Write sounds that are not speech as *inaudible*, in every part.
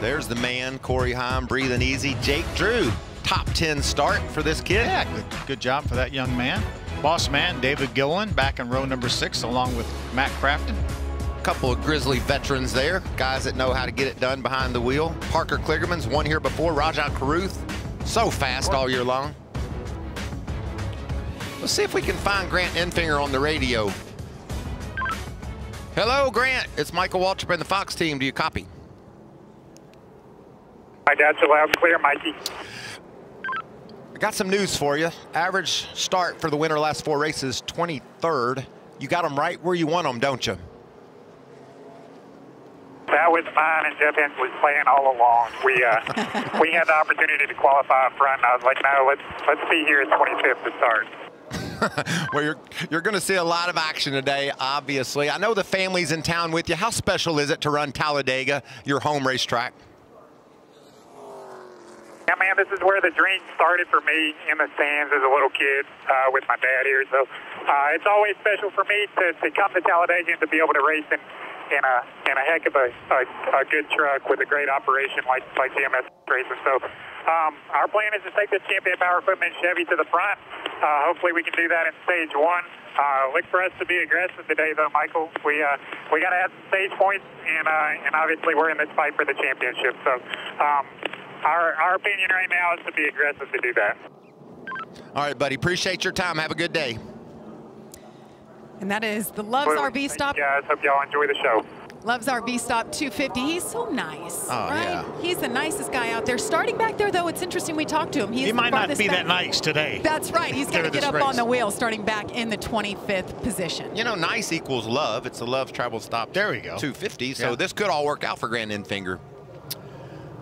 There's the man, Corey Heim, breathing easy. Jake Drew, top 10 start for this kid. Yeah, good, good job for that young man. Boss man, David Gilliland, back in row number six, along with Matt Crafton. A couple of Grizzly veterans there, guys that know how to get it done behind the wheel. Parker Kligerman's won here before, Rajah Caruth, so fast all year long. Let's see if we can find Grant Enfinger on the radio. Hello, Grant. It's Michael Waltrip and the Fox team. Do you copy? My dad's a loud clear, Mikey. I got some news for you. Average start for the winner last four races, 23rd. You got them right where you want them, don't you? That was mine, and Jeff was playing all along. We uh, *laughs* we had the opportunity to qualify up front, and I was like, no, let's let's be here at 25th to start. *laughs* well, you're you're going to see a lot of action today, obviously. I know the family's in town with you. How special is it to run Talladega, your home racetrack? Yeah, man, this is where the dream started for me in the stands as a little kid uh, with my dad here. So uh, it's always special for me to, to come to Talladega and to be able to race in, in a in a heck of a, a, a good truck with a great operation like like GMS Racing. So um, our plan is to take this Champion Power Equipment Chevy to the front. Uh, hopefully, we can do that in stage one. Uh, look for us to be aggressive today, though, Michael. We uh, we got to have stage points, and uh, and obviously we're in this fight for the championship. So. Um, our, our opinion right now is to be aggressive to do that. All right, buddy. Appreciate your time. Have a good day. And that is the Loves well, RV Stop. guys. Hope y'all enjoy the show. Loves RV Stop 250. He's so nice, oh, right? Yeah. He's the nicest guy out there. Starting back there, though, it's interesting. We talked to him. he might not be back. that nice today. That's right. He's got to get up race. on the wheel, starting back in the 25th position. You know, nice equals love. It's a love travel stop. There we go. 250. So yeah. this could all work out for Grant Enfinger.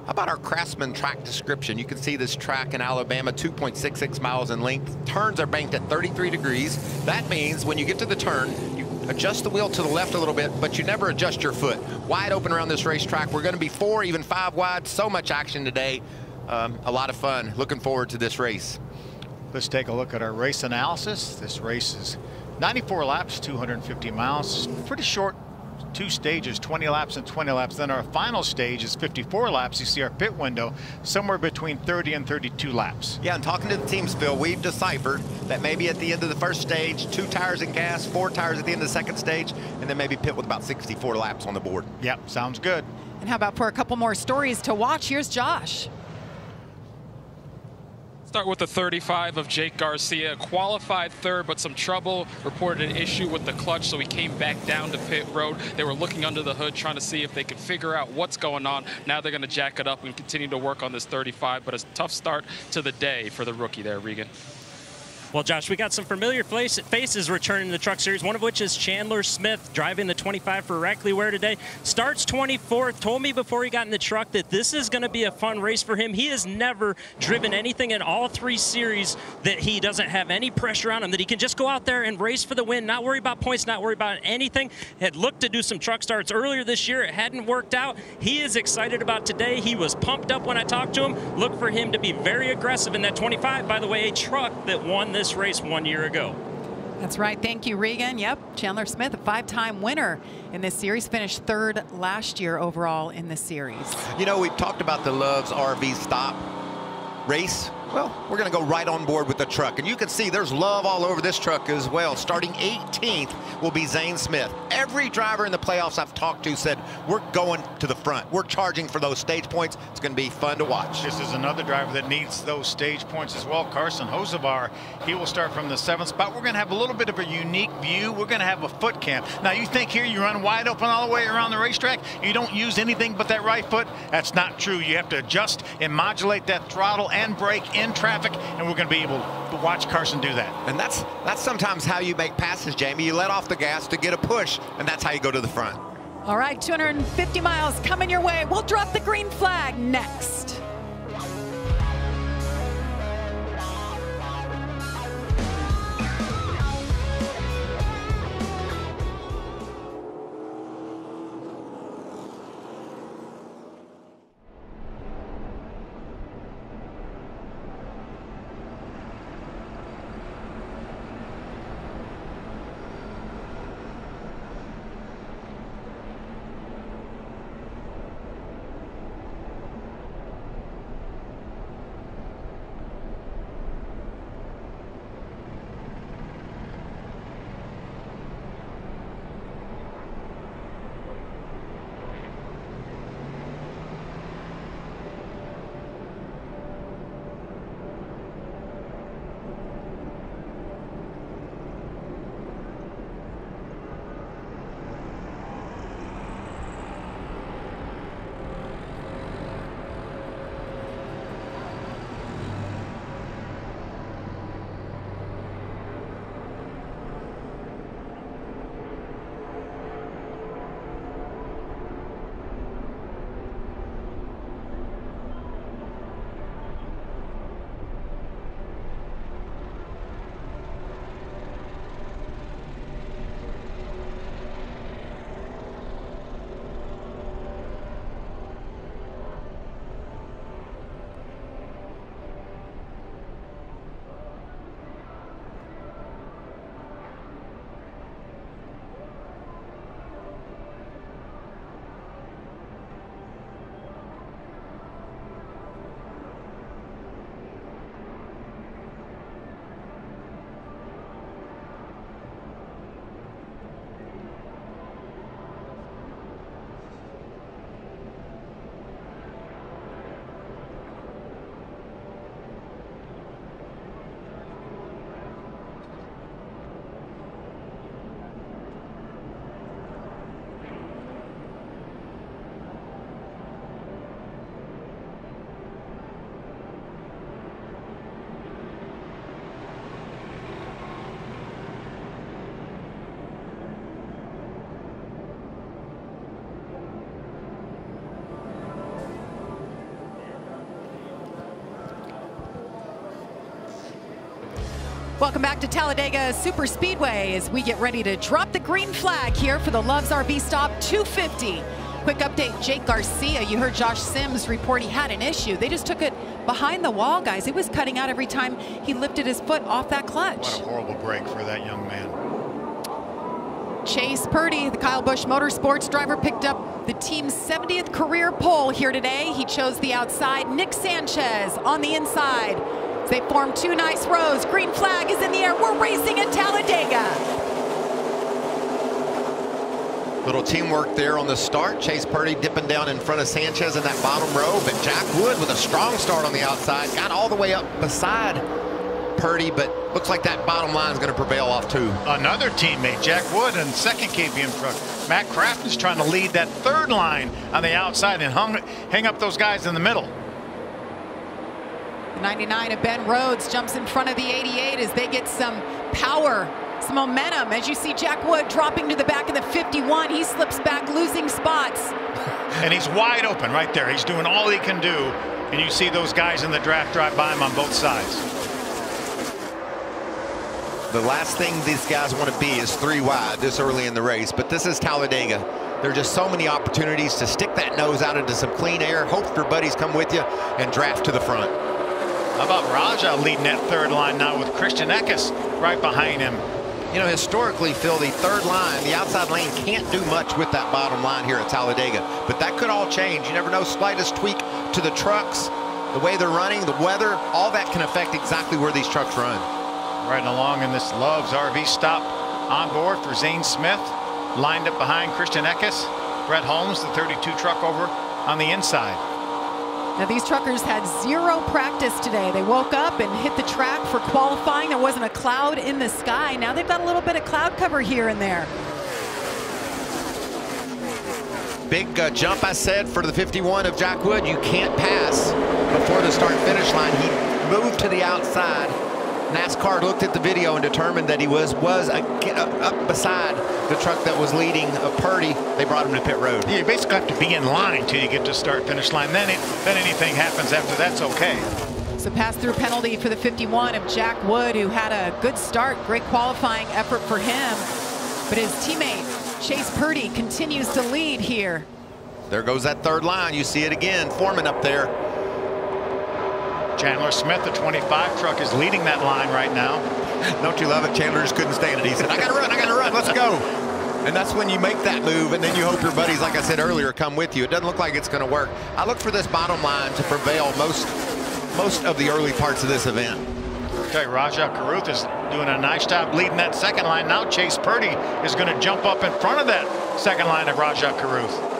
About our Craftsman track description? You can see this track in Alabama, 2.66 miles in length. Turns are banked at 33 degrees. That means when you get to the turn, you adjust the wheel to the left a little bit, but you never adjust your foot. Wide open around this racetrack. We're going to be four, even five wide. So much action today. Um, a lot of fun. Looking forward to this race. Let's take a look at our race analysis. This race is 94 laps, 250 miles. Pretty short two stages, 20 laps and 20 laps. Then our final stage is 54 laps. You see our pit window somewhere between 30 and 32 laps. Yeah, and talking to the teams, Phil, we've deciphered that maybe at the end of the first stage, two tires and gas, four tires at the end of the second stage, and then maybe pit with about 64 laps on the board. Yep, sounds good. And how about for a couple more stories to watch? Here's Josh. Start with the 35 of Jake Garcia. Qualified third, but some trouble. Reported an issue with the clutch, so he came back down to pit road. They were looking under the hood, trying to see if they could figure out what's going on. Now they're going to jack it up and continue to work on this 35, but a tough start to the day for the rookie there, Regan. Well, Josh, we got some familiar faces returning to the Truck Series, one of which is Chandler Smith, driving the 25 for Rackley Ware today. Starts 24th, told me before he got in the truck that this is going to be a fun race for him. He has never driven anything in all three series that he doesn't have any pressure on him, that he can just go out there and race for the win, not worry about points, not worry about anything. Had looked to do some truck starts earlier this year. It hadn't worked out. He is excited about today. He was pumped up when I talked to him. Look for him to be very aggressive in that 25. By the way, a truck that won this race one year ago. That's right. Thank you, Regan. Yep, Chandler Smith, a five-time winner in this series, finished third last year overall in the series. You know, we've talked about the Loves RV Stop race well, we're going to go right on board with the truck. And you can see there's love all over this truck as well. Starting 18th will be Zane Smith. Every driver in the playoffs I've talked to said, we're going to the front. We're charging for those stage points. It's going to be fun to watch. This is another driver that needs those stage points as well. Carson Hocevar, he will start from the seventh spot. We're going to have a little bit of a unique view. We're going to have a foot cam. Now, you think here you run wide open all the way around the racetrack. You don't use anything but that right foot. That's not true. You have to adjust and modulate that throttle and brake in traffic, and we're going to be able to watch Carson do that. And that's that's sometimes how you make passes, Jamie. You let off the gas to get a push, and that's how you go to the front. All right, 250 miles coming your way. We'll drop the green flag next. Welcome back to Talladega Super Speedway as we get ready to drop the green flag here for the Love's RV Stop 250. Quick update, Jake Garcia, you heard Josh Sims report he had an issue. They just took it behind the wall, guys. It was cutting out every time he lifted his foot off that clutch. What a horrible break for that young man. Chase Purdy, the Kyle Busch Motorsports driver, picked up the team's 70th career pole here today. He chose the outside. Nick Sanchez on the inside. They form two nice rows. Green flag is in the air. We're racing at Talladega. Little teamwork there on the start. Chase Purdy dipping down in front of Sanchez in that bottom row, but Jack Wood with a strong start on the outside. Got all the way up beside Purdy, but looks like that bottom line is going to prevail off too. Another teammate, Jack Wood, and second KBM truck. Matt Crafton's trying to lead that third line on the outside and hung, hang up those guys in the middle. The 99 of Ben Rhodes jumps in front of the 88 as they get some power, some momentum. As you see Jack Wood dropping to the back of the 51, he slips back, losing spots. *laughs* And he's wide open right there. He's doing all he can do. And you see those guys in the draft drive by him on both sides. The last thing these guys want to be is three wide this early in the race, but this is Talladega. There are just so many opportunities to stick that nose out into some clean air, hope your buddies come with you, and draft to the front. How about Rajah leading that third line now with Christian Eckes right behind him? You know, historically, Phil, the third line, the outside lane can't do much with that bottom line here at Talladega. But that could all change. You never know, slightest tweak to the trucks, the way they're running, the weather, all that can affect exactly where these trucks run. Riding along in this Love's RV stop on board for Zane Smith. Lined up behind Christian Eckes. Brett Holmes, the 32 truck over on the inside. Now these truckers had zero practice today. They woke up and hit the track for qualifying. There wasn't a cloud in the sky. Now they've got a little bit of cloud cover here and there. Big uh, jump, I said, for the 51 of Jack Wood. You can't pass before the start-finish line. He moved to the outside. NASCAR looked at the video and determined that he was was a, up beside the truck that was leading a Purdy. They brought him to pit road. Yeah, you basically have to be in line till you get to start finish line. Then it, then anything happens after that's okay. So pass through penalty for the 51 of Jack Wood, who had a good start, great qualifying effort for him. But his teammate Chase Purdy continues to lead here. There goes that third line. You see it again, Foreman up there. Chandler Smith, the 25 truck, is leading that line right now. Don't you love it? Chandler just couldn't stand it. He said, I got to run, I got to run, let's go. And that's when you make that move, and then you hope your buddies, like I said earlier, come with you. It doesn't look like it's going to work. I look for this bottom line to prevail most most of the early parts of this event. Okay, Rajah Caruth is doing a nice job leading that second line. Now Chase Purdy is going to jump up in front of that second line of Rajah Caruth.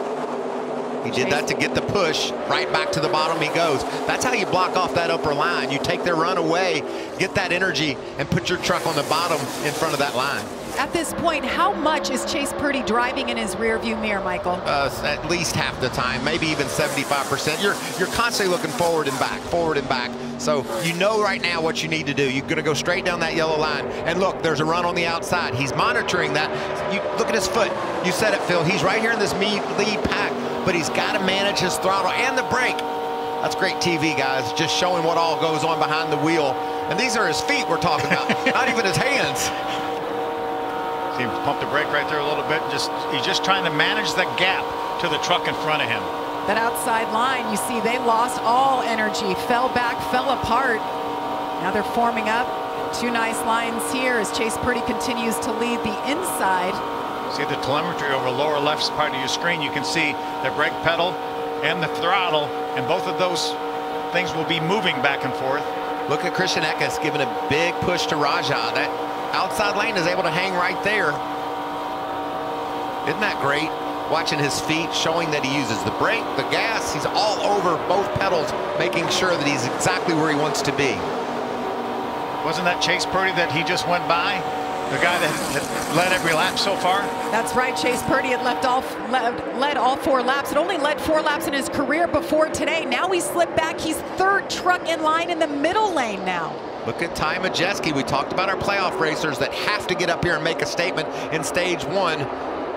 He did that to get the push. Right back to the bottom he goes. That's how you block off that upper line. You take their run away, get that energy, and put your truck on the bottom in front of that line. At this point, how much is Chase Purdy driving in his rearview mirror, Michael? Uh, at least half the time, maybe even 75%. You're you're constantly looking forward and back, forward and back. So you know right now what you need to do. You're going to go straight down that yellow line. And look, there's a run on the outside. He's monitoring that. You look at his foot. You said it, Phil. He's right here in this lead pack, but he's got to manage his throttle and the brake. That's great TV, guys. Just showing what all goes on behind the wheel. And these are his feet we're talking about, *laughs* not even his hands. He pumped the brake right there a little bit. Just He's just trying to manage the gap to the truck in front of him. That outside line, you see they lost all energy, fell back, fell apart. Now they're forming up. Two nice lines here as Chase Purdy continues to lead the inside. See the telemetry over lower left part of your screen. You can see the brake pedal and the throttle, and both of those things will be moving back and forth. Look at Christian Eckes giving a big push to Rajah. That outside lane is able to hang right there. Isn't that great? Watching his feet, showing that he uses the brake, the gas. He's all over both pedals, making sure that he's exactly where he wants to be. Wasn't that Chase Purdy that he just went by? The guy that had led every lap so far? That's right. Chase Purdy had left all, led, led all four laps. It only led four laps in his career before today. Now he slipped back. He's third truck in line in the middle lane now. Look at Ty Majeski. We talked about our playoff racers that have to get up here and make a statement in stage one.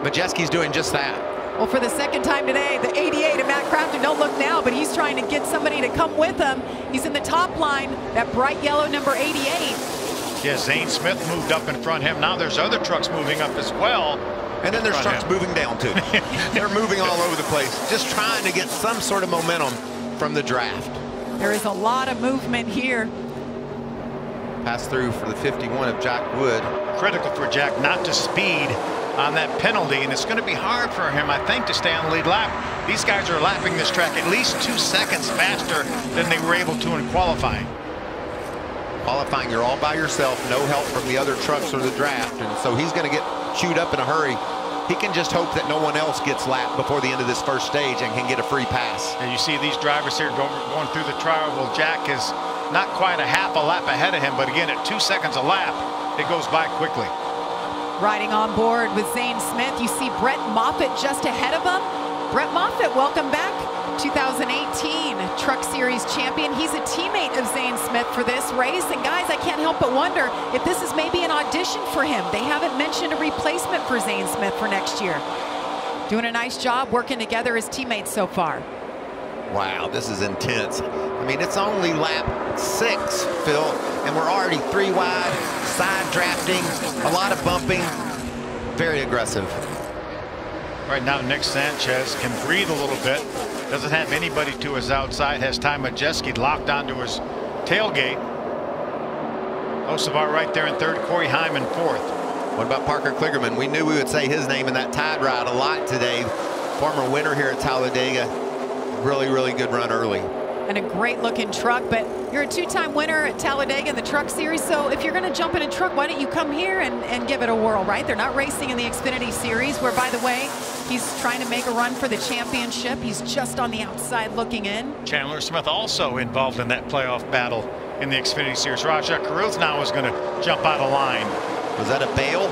Majeski's doing just that. Well, for the second time today, the 88 of Matt Crafton, don't look now, but he's trying to get somebody to come with him. He's in the top line, that bright yellow number 88. Yeah, Zane Smith moved up in front of him. Now there's other trucks moving up as well. And then there's trucks moving down too. *laughs* They're moving all over the place, just trying to get some sort of momentum from the draft. There is a lot of movement here. Pass through for the 51 of Jack Wood. Critical for Jack not to speed on that penalty, and it's going to be hard for him, I think, to stay on the lead lap. These guys are lapping this track at least two seconds faster than they were able to in qualifying. Qualifying, you're all by yourself, no help from the other trucks or the draft, and so he's going to get chewed up in a hurry. He can just hope that no one else gets lapped before the end of this first stage and can get a free pass. And you see these drivers here going, going through the trial. Well, Jack is not quite a half a lap ahead of him, but again, at two seconds a lap, it goes by quickly. Riding on board with Zane Smith, you see Brett Moffitt just ahead of him. Brett Moffitt, welcome back. 2018 Truck Series champion. He's a teammate of Zane Smith for this race. And guys, I can't help but wonder if this is maybe an audition for him. They haven't mentioned a replacement for Zane Smith for next year. Doing a nice job working together as teammates so far. Wow, this is intense. I mean, it's only lap six, Phil, and we're already three wide, side drafting, a lot of bumping, very aggressive. Right now, Nick Sanchez can breathe a little bit. Doesn't have anybody to his outside. Has Ty Majeski locked onto his tailgate. Hocevar right there in third. Corey Heim fourth. What about Parker Kligerman? We knew we would say his name in that tide ride a lot today. Former winner here at Talladega. Really, really good run early and a great looking truck. But you're a two-time winner at Talladega in the Truck Series. So if you're going to jump in a truck, why don't you come here and, and give it a whirl, right? They're not racing in the Xfinity Series, where, by the way, he's trying to make a run for the championship. He's just on the outside looking in. Chandler Smith also involved in that playoff battle in the Xfinity Series. Rajah Caruth now is going to jump out of line. Was that a bail?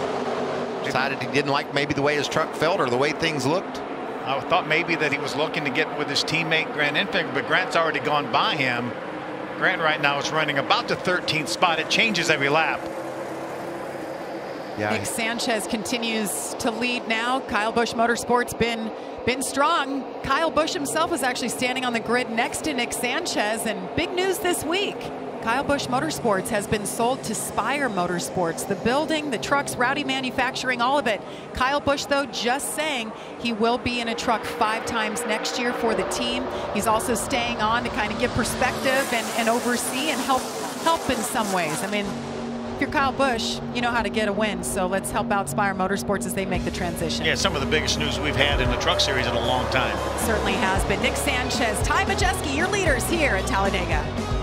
Decided he didn't like maybe the way his truck felt or the way things looked? I thought maybe that he was looking to get with his teammate Grant Enfinger, but Grant's already gone by him. Grant right now is running about the 13th spot. It changes every lap. Yeah. Nick Sanchez continues to lead now. Kyle Busch Motorsports been been strong. Kyle Busch himself is actually standing on the grid next to Nick Sanchez, and big news this week. Kyle Busch Motorsports has been sold to Spire Motorsports. The building, the trucks, Rowdy Manufacturing, all of it. Kyle Busch, though, just saying he will be in a truck five times next year for the team. He's also staying on to kind of give perspective and, and oversee and help help in some ways. I mean, if you're Kyle Busch, you know how to get a win. So let's help out Spire Motorsports as they make the transition. Yeah, some of the biggest news we've had in the truck series in a long time. Certainly has been. Nick Sanchez, Ty Majeski, your leaders here at Talladega.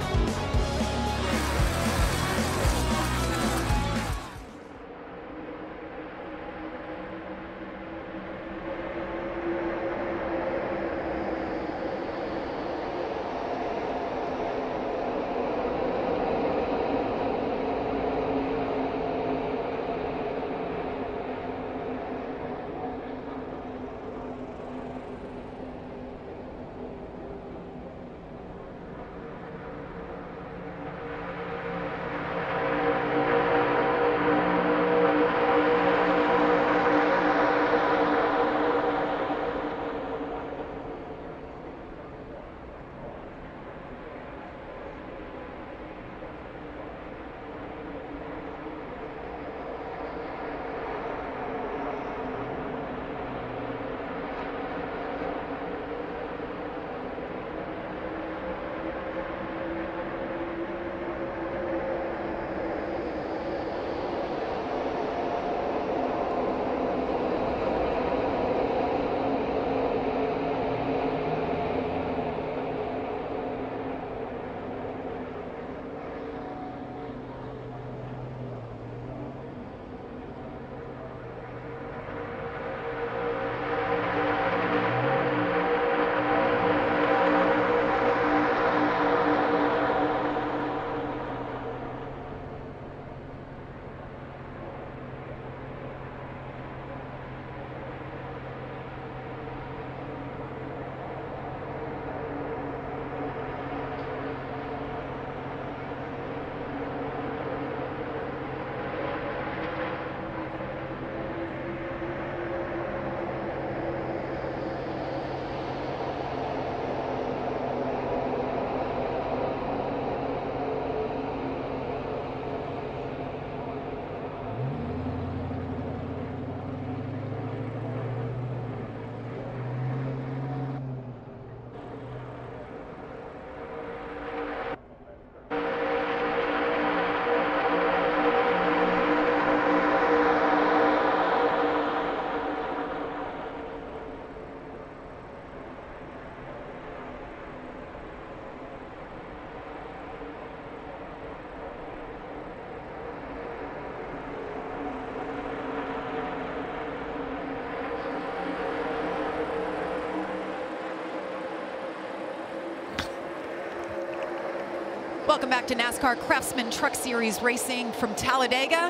Welcome back to NASCAR Craftsman Truck Series racing from Talladega.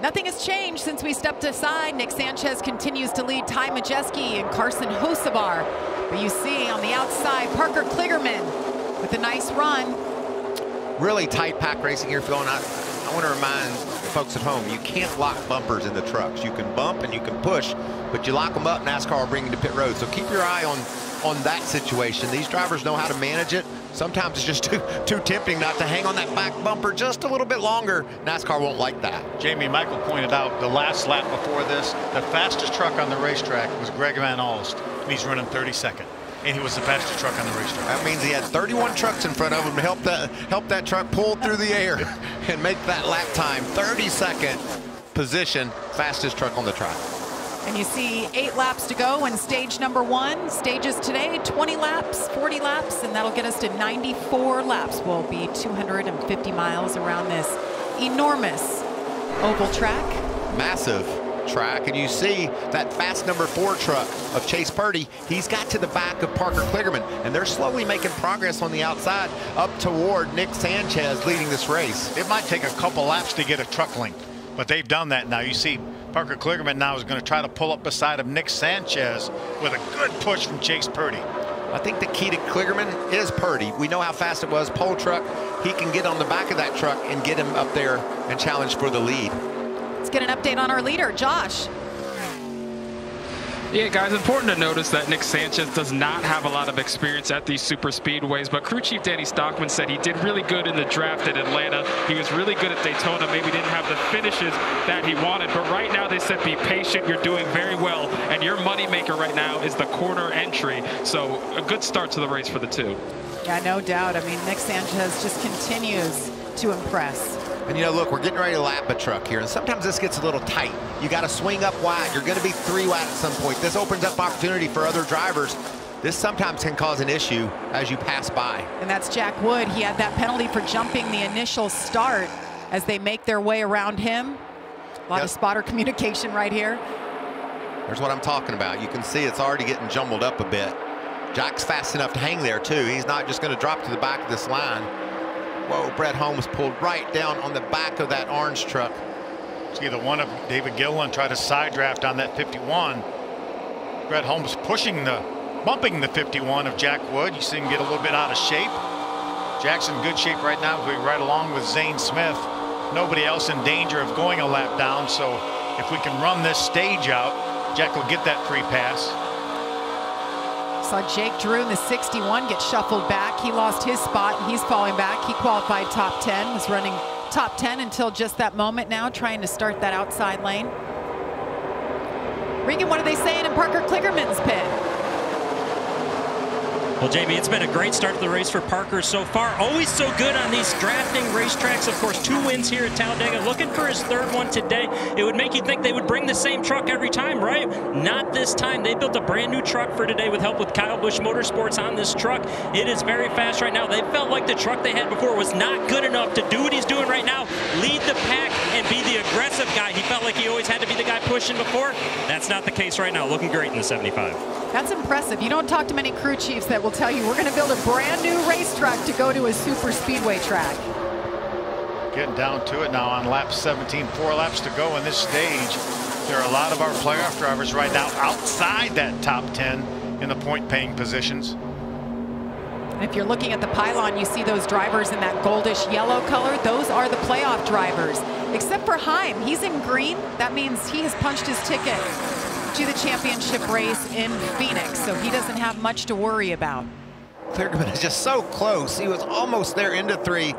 Nothing has changed since we stepped aside. Nick Sanchez continues to lead Ty Majeski and Carson Hocevar. But you see on the outside, Parker Kligerman with a nice run. Really tight pack racing here. And I, I want to remind folks at home, you can't lock bumpers in the trucks. You can bump and you can push, but you lock them up, NASCAR will bring you to pit road. So keep your eye on, on that situation. These drivers know how to manage it. Sometimes it's just *laughs* too, too tempting not to hang on that back bumper just a little bit longer. NASCAR won't like that. Jamie Michael pointed out the last lap before this, the fastest truck on the racetrack was Greg Van Alst, and he's running 32nd. And he was the fastest truck on the racetrack. That means he had 31 trucks in front of him to help that help that truck pull through the air *laughs* and make that lap time 32nd position, fastest truck on the track. And you see eight laps to go in stage number one. Stages today, 20 laps, 40 laps, and that'll get us to 94 laps. We'll be 250 miles around this enormous oval track. Massive track, and you see that fast number four truck of Chase Purdy. He's got to the back of Parker Kligerman, and they're slowly making progress on the outside up toward Nick Sanchez leading this race. It might take a couple laps to get a truck length, but they've done that now. You see Parker Kligerman now is going to try to pull up beside of Nick Sanchez with a good push from Chase Purdy. I think the key to Kligerman is Purdy. We know how fast it was. Pole truck, he can get on the back of that truck and get him up there and challenge for the lead. Let's get an update on our leader, Josh. Yeah, guys, important to notice that Nick Sanchez does not have a lot of experience at these super speedways, but crew chief Danny Stockman said he did really good in the draft at Atlanta. He was really good at Daytona, maybe didn't have the finishes that he wanted, but right now they said be patient, you're doing very well, and your moneymaker right now is the corner entry, so a good start to the race for the two. Yeah, no doubt. I mean, Nick Sanchez just continues to impress. And you know, look, we're getting ready to lap a truck here, and sometimes this gets a little tight. You got to swing up wide. You're going to be three wide at some point. This opens up opportunity for other drivers. This sometimes can cause an issue as you pass by. And that's Jack Wood. He had that penalty for jumping the initial start as they make their way around him. A lot yep. of spotter communication right here. There's what I'm talking about. You can see it's already getting jumbled up a bit. Jack's fast enough to hang there, too. He's not just going to drop to the back of this line. Whoa, Brett Holmes pulled right down on the back of that orange truck. See the one of David Gilliland try to side draft on that 51. Brett Holmes pushing the, bumping the 51 of Jack Wood. You see him get a little bit out of shape. Jack's in good shape right now, going right along with Zane Smith. Nobody else in danger of going a lap down. So if we can run this stage out, Jack will get that free pass. Saw Jake Drew in the 61 get shuffled back. He lost his spot he's falling back. He qualified top 10, was running top 10 until just that moment now, trying to start that outside lane. Regan, what are they saying in Parker Kligerman's pit? Well, Jamie, it's been a great start to the race for Parker so far. Always so good on these drafting racetracks. Of course, two wins here at Talladega. Looking for his third one today. It would make you think they would bring the same truck every time, right? Not this time. They built a brand new truck for today with help with Kyle Busch Motorsports on this truck. It is very fast right now. They felt like the truck they had before was not good enough to do what he's doing right now, lead the pack and be the aggressive guy. He felt like he always had to be the guy pushing before. That's not the case right now. Looking great in the 75. That's impressive. You don't talk to many crew chiefs that will tell you we're going to build a brand new racetrack to go to a super speedway track. Getting down to it now on lap 17, four laps to go in this stage. There are a lot of our playoff drivers right now outside that top 10 in the point paying positions. And if you're looking at the pylon, you see those drivers in that goldish yellow color. Those are the playoff drivers, except for Heim. He's in green. That means he has punched his ticket to the championship race in Phoenix, so he doesn't have much to worry about. Kligerman is just so close. He was almost there into three,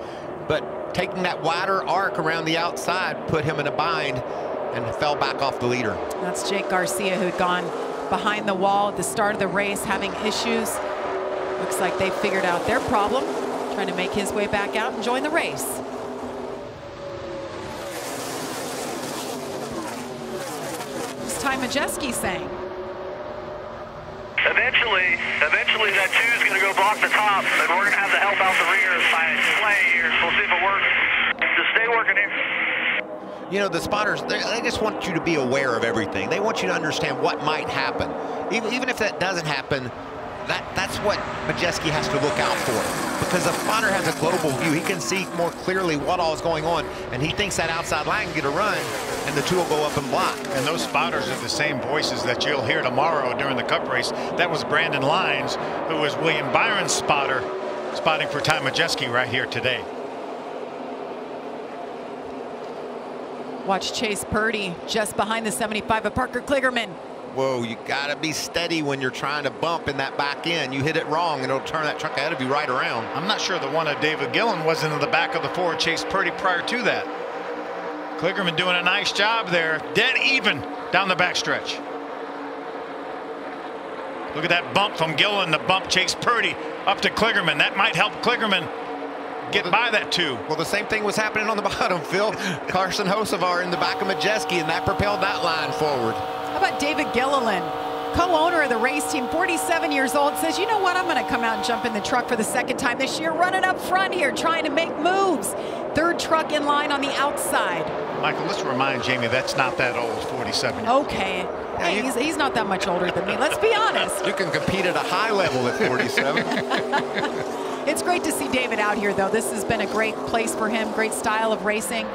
but taking that wider arc around the outside put him in a bind and fell back off the leader. That's Jake Garcia who had gone behind the wall at the start of the race having issues. Looks like they figured out their problem, trying to make his way back out and join the race. Ty Majeski saying? Eventually, eventually that two is going to go block the top, and we're going to have to help out the rear by play here. We'll see if it works. Just stay working here. You know, the spotters, they, they, just want you to be aware of everything. They want you to understand what might happen. Even, even if that doesn't happen, that, that's what Majeski has to look out for. Because the spotter has a global view. He can see more clearly what all is going on. And he thinks that outside line can get a run, and the two will go up and block. And those spotters are the same voices that you'll hear tomorrow during the cup race. That was Brandon Lines, who was William Byron's spotter, spotting for Ty Majeski right here today. Watch Chase Purdy just behind the 75 of Parker Kligerman. Whoa, you got to be steady when you're trying to bump in that back end. You hit it wrong, and it'll turn that truck ahead of you right around. I'm not sure the one of David Gillen wasn't in the back of the Ford Chase Purdy prior to that. Kligerman doing a nice job there. Dead even down the backstretch. Look at that bump from Gillen to bump Chase Purdy up to Kligerman. That might help Kligerman get by that two. Well, the same thing was happening on the *laughs* bottom, Phil. Carson Hocevar in the back of Majeski, and that propelled that line forward. How about David Gilliland, co-owner of the race team, 47 years old, says, you know what, I'm going to come out and jump in the truck for the second time this year, running up front here, trying to make moves. Third truck in line on the outside. Michael, let's remind Jamie that's not that old, 47. Okay. Hey, he's, he's not that much older than me. Let's be honest. *laughs* You can compete at a high level at 47. *laughs* it's great to see David out here, though. This has been a great place for him, great style of racing.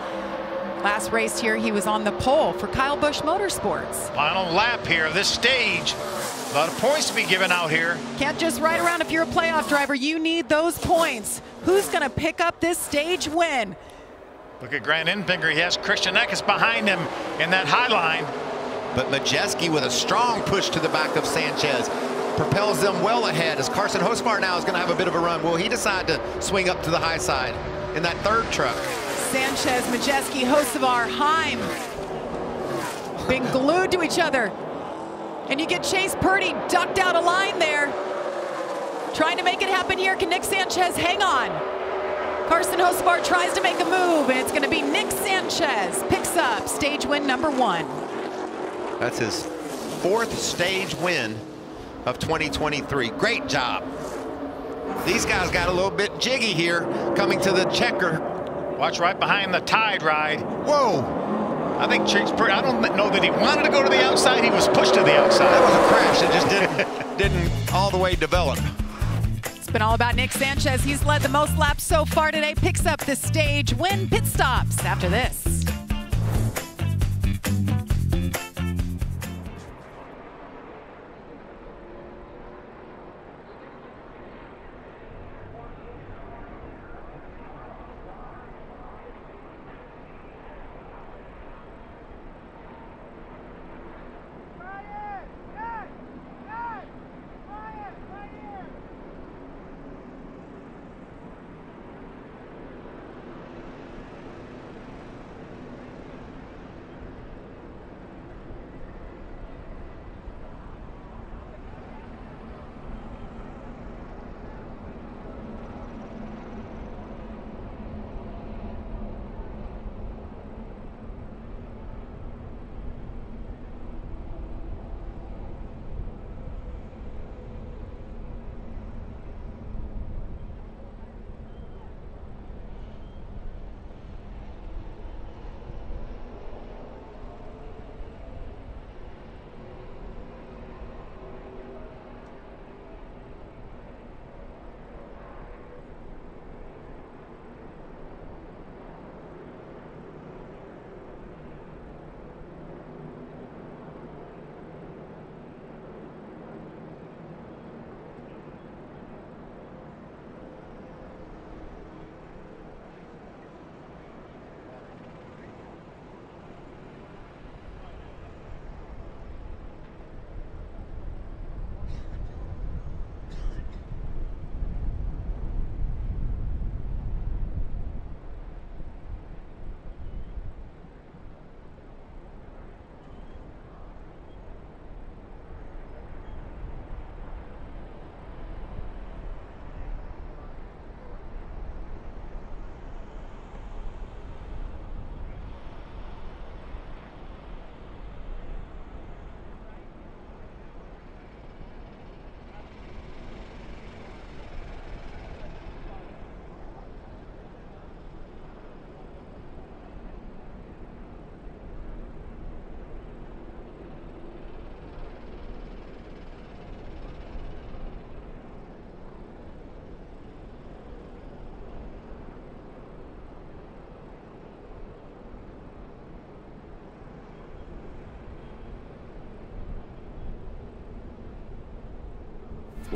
Last race here, he was on the pole for Kyle Busch Motorsports. Final lap here of this stage. A lot of points to be given out here. Can't just ride around if you're a playoff driver. You need those points. Who's going to pick up this stage win? Look at Grant Enfinger. He has Christian Eckes behind him in that high line. But Majeski with a strong push to the back of Sanchez propels them well ahead as Carson Hocevar now is going to have a bit of a run. Will he decide to swing up to the high side in that third truck? Sanchez, Majeski, Hocevar, Heim being glued to each other. And you get Chase Purdy ducked out of line there. Trying to make it happen here. Can Nick Sanchez hang on? Carson Hocevar tries to make a move, and it's going to be Nick Sanchez. Picks up stage win number one. That's his fourth stage win of 2023. Great job. These guys got a little bit jiggy here coming to the checker. Watch right behind the tide ride. Whoa. I think Chase Purdy, I don't know that he wanted to go to the outside. He was pushed to the outside. That was a crash. It just didn't, *laughs* didn't all the way develop. It's been all about Nick Sanchez. He's led the most laps so far today. Picks up the stage win pit stops after this.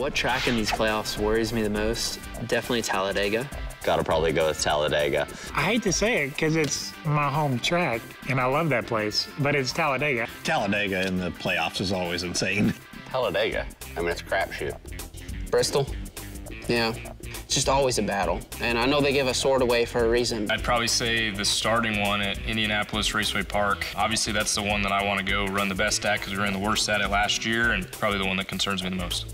What track in these playoffs worries me the most? Definitely Talladega. Gotta probably go with Talladega. I hate to say it because it's my home track and I love that place, but it's Talladega. Talladega in the playoffs is always insane. Talladega. I mean, it's a crapshoot. Bristol? Yeah. It's just always a battle. And I know they give a sword away for a reason. I'd probably say the starting one at Indianapolis Raceway Park. Obviously, that's the one that I want to go run the best at because we ran the worst at it last year and probably the one that concerns me the most.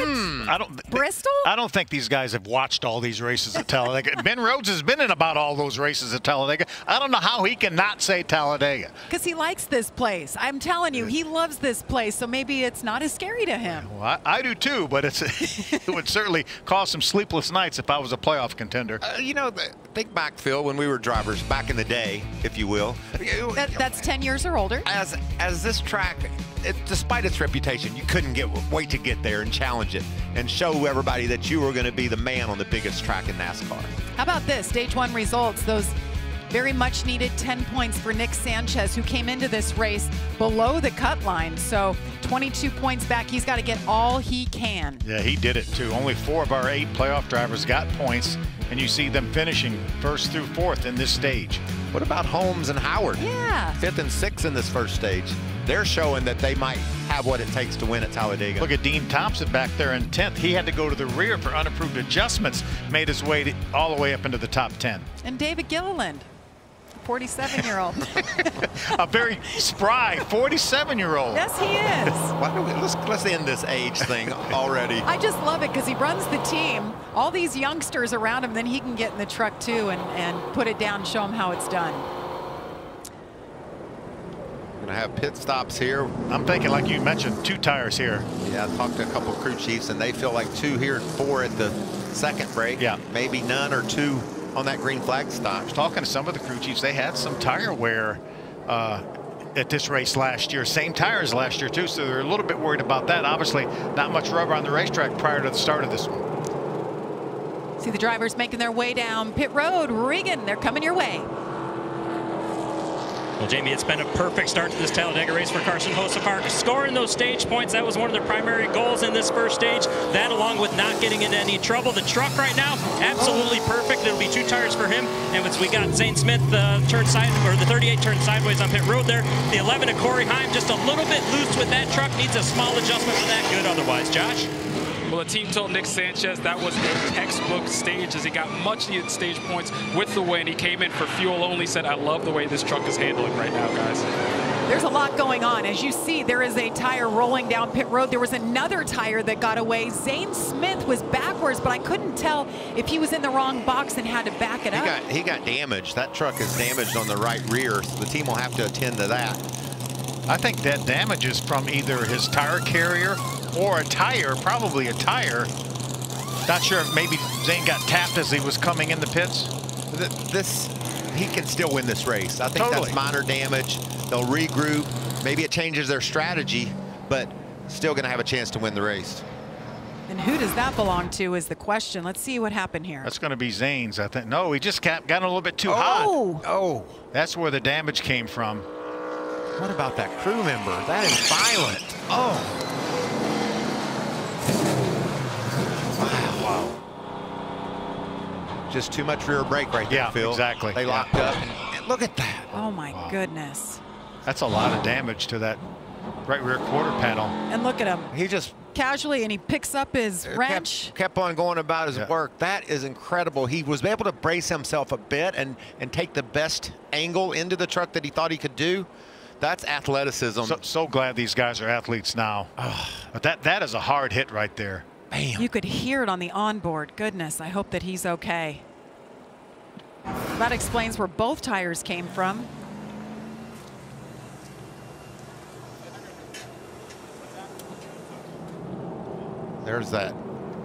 What? I don't. Bristol? I don't think these guys have watched all these races at Talladega. ben Rhodes has been in about all those races at Talladega. I don't know how he can not say Talladega. Because he likes this place. I'm telling you, he loves this place, so maybe it's not as scary to him. Well, I, I do too, but it's *laughs* it would certainly cause some sleepless nights if I was a playoff contender. Uh, you know, th- think back, Phil, when we were drivers back in the day, if you will. That, that's 10 years or older. As as this track, it, despite its reputation, you couldn't get wait to get there and challenge it and show everybody that you were going to be the man on the biggest track in NASCAR. How about this? Stage one results. Those very much needed 10 points for Nick Sanchez, who came into this race below the cut line. So 22 points back. He's got to get all he can. Yeah, he did it too. Only four of our eight playoff drivers got points, and you see them finishing first through fourth in this stage. What about Holmes and Howard? Yeah. Fifth and sixth in this first stage. They're showing that they might have what it takes to win at Talladega. Look at Dean Thompson back there in 10th. He had to go to the rear for unapproved adjustments, made his way to, all the way up into the top 10. And David Gilliland, 47 year old. *laughs* A very spry 47 year old. yes, he is. Why don't we, let's, let's end this age thing already. I just love it because he runs the team, all these youngsters around him, then he can get in the truck too and, and put it down and show them how it's done. Gonna have pit stops here. I'm thinking, like you mentioned, two tires here. Yeah, I talked to a couple crew chiefs, and they feel like two here and four at the second break. Yeah. Maybe none or two on that green flag stop. talking to some of the crew chiefs. They had some tire wear uh, at this race last year. Same tires last year, too, so they're a little bit worried about that. Obviously, not much rubber on the racetrack prior to the start of this one. See the drivers making their way down pit road. Regan, they're coming your way. Well, Jamie, it's been a perfect start to this Talladega race for Carson Hocevar. Scoring those stage points, that was one of their primary goals in this first stage. That along with not getting into any trouble. The truck right now, absolutely perfect. It'll be two tires for him. And once we got Zane Smith uh, turned side, or the 38 turned sideways on pit road there. The 11 of Corey Heim, just a little bit loose with that truck. Needs a small adjustment for that. Good otherwise. Josh? Well, the team told Nick Sanchez that was a textbook stage as he got much needed stage points with the win. He came in for fuel only, said, I love the way this truck is handling right now, guys. There's a lot going on. As you see, there is a tire rolling down pit road. There was another tire that got away. Zane Smith was backwards, but I couldn't tell if he was in the wrong box and had to back it He up. got he got damaged. That truck is damaged on the right rear. So the team will have to attend to that. I think that damage is from either his tire carrier or a tire, probably a tire. Not sure if maybe Zane got tapped as he was coming in the pits. This he can still win this race. I think Totally. that's minor damage. They'll regroup. Maybe it changes their strategy, but still going to have a chance to win the race. And who does that belong to is the question. Let's see what happened here. That's going to be Zane's, I think. No, he just got, got a little bit too hot. Oh, Oh, That's where the damage came from. What about that crew member? That is violent. Oh. Wow. Just too much rear brake right there, Yeah, Phil. exactly. They Yeah. locked up. And look at that. oh my goodness. That's a lot of damage to that right rear quarter panel. And look at him. He just Casually, and he picks up his wrench. kept, kept on going about his Yeah. work. That is incredible. He was able to brace himself a bit and and take the best angle into the truck that he thought he could do. That's athleticism. So, so glad these guys are athletes now. But that that is a hard hit right there. Bam. You could hear it on the onboard. Goodness, I hope that he's okay. That explains where both tires came from. There's that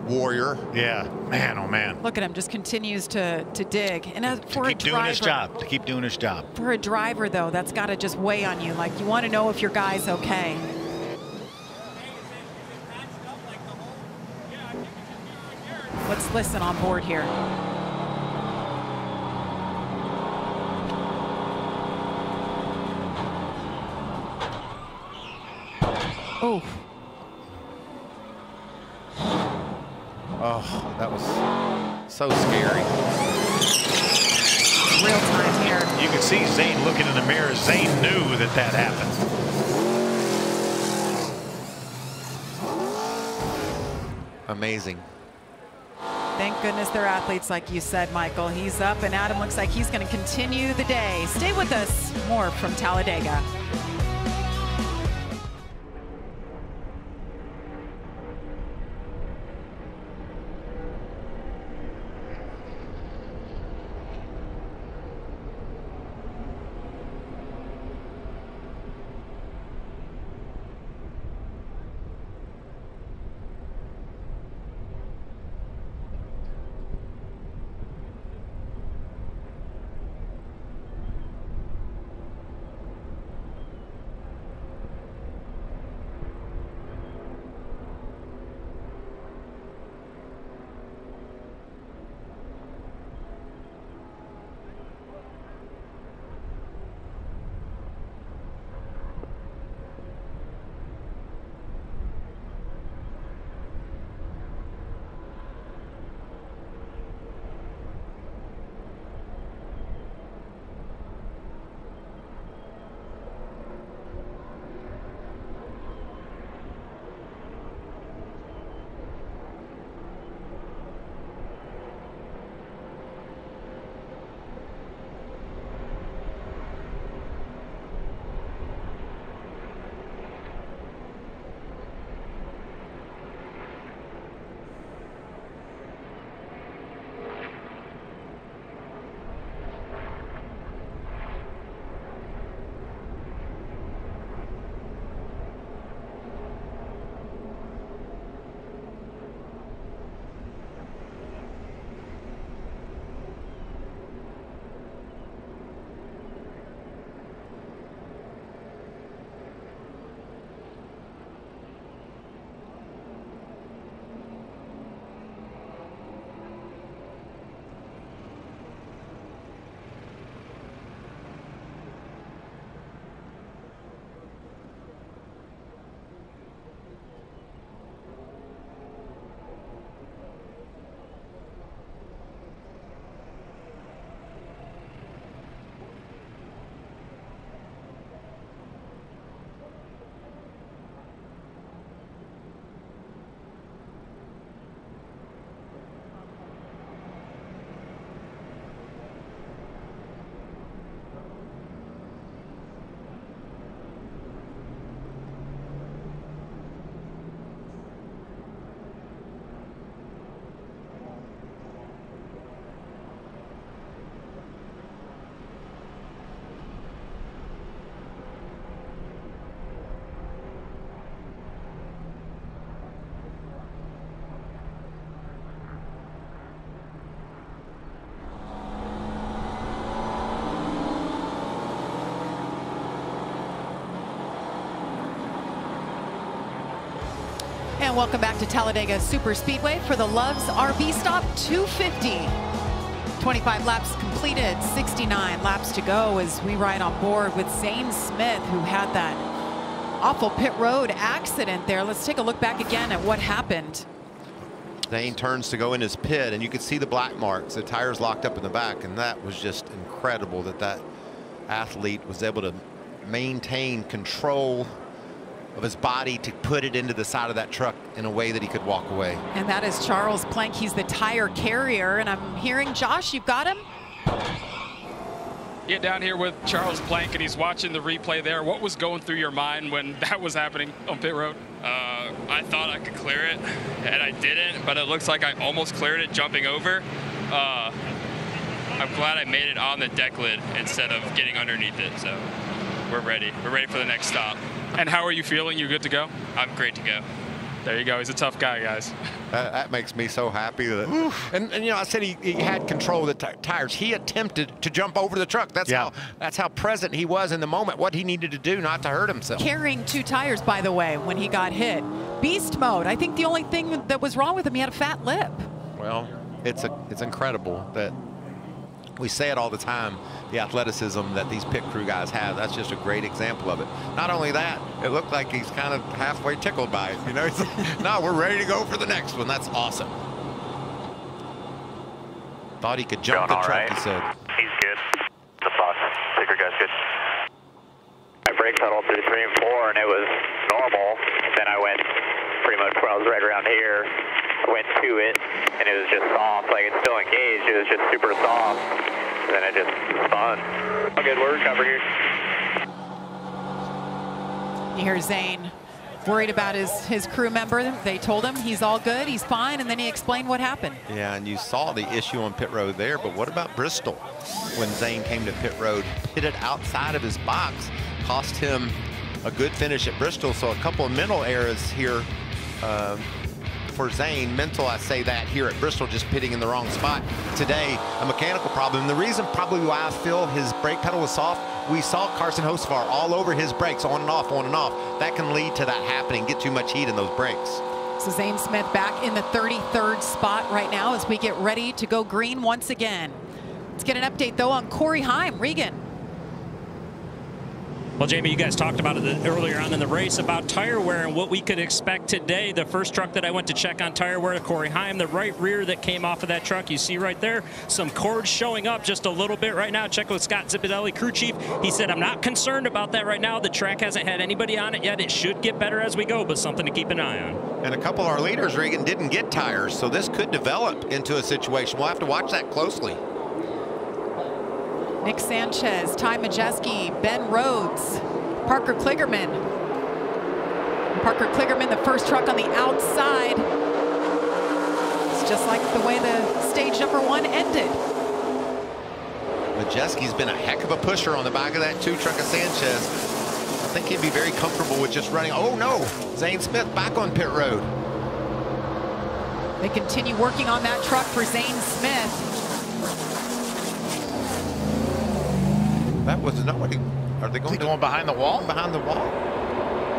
warrior. Yeah, man, oh man. Look at him, just continues to to dig. And as To for a keep doing his job. To keep doing his job. for a driver though, that's got to just weigh on you. Like you want to know if your guy's okay. Let's listen on board here. Oh, Oh, that was so scary. Real time here. You can see Zane looking in the mirror. Zane knew that that happened. Amazing. Thank goodness they're athletes, like you said, Michael. He's up, and Adam looks like he's going to continue the day. Stay with us. More from Talladega. And welcome back to Talladega Super Speedway for the Loves RV Stop 250. 25 laps completed, 69 laps to go as we ride on board with Zane Smith, who had that awful pit road accident there. Let's take a look back again at what happened. Zane turns to go in his pit, and you can see the black marks. The tires locked up in the back, and that was just incredible that that athlete was able to maintain control of his body to put it into the side of that truck in a way that he could walk away. And that is Charles Plank. He's the tire carrier. And I'm hearing, Josh, you've got him? Yeah, down here with Charles Plank, and he's watching the replay there. What was going through your mind when *laughs* that was happening on pit road? Uh, I thought I could clear it, and I didn't, but it looks like I almost cleared it jumping over. Uh, I'm glad I made it on the deck lid instead of getting underneath it, so we're ready. We're ready for the next stop. And how are you feeling? You good to go? I'm great to go. There you go. He's a tough guy, guys. Uh, that makes me so happy. That, and, and, you know, I said he, he had control of the tires. He attempted to jump over the truck. That's yeah. how that's how present he was in the moment. What he needed to do not to hurt himself. Carrying two tires, by the way, when he got hit. Beast mode. I think the only thing that was wrong with him, he had a fat lip. Well, it's a it's incredible that we say it all the time, the athleticism that these pit crew guys have. That's just a great example of it. Not only that, it looked like he's kind of halfway tickled by it. You know, *laughs* no, we're ready to go for the next one. That's awesome. Thought he could jump Going the truck, right. he said. He's good. The Fox. Ticker guy's good. I brake pedal through three and four, and it was normal. Then I went pretty much when I was right around here, went to it, and it was just soft. Like it's still engaged. It was just super soft. And then it just spun. All good. We're recovered here. You hear Zane worried about his, his crew member. They told him he's all good, he's fine, and then he explained what happened. Yeah, and you saw the issue on pit road there, but what about Bristol? When Zane came to pit road, pitted outside of his box, cost him a good finish at Bristol. So a couple of mental errors here um, for Zane. Mental, I say that here at Bristol, just pitting in the wrong spot. Today, a mechanical problem. The reason probably why I feel his brake pedal was soft, we saw Carson Hocevar all over his brakes, on and off, on and off. That can lead to that happening, get too much heat in those brakes. So Zane Smith back in the 33rd spot right now as we get ready to go green once again. Let's get an update though on Corey Heim. Regan. Well, Jamie, you guys talked about it earlier on in the race about tire wear and what we could expect today. The first truck that I went to check on tire wear, Corey Heim, the right rear that came off of that truck, you see right there, some cords showing up just a little bit right now. Check with Scott Zipadelli, crew chief. He said, I'm not concerned about that right now. The track hasn't had anybody on it yet. It should get better as we go, but something to keep an eye on. And a couple of our leaders, Regan, didn't get tires, so this could develop into a situation. We'll have to watch that closely. Nick Sanchez, Ty Majeski, Ben Rhodes, Parker Kligerman. Parker Kligerman, the first truck on the outside. It's just like the way the stage number one ended. Majeski's been a heck of a pusher on the back of that two truck of Sanchez. I think he'd be very comfortable with just running. Oh no, Zane Smith back on pit road. They continue working on that truck for Zane Smith. That was nobody. Are they going, going behind the wall? Behind the wall.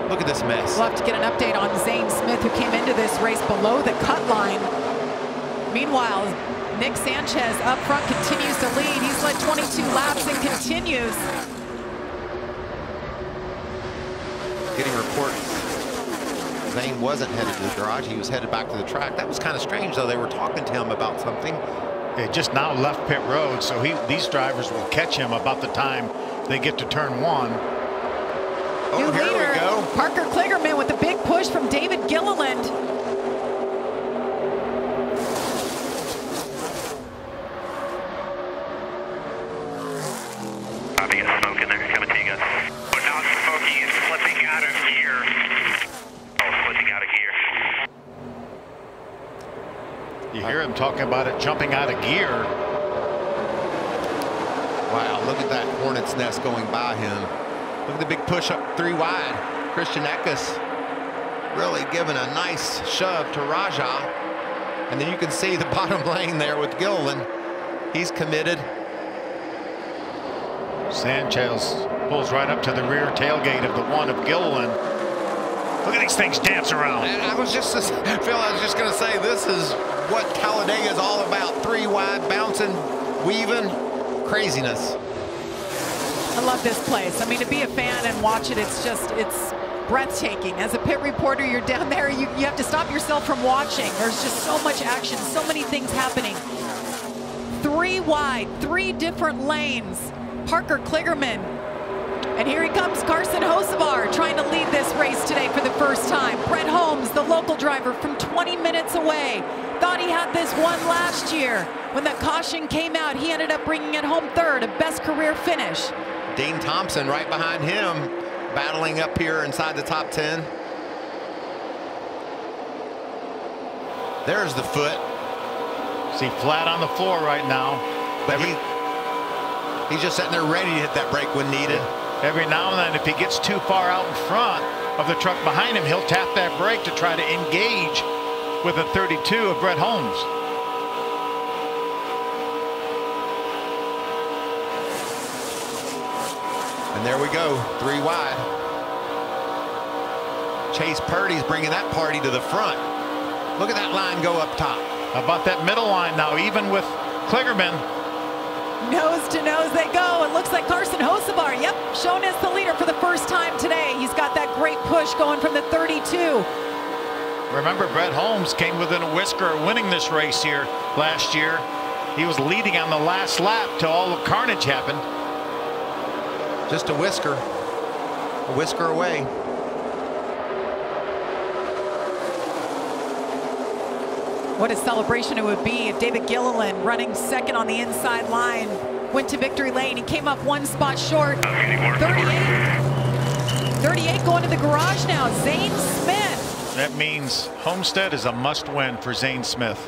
Look at this mess. We'll have to get an update on Zane Smith, who came into this race below the cut line. Meanwhile, Nick Sanchez up front continues to lead. He's led 22 laps and continues. Getting reports. Zane wasn't headed to the garage. He was headed back to the track. That was kind of strange, though. They were talking to him about something. They just now left pit road, so he these drivers will catch him about the time they get to turn one. Oh, New here leader, we go. Parker Kligerman with a big push from David Gilliland. I think smoke in there. Coming to you guys. But now it's smoking and slipping out of gear. Oh, slipping out of gear. You hear him talking about it jumping out of gear. Wow, look at that hornet's nest going by him. Look at the big push up three wide. Christian Eckes really giving a nice shove to Rajah. And then you can see the *laughs* bottom lane there with Gilliland. He's committed. Sanchez pulls right up to the rear tailgate of the one of Gilliland. Look at these things dance around. And I was just, *laughs* Phil, I was just going to say, this is what Talladega is all about. Three wide, bouncing, weaving, craziness. I love this place. I mean, to be a fan and watch it, it's just, it's breathtaking. As a pit reporter, you're down there, you, you have to stop yourself from watching. There's just so much action, so many things happening. Three wide, three different lanes. Parker Kligerman. And here he comes, Carson Hocevar, trying to lead this race today for the first time. Brett Holmes, the local driver from 20 minutes away, thought he had this one last year. When the caution came out, he ended up bringing it home third, a best career finish. Dean Thompson right behind him, battling up here inside the top 10. There's the foot. See, flat on the floor right now. But he, he's just sitting there ready to hit that brake when needed. Every now and then, if he gets too far out in front of the truck behind him, he'll tap that brake to try to engage with a 32 of Brett Holmes. And there we go, three wide. Chase Purdy's bringing that party to the front. Look at that line go up top. How about that middle line now, even with Kligerman. Nose to nose they go. It looks like Carson Hocevar, yep, shown as the leader for the first time today. He's got that great push going from the 32. Remember, Brett Holmes came within a whisker of winning this race here last year. He was leading on the last lap till all the carnage happened. Just a whisker. A whisker away. What a celebration it would be if David Gilliland, running second on the inside line, went to victory lane. He came up one spot short. 38. 38 going to the garage now. Zane Smith. That means Homestead is a must win for Zane Smith.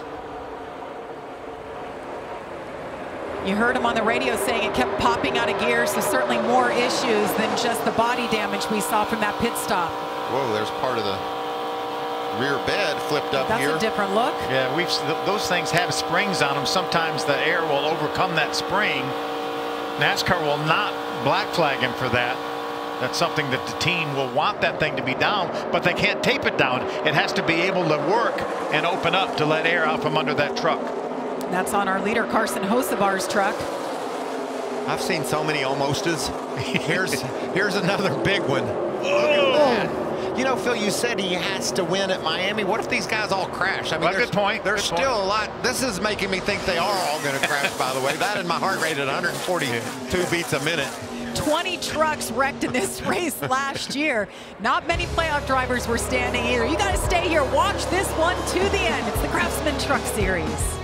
You heard him on the radio saying it kept popping out of gear, so certainly more issues than just the body damage we saw from that pit stop. Whoa, there's part of the rear bed flipped up That's here. a different look. Yeah, we've those things have springs on them. Sometimes the air will overcome that spring. NASCAR will not black flag him for that. That's something that the team will want that thing to be down, but they can't tape it down. It has to be able to work and open up to let air out from under that truck. That's on our leader, Carson Hocevar's truck. I've seen so many almostas. Here's *laughs* here's another big one. Look at that. You know, Phil, you said he has to win at Miami. What if these guys all crash? I mean, Well, there's, good point. There's Good still point. a lot. This is making me think they are all going to crash, by the way. That and my heart rate at 142 beats a minute. 20 trucks wrecked in this *laughs* race last year. Not many playoff drivers were standing here. You got to stay here. Watch this one to the end. It's the Craftsman Truck Series.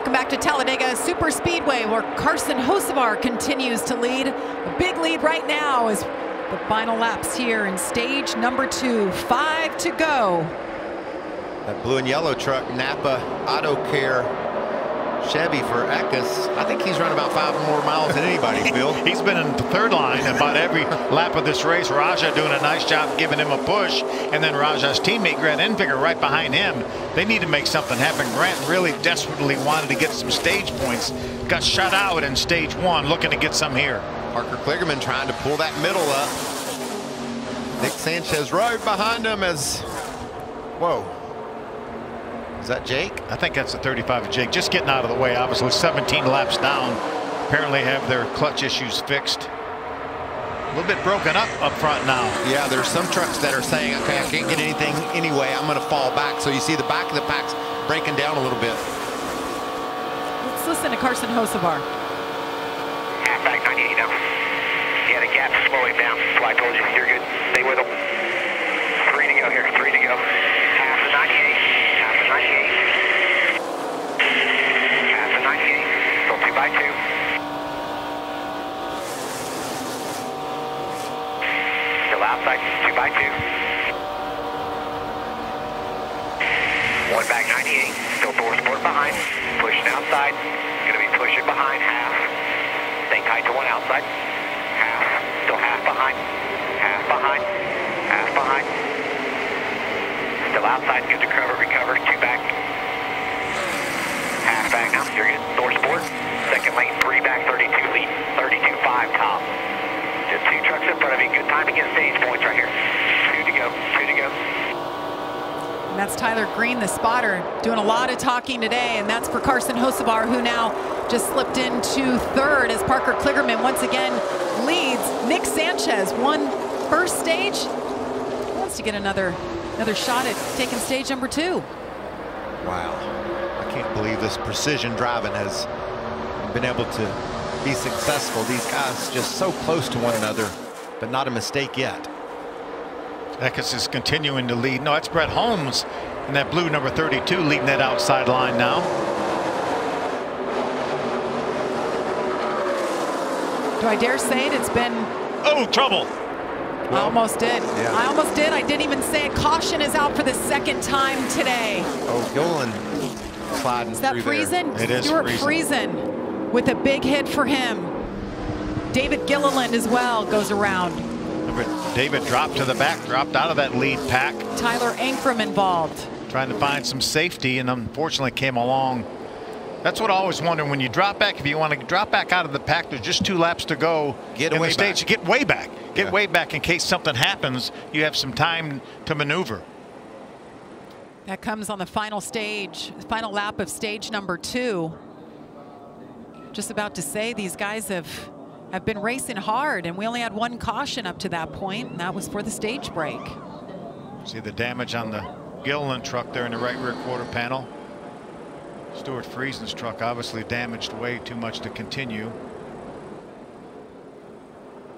Welcome back to Talladega Super Speedway, where Carson Hocevar continues to lead. A big lead right now as the final laps here in stage number two. Five to go. That blue and yellow truck, Napa Auto Care Chevy for Eckes. I think he's run about five more miles than anybody, *laughs* Bill. He's been in the third line about every lap of this race. Rajah doing a nice job giving him a push. And then Rajah's teammate, Grant Enfinger, right behind him. They need to make something happen. Grant really desperately wanted to get some stage points. Got shut out in stage one, looking to get some here. Parker Kligerman trying to pull that middle up. Nick Sanchez right behind him as, whoa. Is that Jake? I think that's the 35 of Jake. Just getting out of the way, obviously 17 laps down. Apparently have their clutch issues fixed. A little bit broken up up front now. Yeah, there's some trucks that are saying, okay, I can't get anything anyway. I'm going to fall back. So you see the back of the pack's breaking down a little bit. Let's listen to Carson Hocevar. Halfback 98 now. Yeah, the gap's slowing down. That's I told you you're good. Stay with them. Three to go here. Three to go. Half the 98. Half the 98. Half the 98. Still two. Still outside. Two by two. One back 98. Still door sport behind. Pushing outside. Gonna be pushing behind half. Stay tight to one outside. Half. Still half behind. Half behind. Half behind. Still outside. Good to cover. Recover. Two back. Half back now. You're good. Door sport. Second lane. Three back. 32 lead. 32 5 top. Just two trucks in front of you. Good time to get stage points right here. Two to go. Two to go. And that's Tyler Green, the spotter, doing a lot of talking today. And that's for Carson Hocevar, who now just slipped into third as Parker Kligerman once again leads. Nick Sanchez won first stage. Wants to get another another shot at taking stage number two. Wow. I can't believe this precision driving has been able to be successful. These guys just so close to one another, but not a mistake yet. Eckes is continuing to lead. No, that's Brett Holmes in that blue number 32 leading that outside line now. Do I dare say it? It's been. Oh, trouble. I almost did. Yeah. I almost did. I didn't even say it. Caution is out for the second time today. Oh, Gillen sliding Is that through there. Friesen? It is Stewart Friesen. Friesen with a big hit for him. David Gilliland as well goes around. David dropped to the back, dropped out of that lead pack, Tyler Ankrum involved. trying to find some safety, and unfortunately came along. That's what I always wonder when you drop back. If you want to drop back out of the pack, there's just two laps to go. Get in the stage. back. Get way back. Get Yeah. way back in case something happens. You have some time to maneuver. That comes on the final stage, final lap of stage number two. Just about to say these guys have have been racing hard, and we only had one caution up to that point, and that was for the stage break. See the damage on the Gilliland truck there in the right rear quarter panel. Stewart Friesen's truck obviously damaged way too much to continue.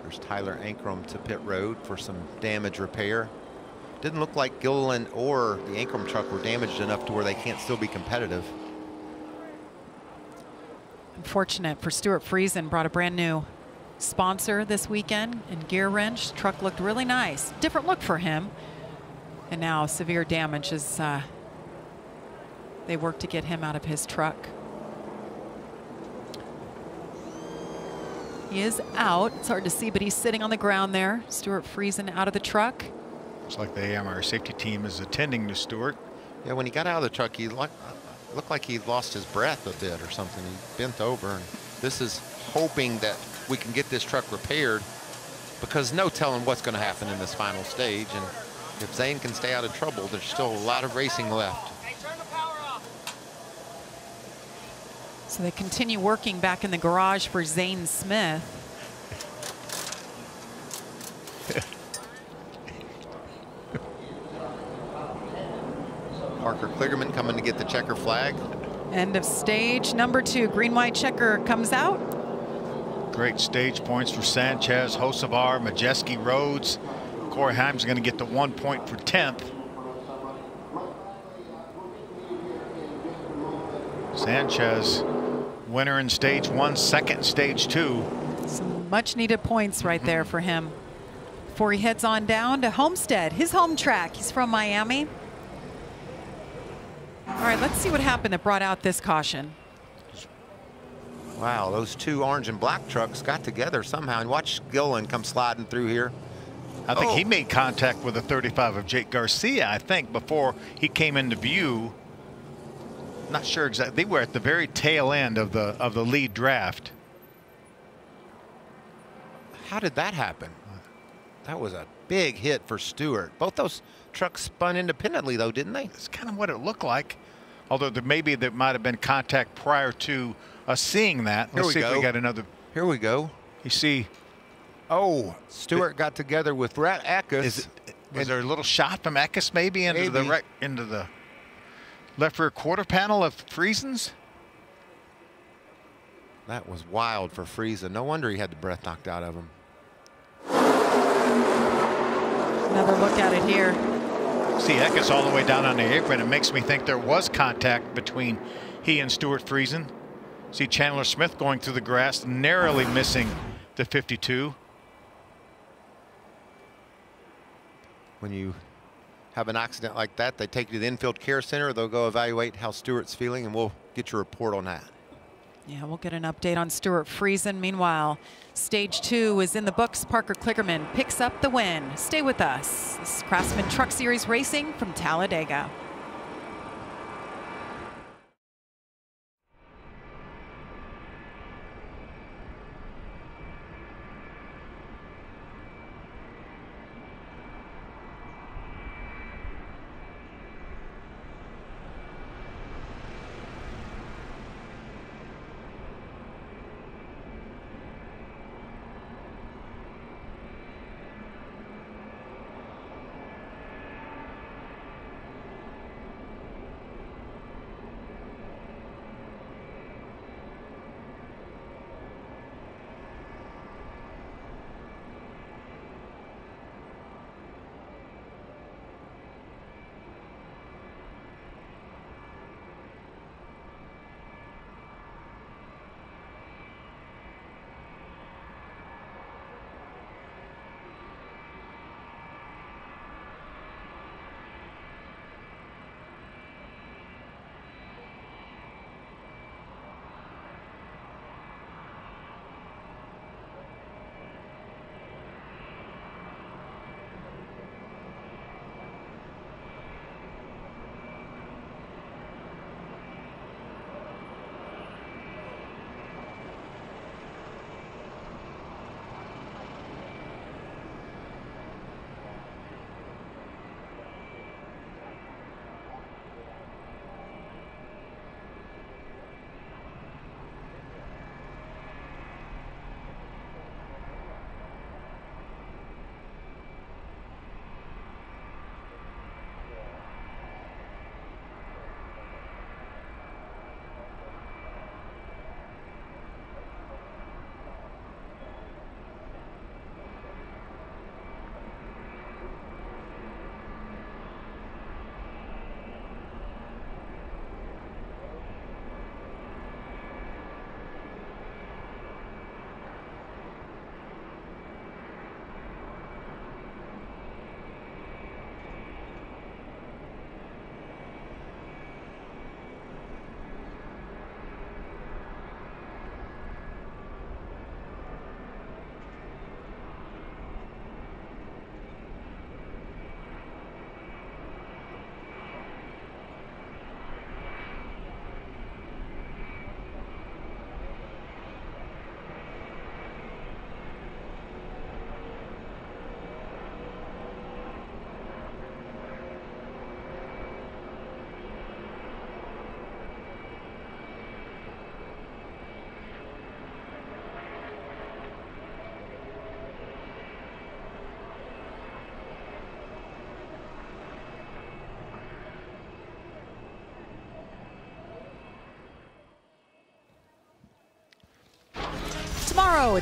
There's Tyler Ankrum to pit road for some damage repair. Didn't look like Gilliland or the Ankrum truck were damaged enough to where they can't still be competitive. Unfortunate for Stewart Friesen, brought a brand new sponsor this weekend in Gear Wrench. Truck looked really nice. Different look for him. And now severe damage as uh, they work to get him out of his truck. He is out. It's hard to see, but he's sitting on the ground there. Stewart Friesen out of the truck. Looks like the AMR safety team is attending to Stewart. Yeah, when he got out of the truck, he looked, looked like he lost his breath a bit or something. He bent over. And this is hoping that we can get this truck repaired because no telling what's going to happen in this final stage. And if Zane can stay out of trouble, there's still a lot of racing left. So they continue working back in the garage for Zane Smith. *laughs* Parker Kligerman coming to get the checker flag. End of stage number two. Green white checker comes out. Great stage points for Sanchez, Hocevar, Majeski, Rhodes. Corey Heim's going to get the one point for 10th. Sanchez, winner in stage one, second stage two. Some much needed points right there for him. Before he heads on down to Homestead, his home track. He's from Miami. All right, let's see what happened that brought out this caution. Wow, those two orange and black trucks got together somehow. And watch Gillen come sliding through here. I think Oh. he made contact with the 35 of Jake Garcia, I think, before he came into view. Not sure exactly. They were at the very tail end of the of the lead draft. How did that happen? That was a big hit for Stewart. Both those trucks spun independently, though, didn't they? It's kind of what it looked like. Although there maybe there might have been contact prior to us seeing that. Here Let's we see if we got another. Here we go. You see Oh, Stewart got together with Rat Eckes. Is it, was there a little shot from Eckes maybe into the right into the left rear quarter panel of Friesen's? That was wild for Friesen. No wonder he had the breath knocked out of him. Another look at it here. See Eckes all the way down on the apron. It makes me think there was contact between he and Stewart Friesen. See Chandler Smith going through the grass, narrowly missing the 52. When you have an accident like that, they take you to the infield care center. They'll go evaluate how Stewart's feeling, and we'll get your report on that. Yeah, we'll get an update on Stewart Friesen. Meanwhile, stage two is in the books. Parker Kligerman picks up the win. Stay with us. This is Craftsman Truck Series Racing from Talladega.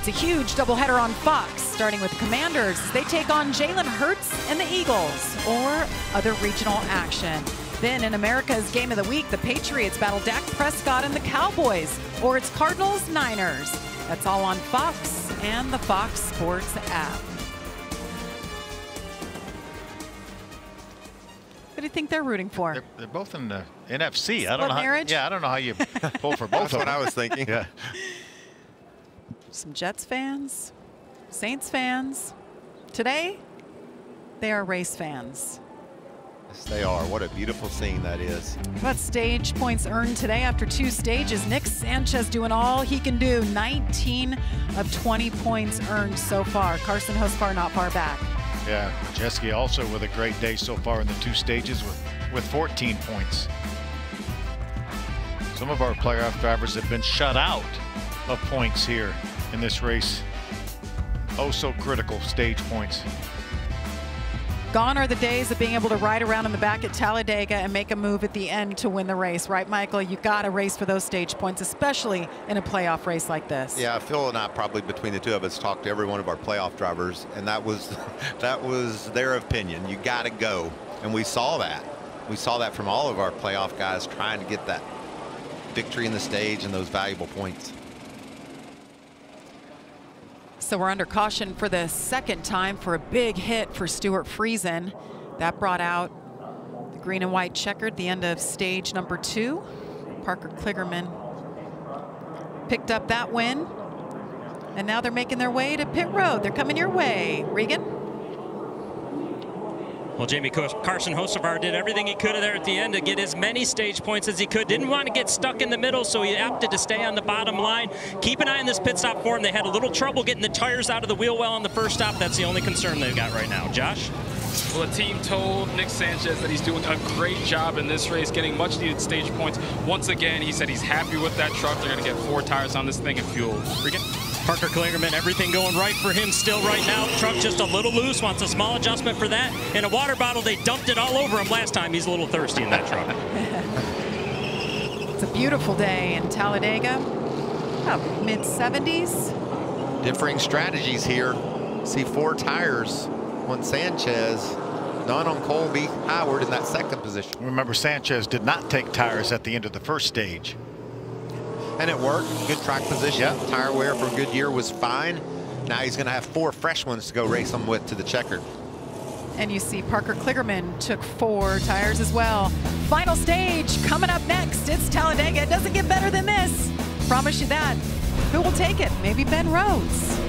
It's a huge doubleheader on Fox, starting with the Commanders as they take on Jalen Hurts and the Eagles, or other regional action. Then in America's Game of the Week, the Patriots battle Dak Prescott and the Cowboys, or it's Cardinals Niners. That's all on Fox and the Fox Sports app. What do you think they're rooting for? They're, they're both in the NFC. I don't know. How, marriage? yeah, I don't know how you *laughs* pull for both. That's of what them. I was thinking. Yeah. Some Jets fans, Saints fans. Today, they are race fans. Yes, they are. What a beautiful scene that is. What stage points earned today after two stages? Nick Sanchez doing all he can do. 19 of 20 points earned so far. Carson Hocevar not far back. Yeah, Jeske also with a great day so far in the two stages with, with 14 points. Some of our playoff drivers have been shut out of points here in this race oh so critical stage points. Gone are the days of being able to ride around in the back at Talladega and make a move at the end to win the race, right, Michael? You got to race for those stage points, especially in a playoff race like this. Yeah, Phil and I probably between the two of us talked to every one of our playoff drivers, and that was *laughs* that was their opinion. You got to go, and we saw that. We saw that from all of our playoff guys trying to get that victory in the stage and those valuable points. So we're under caution for the second time for a big hit for Stewart Friesen. That brought out the green and white checkered, the end of stage number two. Parker Kligerman picked up that win. And now they're making their way to pit road. They're coming your way. Regan? Well, Jamie Carson Hocevar did everything he could there at the end to get as many stage points as he could. Didn't want to get stuck in the middle, so he opted to stay on the bottom line. Keep an eye on this pit stop for him. They had a little trouble getting the tires out of the wheel well on the first stop. That's the only concern they've got right now. Josh? Well, the team told Nick Sanchez that he's doing a great job in this race, getting much needed stage points. Once again, he said he's happy with that truck. They're going to get four tires on this thing and fuel. Regan? Parker Kligerman, everything going right for him still right now. Truck just a little loose, wants a small adjustment for that. In a water bottle, they dumped it all over him last time. He's a little thirsty in that truck. *laughs* it's a beautiful day in Talladega. Mid 70s. Differing strategies here. See four tires on Sanchez, none on Colby Howard in that second position. Remember, Sanchez did not take tires at the end of the first stage. And it worked. Good track position. Yep. Tire wear for Goodyear was fine. Now he's going to have four fresh ones to go race them with to the checkered. And you see Parker Kligerman took four tires as well. Final stage coming up next. It's Talladega. It doesn't get better than this. Promise you that. Who will take it? Maybe Ben Rhodes.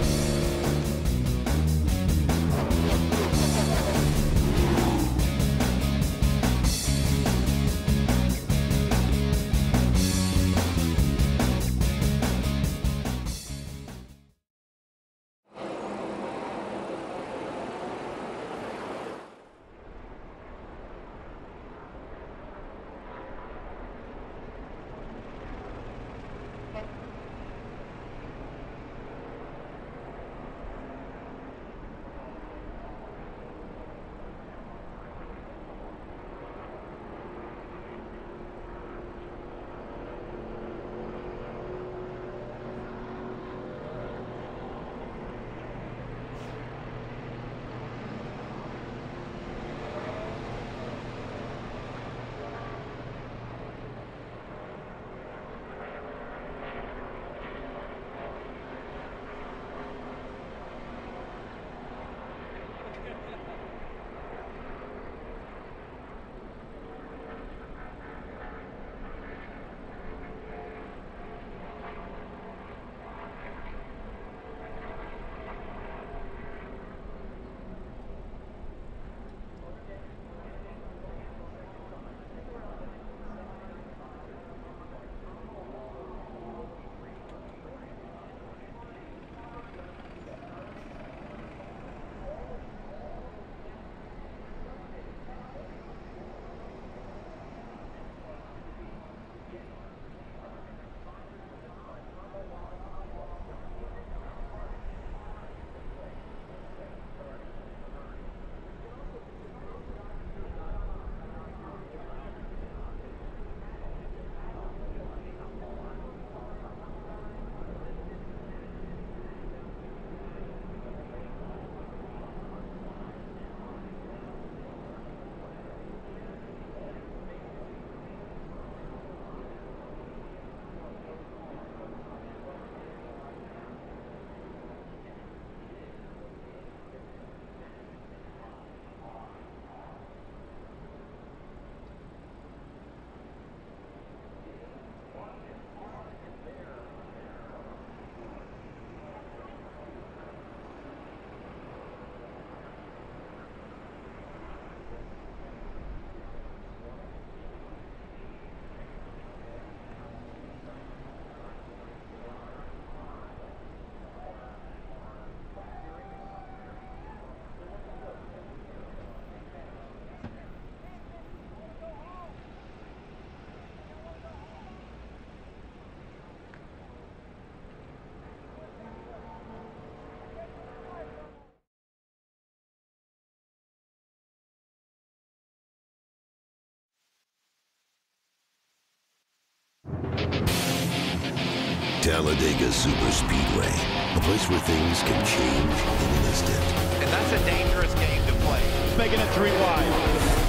Talladega Super Speedway, a place where things can change in an instant. And that's a dangerous game to play. Making it three wide.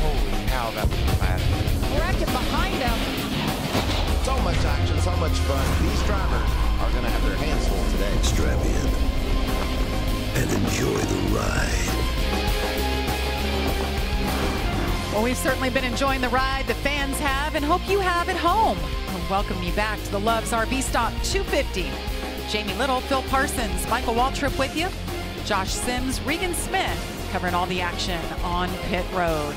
Holy cow, that was dramatic. Wrecking behind him. So much action, so much fun. These drivers are going to have their hands full today. Strap in and enjoy the ride. Well, we've certainly been enjoying the ride. The fans have, and hope you have at home. And welcome you back to the Love's RV Stop 250. Jamie Little, Phil Parsons, Michael Waltrip with you. Josh Sims, Regan Smith, covering all the action on pit road.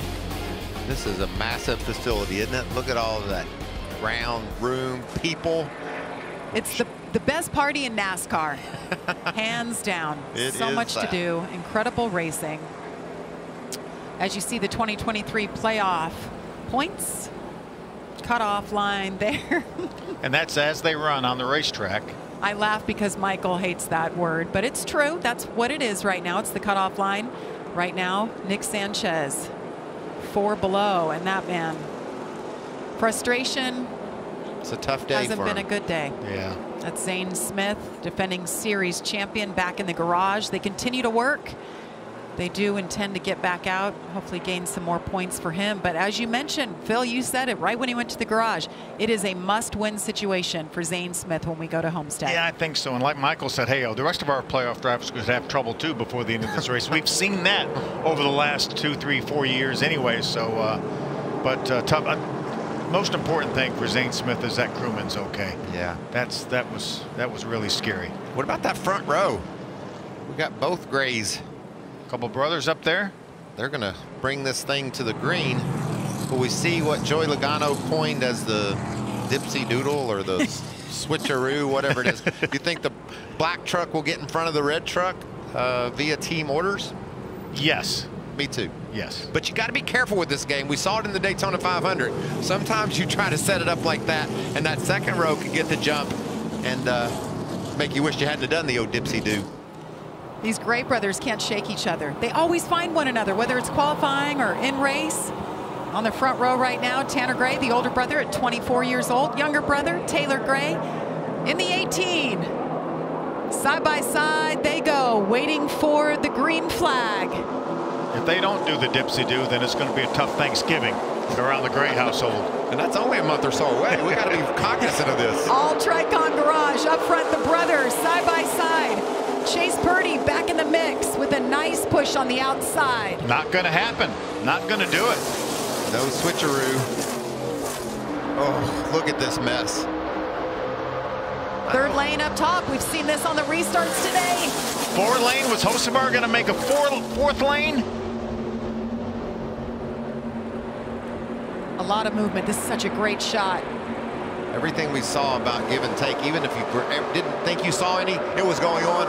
This is a massive facility, isn't it? Look at all of that ground, room, people. It's the, the best party in NASCAR, *laughs* hands down. It so much that. to do, incredible racing. As you see the 2023 playoff points, cutoff line there. *laughs* And that's as they run on the racetrack. I laugh because Michael hates that word, but it's true. That's what it is right now. It's the cutoff line. Right now, Nick Sanchez, four below, and that man, frustration It's a tough day hasn't been him. a good day. Yeah. That's Zane Smith, defending series champion, back in the garage. They continue to work. They do intend to get back out, hopefully gain some more points for him. But as you mentioned, Phil, you said it right when he went to the garage. It is a must-win situation for Zane Smith when we go to Homestead. Yeah, I think so. And like Michael said, hey, oh, the rest of our playoff drivers could have trouble too before the end of this race. We've seen that over the last two, three, four years anyway. So, uh, but uh, tough. Uh, most important thing for Zane Smith is that crewman's okay. Yeah. That's that was that was really scary. What about that front row? We got both Grays. Couple brothers up there. They're going to bring this thing to the green. Will we see what Joey Logano coined as the dipsy doodle or the *laughs* switcheroo, whatever it is? *laughs* you think the black truck will get in front of the red truck uh, via team orders? Yes. Me too. Yes. But you got to be careful with this game. We saw it in the Daytona 500. Sometimes you try to set it up like that, and that second row could get the jump and uh, make you wish you hadn't done the old dipsy do. These Gray brothers can't shake each other. They always find one another, whether it's qualifying or in race. On the front row right now, Tanner Gray, the older brother at 24 years old. Younger brother, Taylor Gray, in the 18. Side by side, they go, waiting for the green flag. If they don't do the dipsy do, then it's going to be a tough Thanksgiving around the Gray household. And that's only a month or so away. We got to be *laughs* cognizant of this. All Tricon Garage up front, the brothers side by side. Chase Purdy back in the mix with a nice push on the outside. Not going to happen. Not going to do it. No switcheroo. Oh, look at this mess. Third lane up top. We've seen this on the restarts today. Four lane was Hocevar going to make a four, fourth lane? A lot of movement. This is such a great shot. Everything we saw about give and take, even if you eh, didn't think you saw any, it was going on.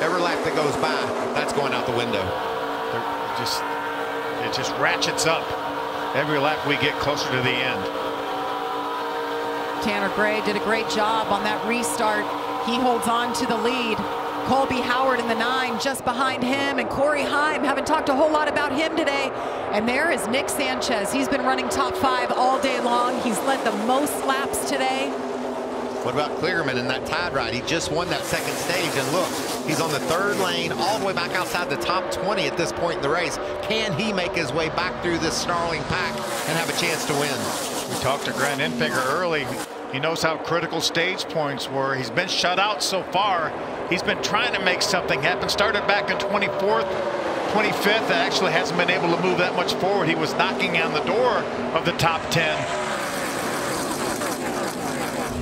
Every lap that goes by, that's going out the window. They're just it just ratchets up every lap we get closer to the end. Tanner Gray did a great job on that restart. He holds on to the lead. Colby Howard in the nine just behind him and Corey Heim. Haven't talked a whole lot about him today. And there is Nick Sanchez. He's been running top five all day long. He's led the most laps today. What about Kligerman in that tide ride? He just won that second stage, and look, he's on the third lane, all the way back outside the top 20 at this point in the race. Can he make his way back through this snarling pack and have a chance to win? We talked to Grant Enfinger early. He knows how critical stage points were. He's been shut out so far. He's been trying to make something happen. Started back in 24th, 25th, and actually hasn't been able to move that much forward. He was knocking on the door of the top 10.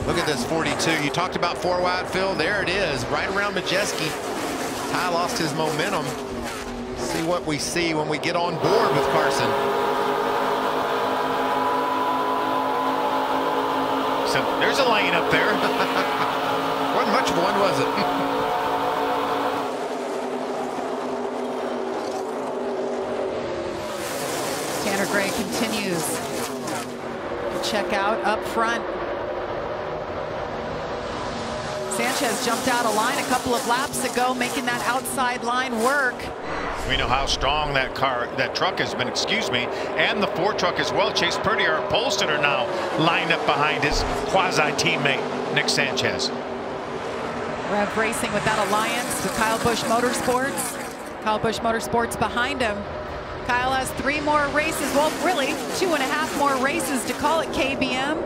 Look at this 42. You talked about four wide Phil. There it is, right around Majeski. Ty lost his momentum. See what we see when we get on board with Carson. So there's a lane up there. *laughs* Wasn't much of one, was it? Tanner Gray continues to check out up front. Sanchez jumped out of line a couple of laps ago, making that outside line work. We know how strong that car, that truck has been, excuse me, and the Ford truck as well. Chase Purdy, our upholsterer now, lined up behind his quasi-teammate, Nick Sanchez. Rev Racing with that alliance with Kyle Busch Motorsports. Kyle Busch Motorsports behind him. Kyle has three more races, well, really two and a half more races to call it KBM.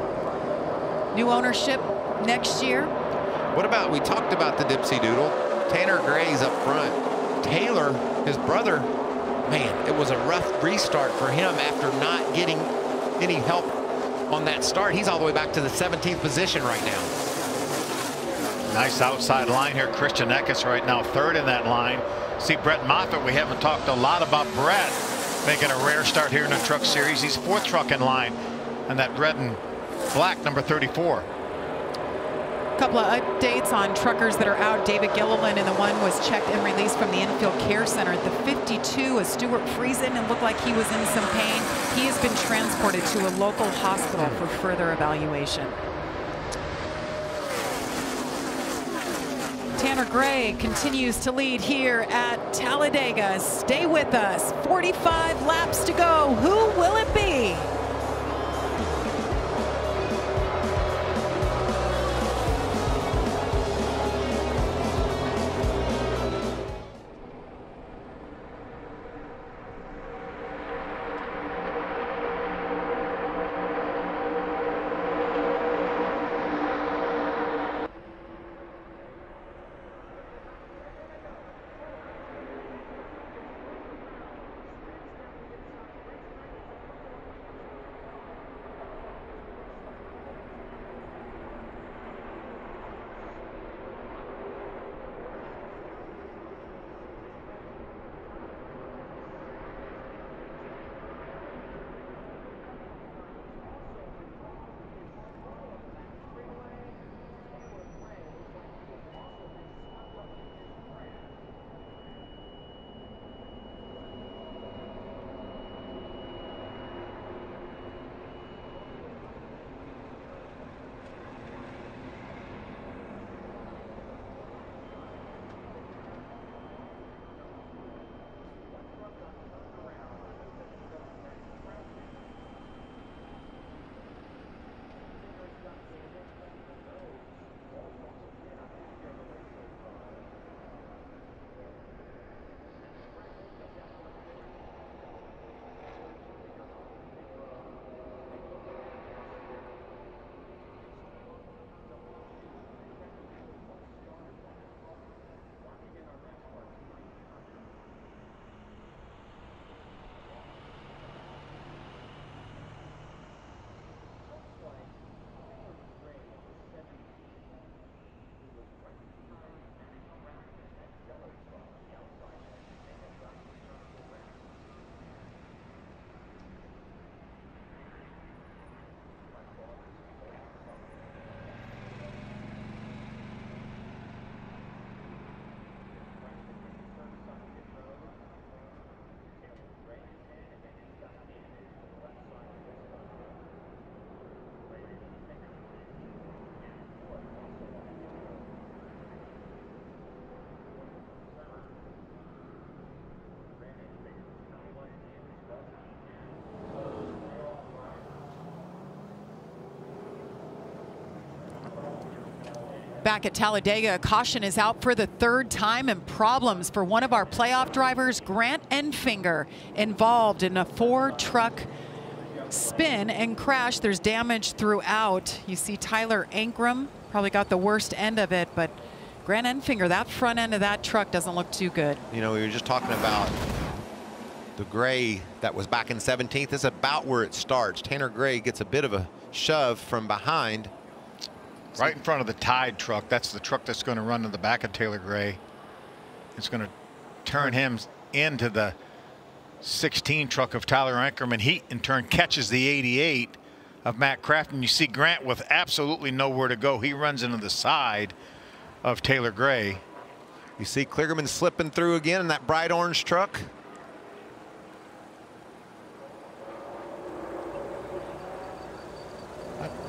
New ownership next year. What about, we talked about the Dipsy Doodle. Tanner Gray's up front. Taylor, his brother, man, it was a rough restart for him after not getting any help on that start. He's all the way back to the 17th position right now. Nice outside line here. Christian Eckes right now third in that line. See Brett Moffitt. We haven't talked a lot about Brett making a rare start here in the truck series. He's fourth truck in line and that red and black number 34 couple of updates on truckers that are out. David Gilliland in the one was checked and released from the infield care center. At the 52 is Stewart Friesen and looked like he was in some pain. He has been transported to a local hospital for further evaluation. Tanner Gray continues to lead here at Talladega. Stay with us. 45 laps to go. Who will it be? Back at Talladega. Caution is out for the third time and problems for one of our playoff drivers, Grant Enfinger, involved in a four truck spin and crash. There's damage throughout. You see Tyler Ankrum probably got the worst end of it, but Grant Enfinger, that front end of that truck doesn't look too good. You know, we were just talking about the gray that was back in 17th. This is about where it starts. Tanner Gray gets a bit of a shove from behind Right in front of the Tide truck. That's the truck that's going to run to the back of Taylor Gray. It's going to turn him into the 16 truck of Tyler Ankrum. He, in turn, catches the 88 of Matt Crafton. You see Grant with absolutely nowhere to go. He runs into the side of Taylor Gray. You see Kligerman slipping through again in that bright orange truck.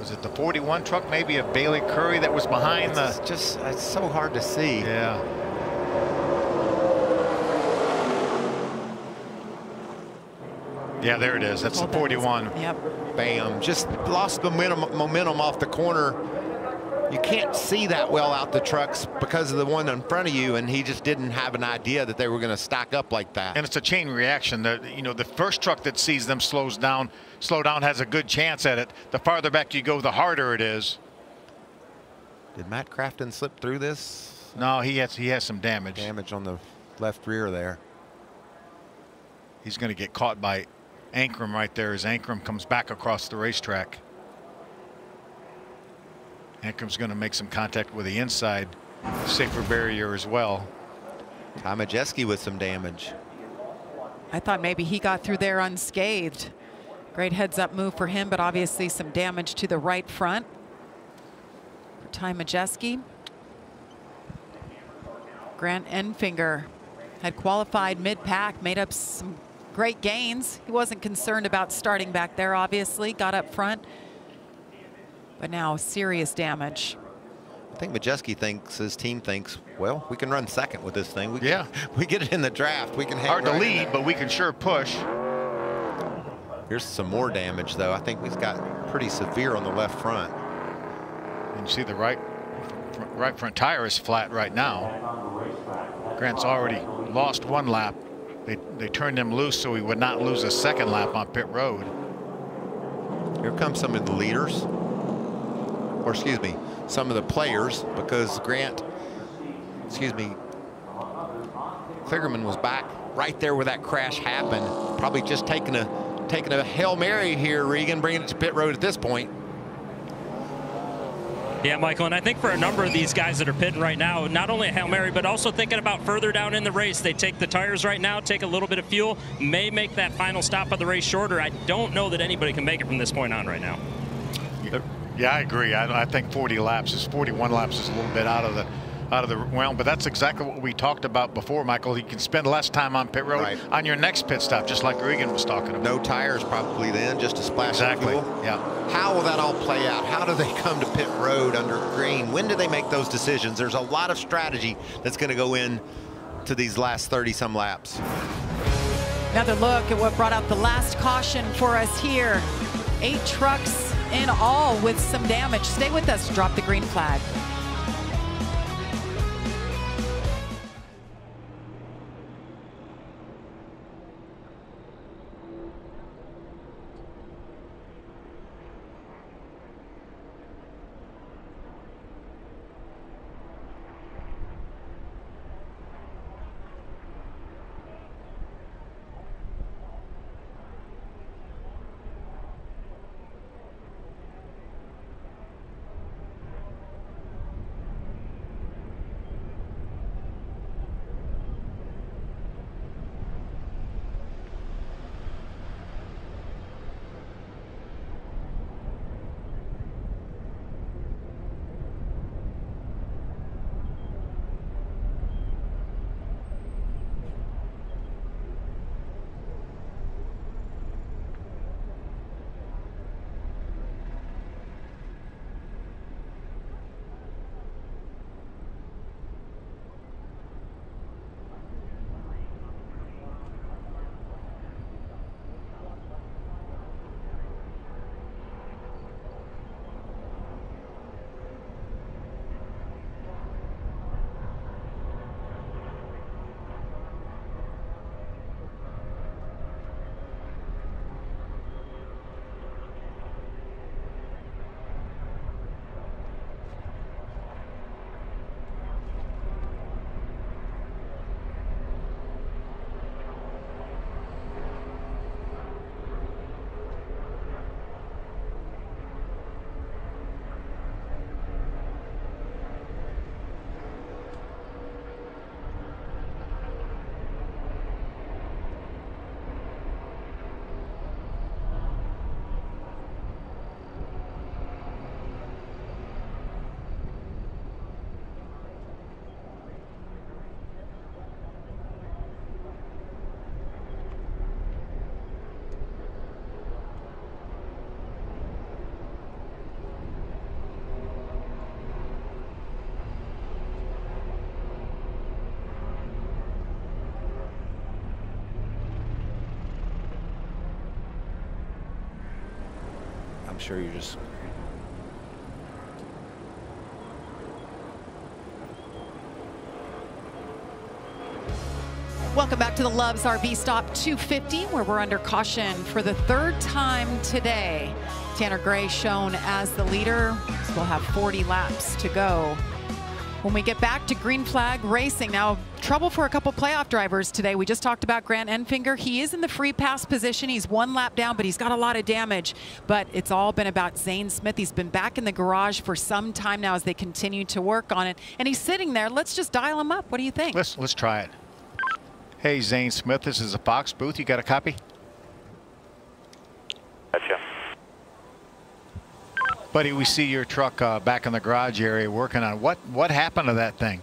Was it the 41 truck maybe of Bayley Currey that was behind it's the just it's so hard to see. Yeah. Yeah there it is. That's the 41 yep. Bam. Just lost the momentum momentum off the corner you can't see that well out the trucks because of the one in front of you, and he just didn't have an idea that they were going to stack up like that. And it's a chain reaction. The, you know, the first truck that sees them slows down, slow down has a good chance at it. The farther back you go, the harder it is. Did Matt Crafton slip through this? No, he has he has some damage. Damage on the left rear there. He's going to get caught by Ankrum right there as Ankrum comes back across the racetrack. Ankrum's going to make some contact with the inside safer barrier as well. Ty Majeski with some damage. I thought maybe he got through there unscathed. Great heads up move for him, but obviously some damage to the right front. For Ty Majeski. Grant Enfinger had qualified mid-pack, made up some great gains. He wasn't concerned about starting back there, obviously, got up front. But now serious damage. I think Majeski thinks, his team thinks, well, we can run second with this thing. We yeah. *laughs* we get it in the draft. We can Hard right to lead, but we can sure push. Here's some more damage, though. I think we've got pretty severe on the left front. And you see the right, right front tire is flat right now. Grant's already lost one lap. They, they turned him loose so he would not lose a second lap on pit road. Here come some of the leaders, or excuse me, some of the players, because Grant, excuse me, Kligerman was back right there where that crash happened. Probably just taking a taking a Hail Mary here, Regan, bringing it to pit road at this point. Yeah, Michael, and I think for a number of these guys that are pitting right now, not only a Hail Mary, but also thinking about further down in the race. They take the tires right now, take a little bit of fuel, may make that final stop of the race shorter. I don't know that anybody can make it from this point on right now. Yeah, I agree. I, I think 40 laps is 41 laps is a little bit out of the out of the realm, but that's exactly what we talked about before, Michael. You can spend less time on pit road Right. on your next pit stop, just like Regan was talking about. No tires probably then, just a splash Exactly. of fuel. Yeah. How will that all play out? How do they *laughs* come to pit road under green? When do they make those decisions? There's a lot of strategy that's going to go in to these last 30 some laps. Another look at what brought out the last caution for us here. Eight trucks in all with some damage. Stay with us, drop the green flag. sure you're just Welcome back to the Loves RV Stop 250, where we're under caution for the third time today. Tanner Gray shown as the leader. We'll have 40 laps to go. When we get back to green flag racing, now trouble for a couple playoff drivers today. We just talked about Grant Enfinger. He is in the free pass position. He's one lap down, but he's got a lot of damage. But it's all been about Zane Smith. He's been back in the garage for some time now as they continue to work on it. And he's sitting there. Let's just dial him up. What do you think? Let's let's try it. Hey, Zane Smith, this is a Fox booth. You got a copy? Buddy, we see your truck uh, back in the garage area working on what what happened to that thing?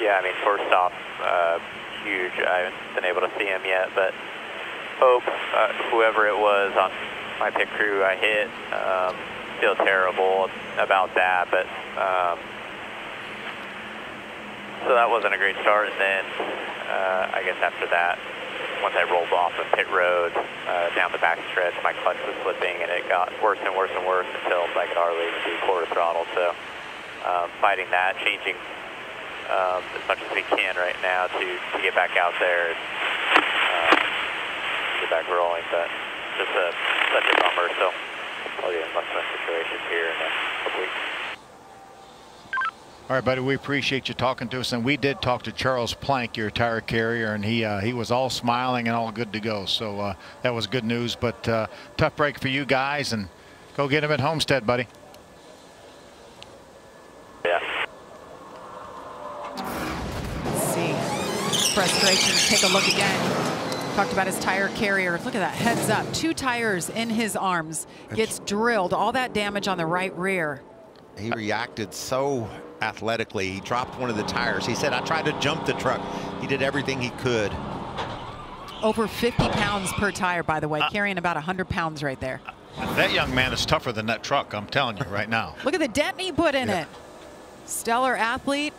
Yeah, I mean, first off, uh, huge. I haven't been able to see him yet, but hope uh, whoever it was on my pit crew I hit, um, feel terrible about that, but um, so that wasn't a great start. And then uh, I guess after that, once I rolled off of pit road uh, down the back stretch, my clutch was slipping, and it got worse and worse and worse until I could hardly even do quarter throttle. So um, fighting that, changing um, as much as we can right now to, to get back out there and uh, get back rolling. But just a, such a bummer. So I'll be in much less situations here in a couple weeks. All right, buddy, we appreciate you talking to us, and we did talk to Charles Plank, your tire carrier, and he uh, he was all smiling and all good to go. So uh, that was good news, but uh, tough break for you guys, and go get him at Homestead, buddy. Yeah. Let's see. Frustration. Take a look again. Talked about his tire carrier. Look at that. Heads up. Two tires in his arms. Gets drilled. All that damage on the right rear. He reacted so athletically. He dropped one of the tires. He said, I tried to jump the truck. He did everything he could. Over 50 pounds per tire, by the way, uh, carrying about 100 pounds right there. That young man is tougher than that truck, I'm telling you right now. *laughs* Look at the dent he put in Yeah. it. Stellar athlete.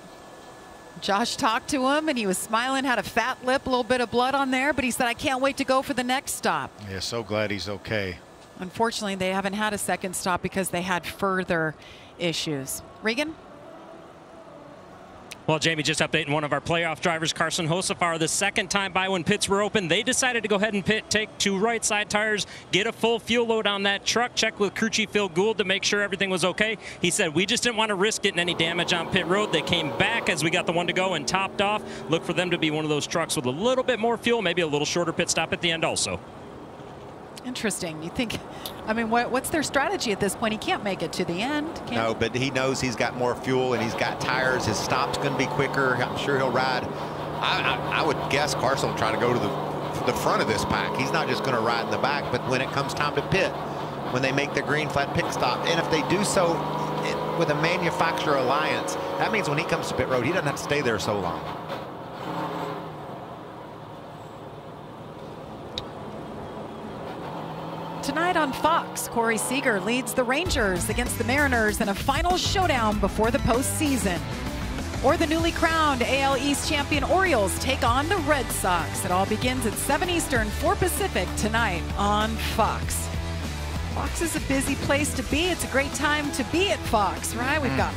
Josh talked to him and he was smiling, had a fat lip, a little bit of blood on there, but he said, I can't wait to go for the next stop. Yeah, so glad he's okay. Unfortunately, they haven't had a second stop because they had further issues. Regan? Well, Jamie, just updating one of our playoff drivers, Carson Hocevar, the second time by when pits were open, they decided to go ahead and pit, take two right side tires, get a full fuel load on that truck, check with crew chief Phil Gould to make sure everything was okay. He said, we just didn't want to risk getting any damage on pit road. They came back as we got the one to go and topped off. Look for them to be one of those trucks with a little bit more fuel, maybe a little shorter pit stop at the end also. Interesting. You think, I mean, what, what's their strategy at this point? He can't make it to the end. No, but he knows he's got more fuel and he's got tires. His stop's going to be quicker. I'm sure he'll ride. I, I, I would guess Carson will try to go to the, the front of this pack. He's not just going to ride in the back, but when it comes time to pit, when they make the green flat pit stop, and if they do so it, with a manufacturer alliance, that means when he comes to pit road, he doesn't have to stay there so long. Tonight on Fox, Corey Seager leads the Rangers against the Mariners in a final showdown before the postseason. Or the newly crowned AL East champion Orioles take on the Red Sox. It all begins at 7 Eastern, 4 Pacific tonight on Fox. Fox is a busy place to be. It's a great time to be at Fox, right? We've mm. got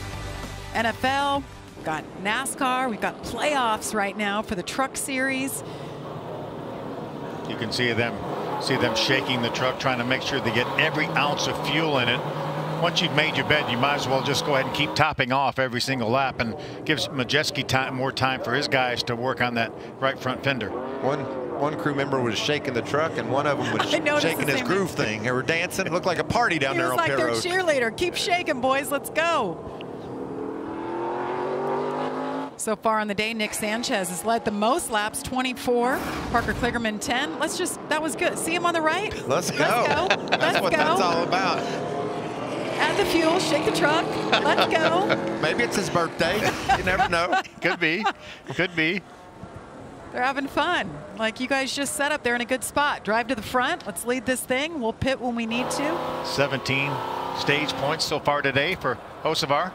NFL, we've got NASCAR, we've got playoffs right now for the Truck Series. You can see them see them shaking the truck, trying to make sure they get every ounce of fuel in it. Once you've made your bed, you might as well just go ahead and keep topping off every single lap and gives Majeski time more time for his guys to work on that right front fender. One one crew member was shaking the truck, and one of them was *laughs* shaking the his groove thing. They were dancing. It looked like a party down He there was on like pit their cheerleader. Keep shaking, boys. Let's go. So far on the day, Nick Sanchez has led the most laps, 24. Parker Kligerman, 10. Let's just, that was good. See him on the right? Let's go. Let's go. *laughs* That's Let's what go. that's all about. Add the fuel, shake the truck. Let's go. *laughs* Maybe it's his birthday. You never know. Could be. Could be. They're having fun. Like you guys just set up, they're in a good spot. Drive to the front. Let's lead this thing. We'll pit when we need to. 17 stage points so far today for Hocevar.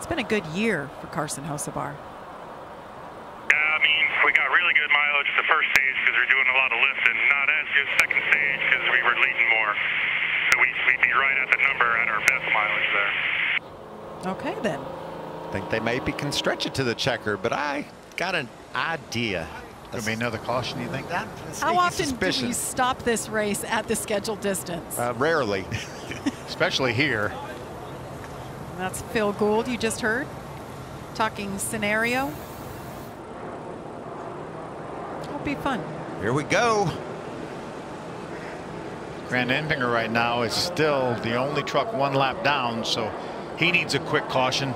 It's been a good year for Carson Hocevar. I mean, we got really good mileage the first stage because we are doing a lot of lifting. Not as good second stage because we were leading more. So we, we'd be right at the number at our best mileage there. Okay, then. I think they maybe can stretch it to the checker, but I got an idea. Could be another caution, you think? That How often suspicion. do we stop this race at the scheduled distance? Uh, rarely. *laughs* Especially here. That's Phil Gould you just heard talking scenario. It'll be fun. Here we go. Grant Enfinger right now is still the only truck one lap down, so he needs a quick caution.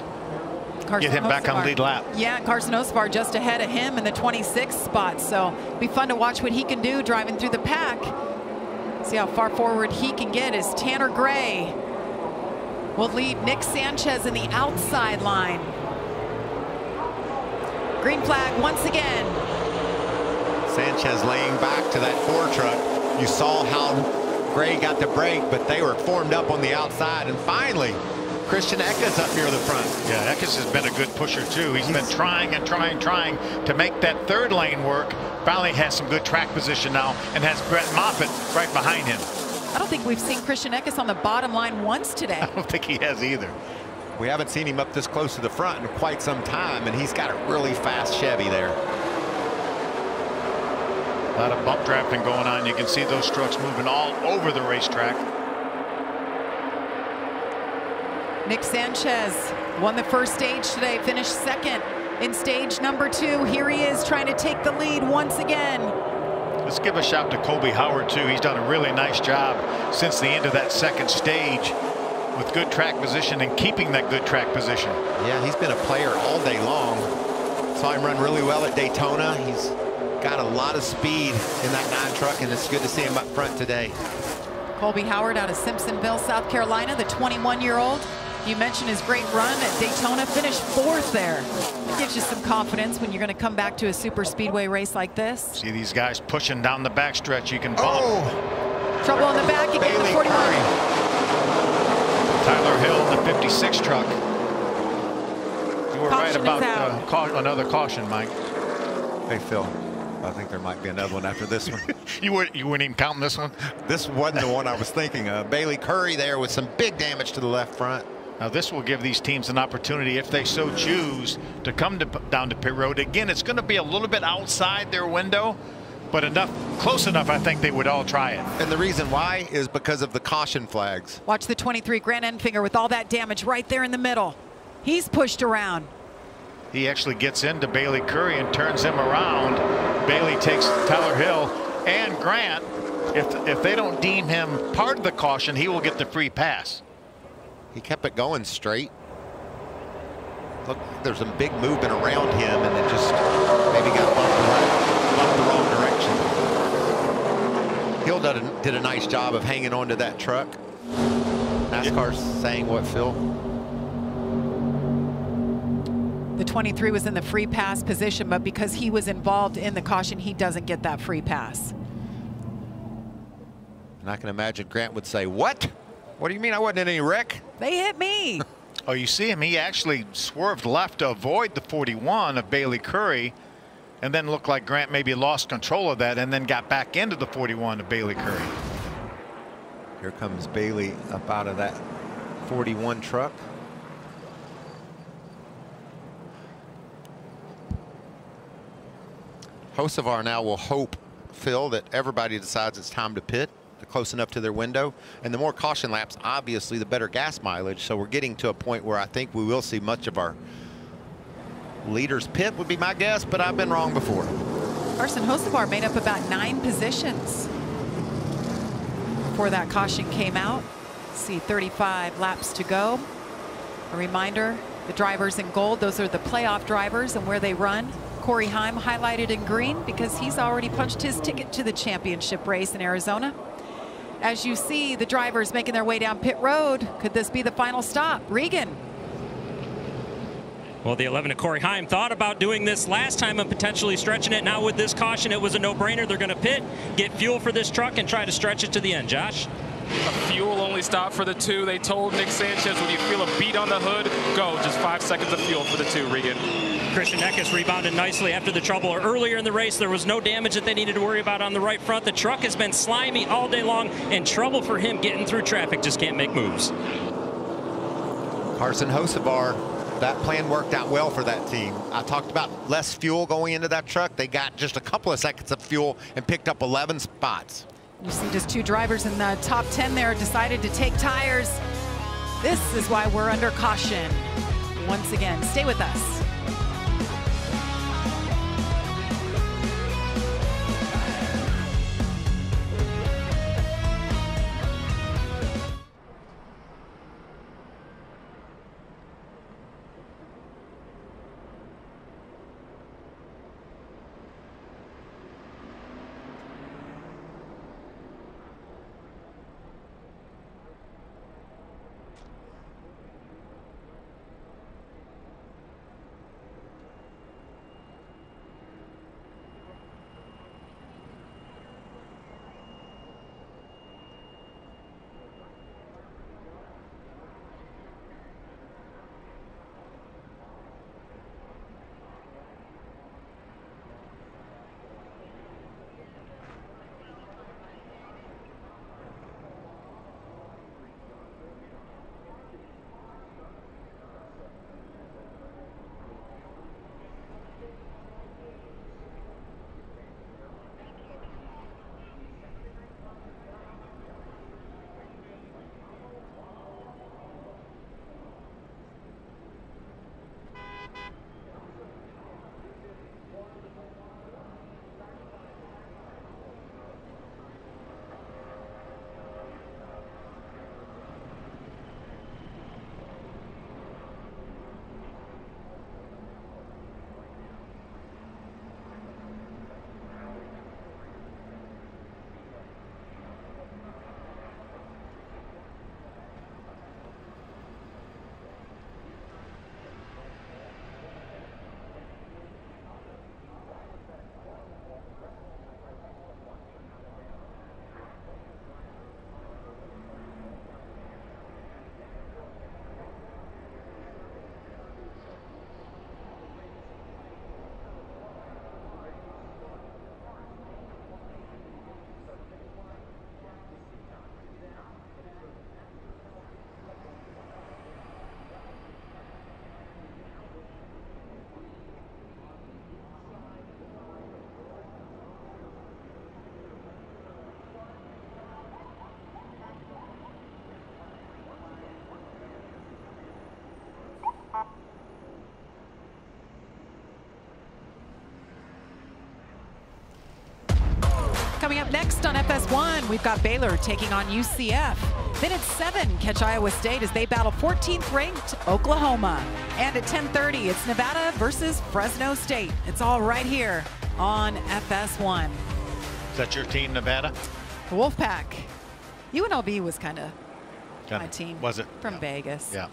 Carson Get him back on Hocevar. lead lap. Yeah, Carson Hocevar just ahead of him in the 26th spot. So be fun to watch what he can do driving through the pack. See how far forward he can get as Tanner Gray will lead Nick Sanchez in the outside line. Green flag once again. Sanchez laying back to that four truck. You saw how Gray got the break, but they were formed up on the outside. And finally, Christian Eckes up near the front. Yeah, Eckes has been a good pusher too. He's been trying and trying, trying to make that third lane work. Finally has some good track position now and has Brett Moffitt right behind him. I don't think we've seen Christian Eckes on the bottom line once today. *laughs* I don't think he has either. We haven't seen him up this close to the front in quite some time, and he's got a really fast Chevy there. A lot of bump drafting going on. You can see those trucks moving all over the racetrack. Nick Sanchez won the first stage today, finished second in stage number two. Here he is trying to take the lead once again. Let's give a shout to Colby Howard too. He's done a really nice job since the end of that second stage with good track position and keeping that good track position. Yeah, he's been a player all day long. Saw him run really well at Daytona. He's got a lot of speed in that nine truck, and it's good to see him up front today. Colby Howard out of Simpsonville, South Carolina, the 21-year-old. You mentioned his great run at Daytona, finished fourth there. It gives you some confidence when you're going to come back to a super speedway race like this. See these guys pushing down the backstretch. You can bump. Oh. Trouble on the back again, the 41. Tyler Hill in the 56 truck. You were right Caution is about out. uh, cau- another caution, Mike. Hey, Phil. I think there might be another one after this one. *laughs* you, weren't, you weren't even counting this one? This wasn't the one I was thinking of. Bayley Currey there with some big damage to the left front. Now this will give these teams an opportunity, if they so choose, to come to, down to pit road. Again, it's going to be a little bit outside their window, but enough, close enough, I think they would all try it. And the reason why is because of the caution flags. Watch the 23 Grant Enfinger with all that damage right there in the middle. He's pushed around. He actually gets into Bayley Currey and turns him around. Bayley takes Tyler Hill and Grant. If, if they don't deem him part of the caution, he will get the free pass. He kept it going straight. Look, there's some big movement around him, and it just maybe got bumped, around, bumped the wrong direction. Hill did a, did a nice job of hanging on to that truck. NASCAR's saying what, Phil? The 23 was in the free pass position, but because he was involved in the caution, he doesn't get that free pass. And I can imagine Grant would say, what? What do you mean I wasn't in any wreck? They hit me. *laughs* Oh, you see him? He actually swerved left to avoid the 41 of Bayley Currey, and then looked like Grant maybe lost control of that and then got back into the 41 of Bayley Currey. Here comes Bayley up out of that 41 truck. Hocevar now will hope, Phil, that everybody decides it's time to pit. Close enough to their window. And the more caution laps, obviously, the better gas mileage. So we're getting to a point where I think we will see much of our leaders pit would be my guess, but I've been wrong before. Carson Hocevar made up about nine positions before that caution came out. See 35 laps to go. A reminder, the drivers in gold, those are the playoff drivers and where they run. Corey Heim highlighted in green because he's already punched his ticket to the championship race in Arizona. As you see the drivers making their way down pit road, could this be the final stop? Regan. Well, the 11 of Corey Heim thought about doing this last time and potentially stretching it. Now with this caution, it was a no-brainer. They're going to pit, get fuel for this truck, and try to stretch it to the end. Josh? A fuel only stop for the two. They told Nick Sanchez, when you feel a beat on the hood, go. Just five seconds of fuel for the two, Regan. Christian Eckes rebounded nicely after the trouble. Earlier in the race, there was no damage that they needed to worry about on the right front. The truck has been slimy all day long, and trouble for him getting through traffic. Just can't make moves. Carson Hocevar That plan worked out well for that team. I talked about less fuel going into that truck. They got just a couple of seconds of fuel and picked up 11 spots. You see just two drivers in the top 10 there decided to take tires. This is why we're under caution. Once again, stay with us. Coming up next on FS1, we've got Baylor taking on UCF. Then at 7, catch Iowa State as they battle 14th ranked Oklahoma. And at 10.30, it's Nevada versus Fresno State. It's all right here on FS1. Is that your team, Nevada? The Wolfpack. UNLV was kind of my team. Was it? From Vegas. Yeah.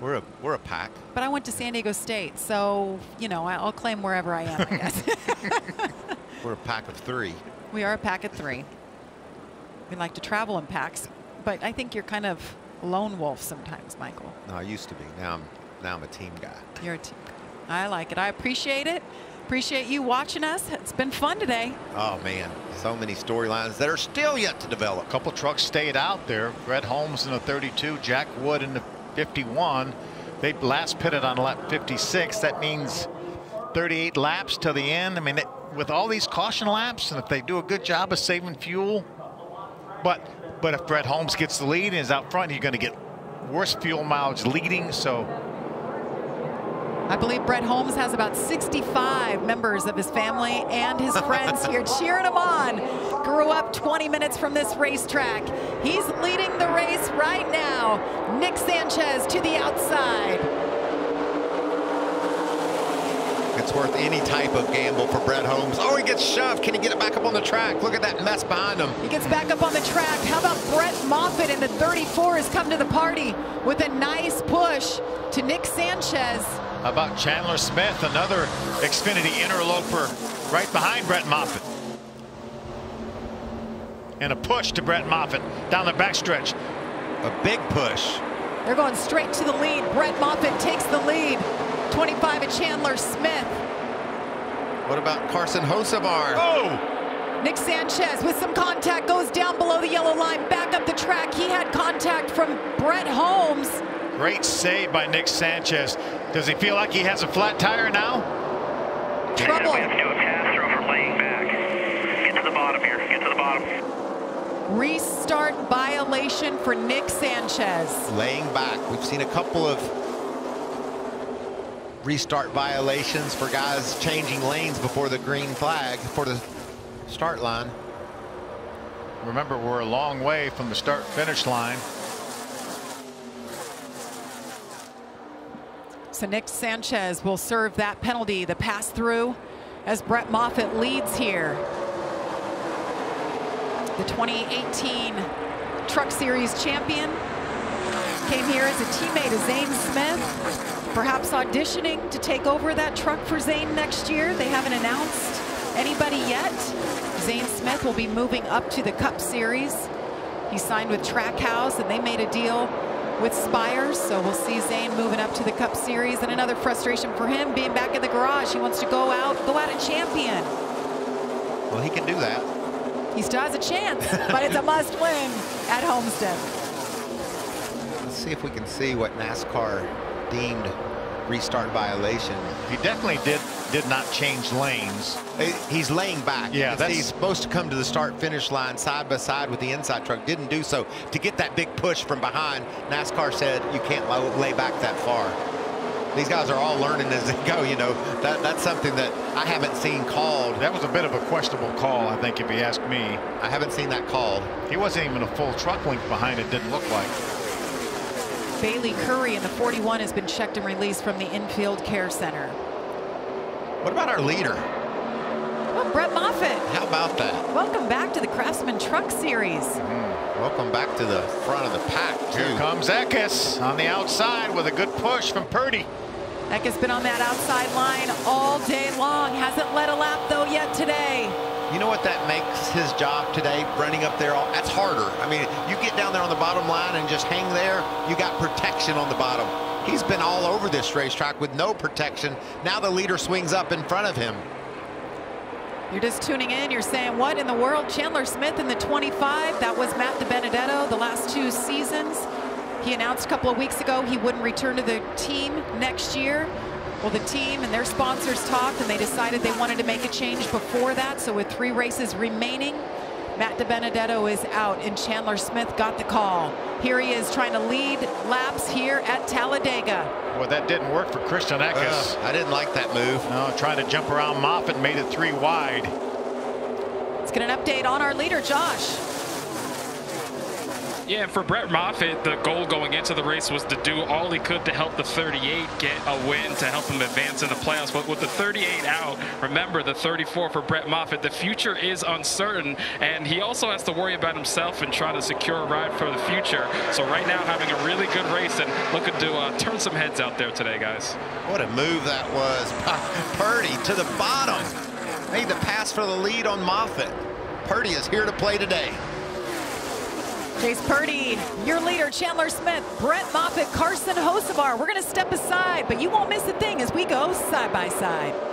We're a, we're a pack. But I went to San Diego State, so, you know, I'll claim wherever I am, I guess. *laughs* We're a pack of three. We are a pack of three. We like to travel in packs, but I think you're kind of lone wolf sometimes, Michael. No, I used to be. Now I'm now I'm a team guy. You're a team. I like it. I appreciate it. Appreciate you watching us. It's been fun today. Oh man, so many storylines that are still yet to develop. A couple trucks stayed out there. Brett Holmes in the 32, Jack Wood in the 51. They last pitted on lap 56. That means 38 laps to the end. I mean, it, with all these caution laps, and if they do a good job of saving fuel, but but if Brett Holmes gets the lead and is out front, you're going to get worse fuel mileage leading. So I believe Brett Holmes has about 65 members of his family and his friends *laughs* here cheering him on. Grew up 20 minutes from this racetrack. He's leading the race right now. Nick Sanchez to the outside. It's worth any type of gamble for Brett Holmes. Oh, he gets shoved. Can he get it back up on the track? Look at that mess behind him. He gets back up on the track. How about Brett Moffitt in the 34 has come to the party with a nice push to Nick Sanchez. How about Chandler Smith, another Xfinity interloper right behind Brett Moffitt. And a push to Brett Moffitt down the backstretch. A big push. They're going straight to the lead. Brett Moffitt takes the lead. 25 at Chandler Smith. What about Carson Hocevar? Oh! Nick Sanchez with some contact goes down below the yellow line, back up the track. He had contact from Brett Holmes. Great save by Nick Sanchez. Does he feel like he has a flat tire now? Trouble. We have to do a pass through for laying back. Get to the bottom here. Get to the bottom. Restart violation for Nick Sanchez. Laying back. We've seen a couple of restart violations for guys changing lanes before the green flag, for the start line. Remember, we're a long way from the start finish line. So Nick Sanchez will serve that penalty, the pass through, as Brett Moffitt leads here. The 2018 Truck Series champion came here as a teammate of Zane Smith, perhaps auditioning to take over that truck for Zane next year. They haven't announced anybody yet. Zane Smith will be moving up to the Cup Series. He signed with Trackhouse and they made a deal with Spires, so we'll see Zane moving up to the Cup Series. And another frustration for him being back in the garage. He wants to go out, go out a champion. Well, he can do that. He still has a chance, but it's a *laughs* must win at Homestead. Let's see if we can see what NASCAR deemed restart violation. He definitely did did not change lanes. He's laying back. Yeah, that's- he's supposed to come to the start finish line side by side with the inside truck. Didn't do so to get that big push from behind. NASCAR said you can't lay back that far. These guys are all learning as they go. You know that that's something that I haven't seen called. That was a bit of a questionable call, I think, if you ask me. I haven't seen that called. He wasn't even a full truck length behind it. Didn't look like. Bayley Currey in the 41 has been checked and released from the infield care center. What about our leader? Well, Brett Moffitt, How about that? welcome back to the Craftsman Truck Series. Mm-hmm. Welcome back to the front of the pack too. Here comes Eckes on the outside with a good push from Purdy. Eck has been on that outside line all day long. Hasn't led a lap though yet today. You know what that makes his job today, running up there? All, That's harder. I mean, you get down there on the bottom line and just hang there, you got protection on the bottom. He's been all over this racetrack with no protection. Now the leader swings up in front of him. You're just tuning in. You're saying, what in the world? Chandler Smith in the 25. That was Matt DiBenedetto the last two seasons. He announced a couple of weeks ago he wouldn't return to the team next year. Well, the team and their sponsors talked and they decided they wanted to make a change before that. So with three races remaining, Matt DiBenedetto is out and Chandler Smith got the call. Here he is trying to lead laps here at Talladega. Well, that didn't work for Christian Eckes. Uh, I didn't like that move. No, trying to jump around Moffitt made it three wide. Let's get an update on our leader, Josh. Yeah, for Brett Moffitt, the goal going into the race was to do all he could to help the 38 get a win to help him advance in the playoffs. But with the 38 out, remember the 34 for Brett Moffitt, the future is uncertain, and he also has to worry about himself and trying to secure a ride for the future. So right now, having a really good race and looking to uh, turn some heads out there today, guys. What a move that was. *laughs* Purdy to the bottom. Made the pass for the lead on Moffitt. Purdy is here to play today. Chase Purdy, your leader, Chandler Smith, Brett Moffitt, Carson Hocevar. We're going to step aside, but you won't miss a thing as we go side by side.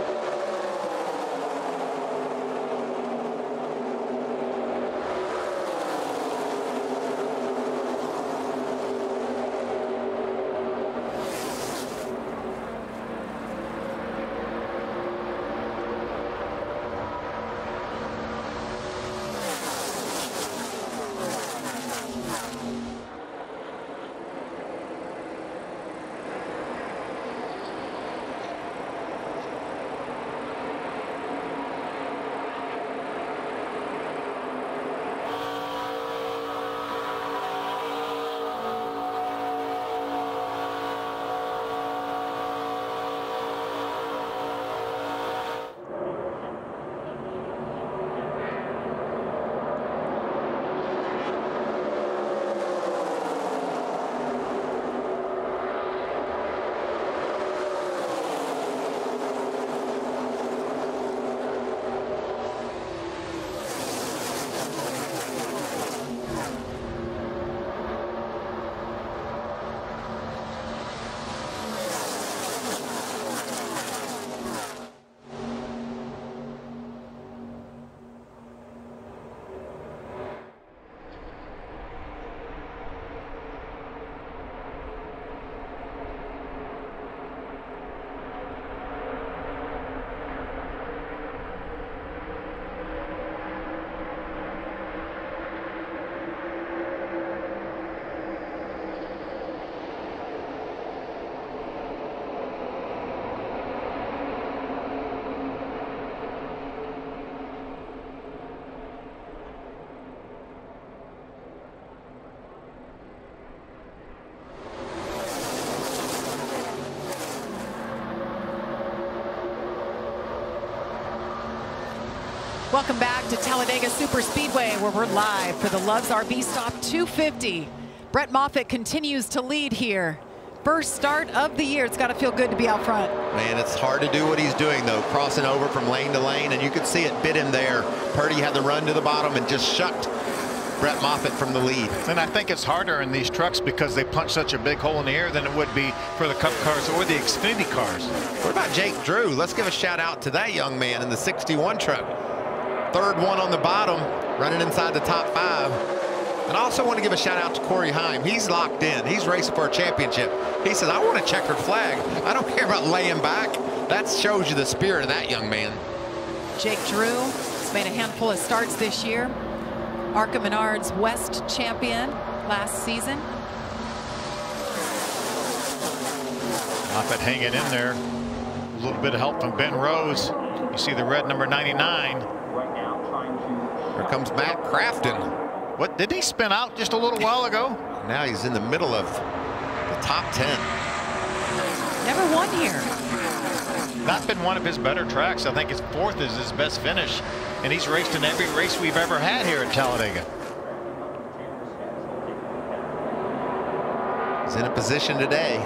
Welcome back to Talladega Super Speedway, where we're live for the Love's RV Stop 250. Brett Moffitt continues to lead here. First start of the year. It's got to feel good to be out front. Man, it's hard to do what he's doing, though, crossing over from lane to lane, and you could see it bit him there. Purdy had the run to the bottom and just shucked Brett Moffitt from the lead. And I think it's harder in these trucks because they punch such a big hole in the air than it would be for the Cup cars or the Xfinity cars. What about Jake Drew? Let's give a shout out to that young man in the 61 truck. Third one on the bottom, running inside the top five. And I also want to give a shout out to Corey Heim. He's locked in. He's racing for a championship. He says, I want a checkered flag. I don't *laughs* care about laying back. That shows you the spirit of that young man. Jake Drew has made a handful of starts this year. Arca Menards West champion last season. Moffitt hanging in there. A little bit of help from Ben Rhodes. You see the red number 99. Comes Matt Crafton. What, did he spin out just a little while ago? Now he's in the middle of the top 10. Never won here. Not been one of his better tracks. I think his fourth is his best finish. And he's raced in every race we've ever had here at Talladega. He's in a position today.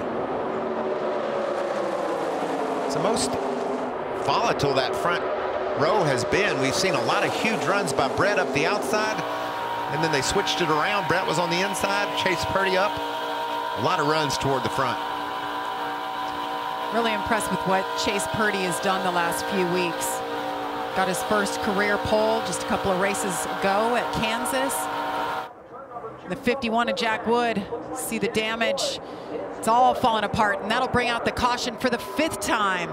It's the most volatile that front row has been. We've seen a lot of huge runs by Brett up the outside, and then they switched it around. Brett was on the inside, Chase Purdy up. A lot of runs toward the front. Really impressed with what Chase Purdy has done the last few weeks. Got his first career pole just a couple of races ago at Kansas. The 51 of Jack Wood, see the damage. It's all falling apart, and that'll bring out the caution for the fifth time.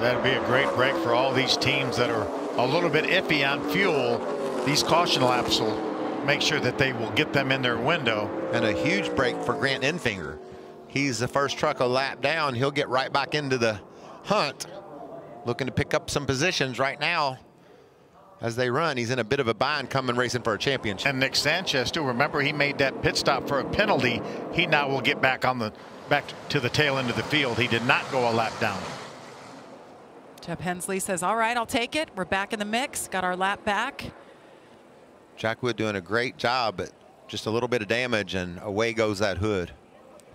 That'd be a great break for all these teams that are a little bit iffy on fuel. These caution laps will make sure that they will get them in their window. And a huge break for Grant Enfinger. He's the first truck a lap down. He'll get right back into the hunt. Looking to pick up some positions right now as they run. He's in a bit of a bind coming racing for a championship. And Nick Sanchez too. Remember he made that pit stop for a penalty. He now will get back on the back to the tail end of the field. He did not go a lap down. Jeb Hensley says, all right, I'll take it. We're back in the mix. Got our lap back. Jack Wood doing a great job, but just a little bit of damage and away goes that hood.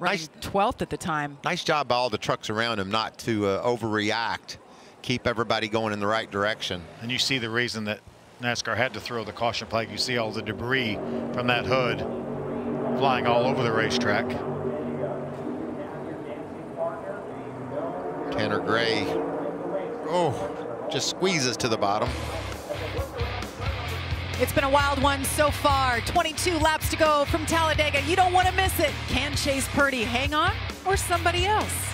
Nice 12th at the time. Nice job by all the trucks around him not to uh, overreact. Keep everybody going in the right direction. And you see the reason that NASCAR had to throw the caution flag. You see all the debris from that hood flying all over the racetrack. Tanner Gray, oh, just squeezes to the bottom. It's been a wild one so far. 22 laps to go from Talladega. You don't want to miss it. Can Chase Purdy hang on or somebody else?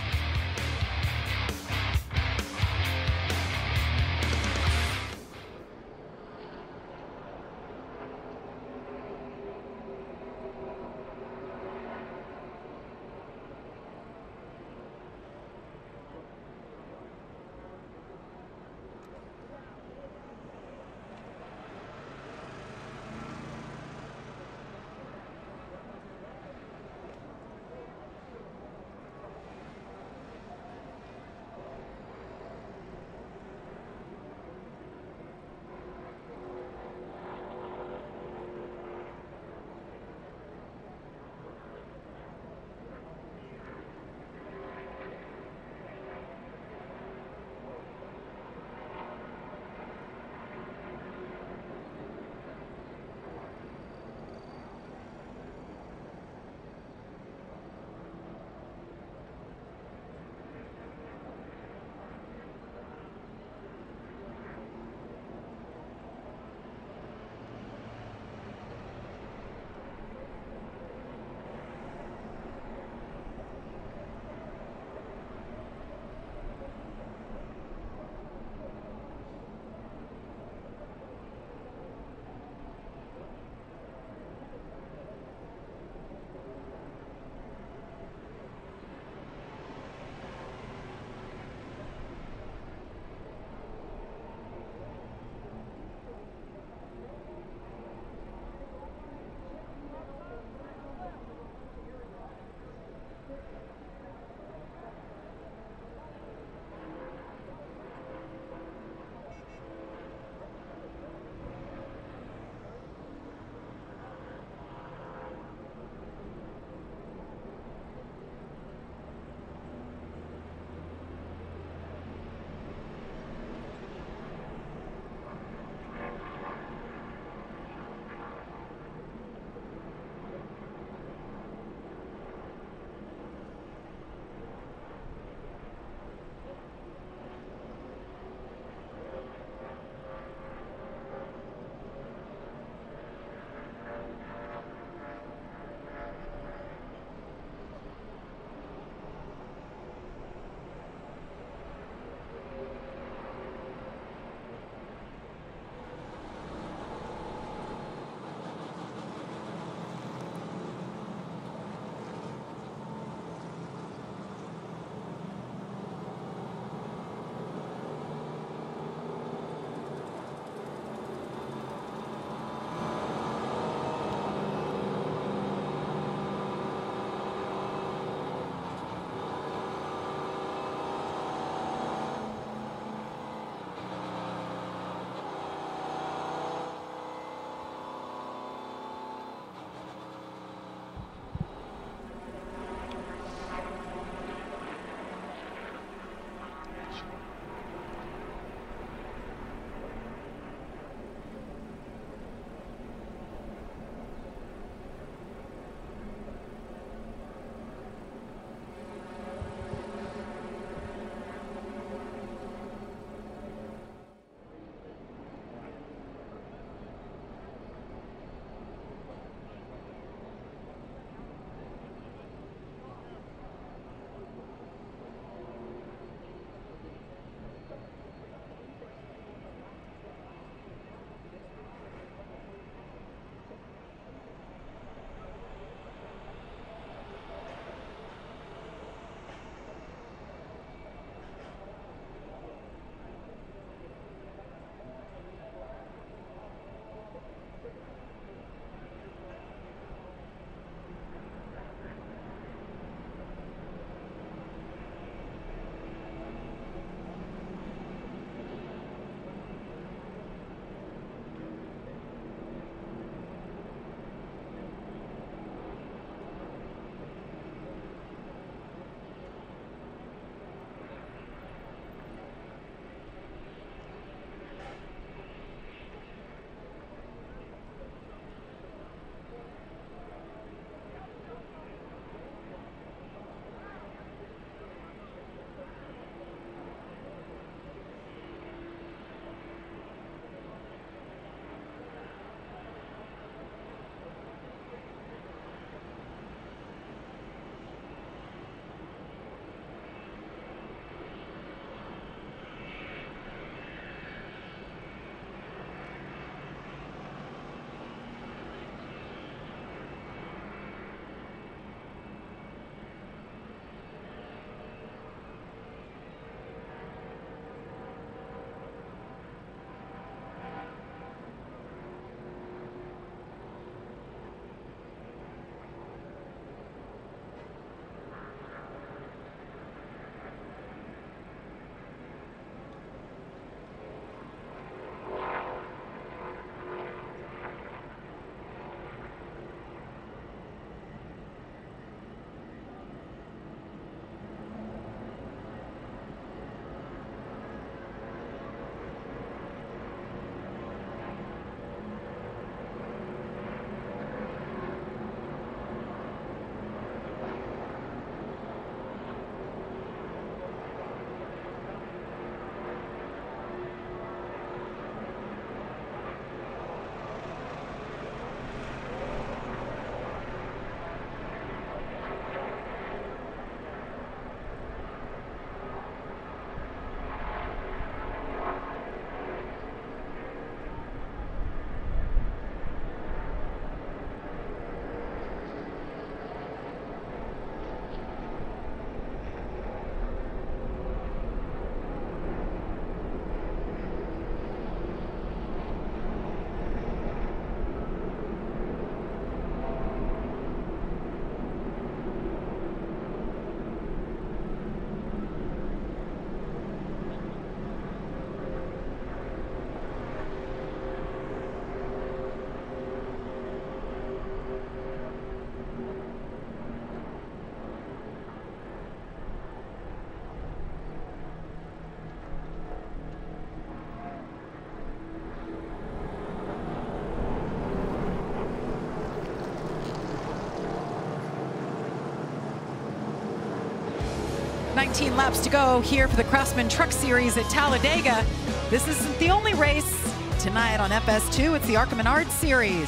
19 laps to go here for the Craftsman Truck Series at Talladega. This isn't the only race tonight on FS2. It's the ARCA Menard Series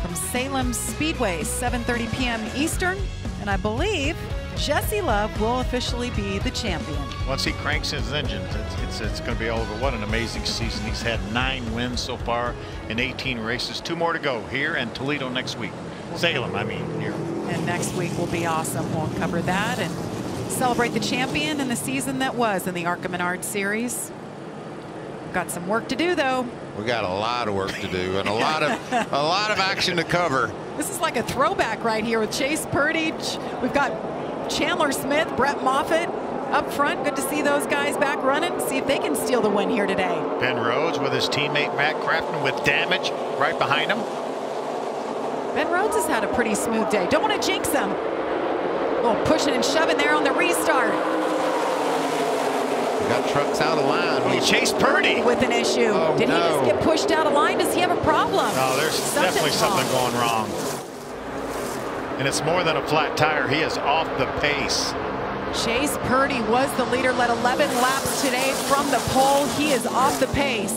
from Salem Speedway, 7.30 p.m. Eastern. And I believe Jesse Love will officially be the champion. Once he cranks his engines, it's, it's, it's going to be all over. What an amazing season. He's had nine wins so far in 18 races. Two more to go here and Toledo next week. Salem, I mean, here. And next week will be awesome. We'll cover that and celebrate the champion in the season that was in the ARCA Menard Series. Got some work to do, though. We got a lot of work to do and a lot of a lot of action to cover. This is like a throwback right here with Chase Purdy. We've got Chandler Smith, Brett Moffitt up front. Good to see those guys back running. See if they can steal the win here today. Ben Rhodes with his teammate Matt Crafton with damage right behind him. Ben Rhodes has had a pretty smooth day. Don't want to jinx him. A little pushing and shoving there on the restart. We got trucks out of line. We Chase Purdy with an issue. Oh, Did no. he just get pushed out of line? Does he have a problem? No, there's Something's definitely something wrong. going wrong. And it's more than a flat tire. He is off the pace. Chase Purdy was the leader, led 11 laps today from the pole. He is off the pace.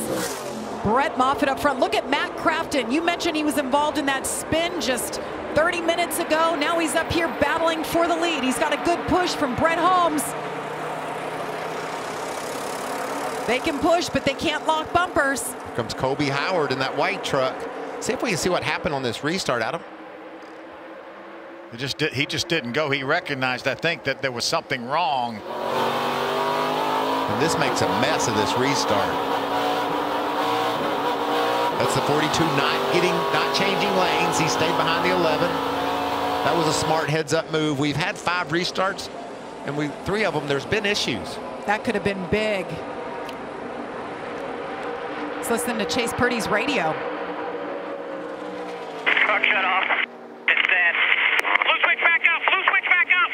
Brett Moffitt up front. Look at Matt Crafton. You mentioned he was involved in that spin just 30 minutes ago. Now he's up here battling for the lead. He's got a good push from Brett Holmes. They can push, but they can't lock bumpers. Here comes Colby Howard in that white truck. See if we can see what happened on this restart, Adam. He just did, he just didn't go. He recognized, I think, that there was something wrong. And this makes a mess of this restart. That's the 42 not getting, not changing lanes. He stayed behind the 11. That was a smart heads-up move. We've had five restarts, and we three of them. There's been issues. That could have been big. Let's listen to Chase Purdy's radio. Truck shut off. It's dead. Blue switch back up. Blue switch back up.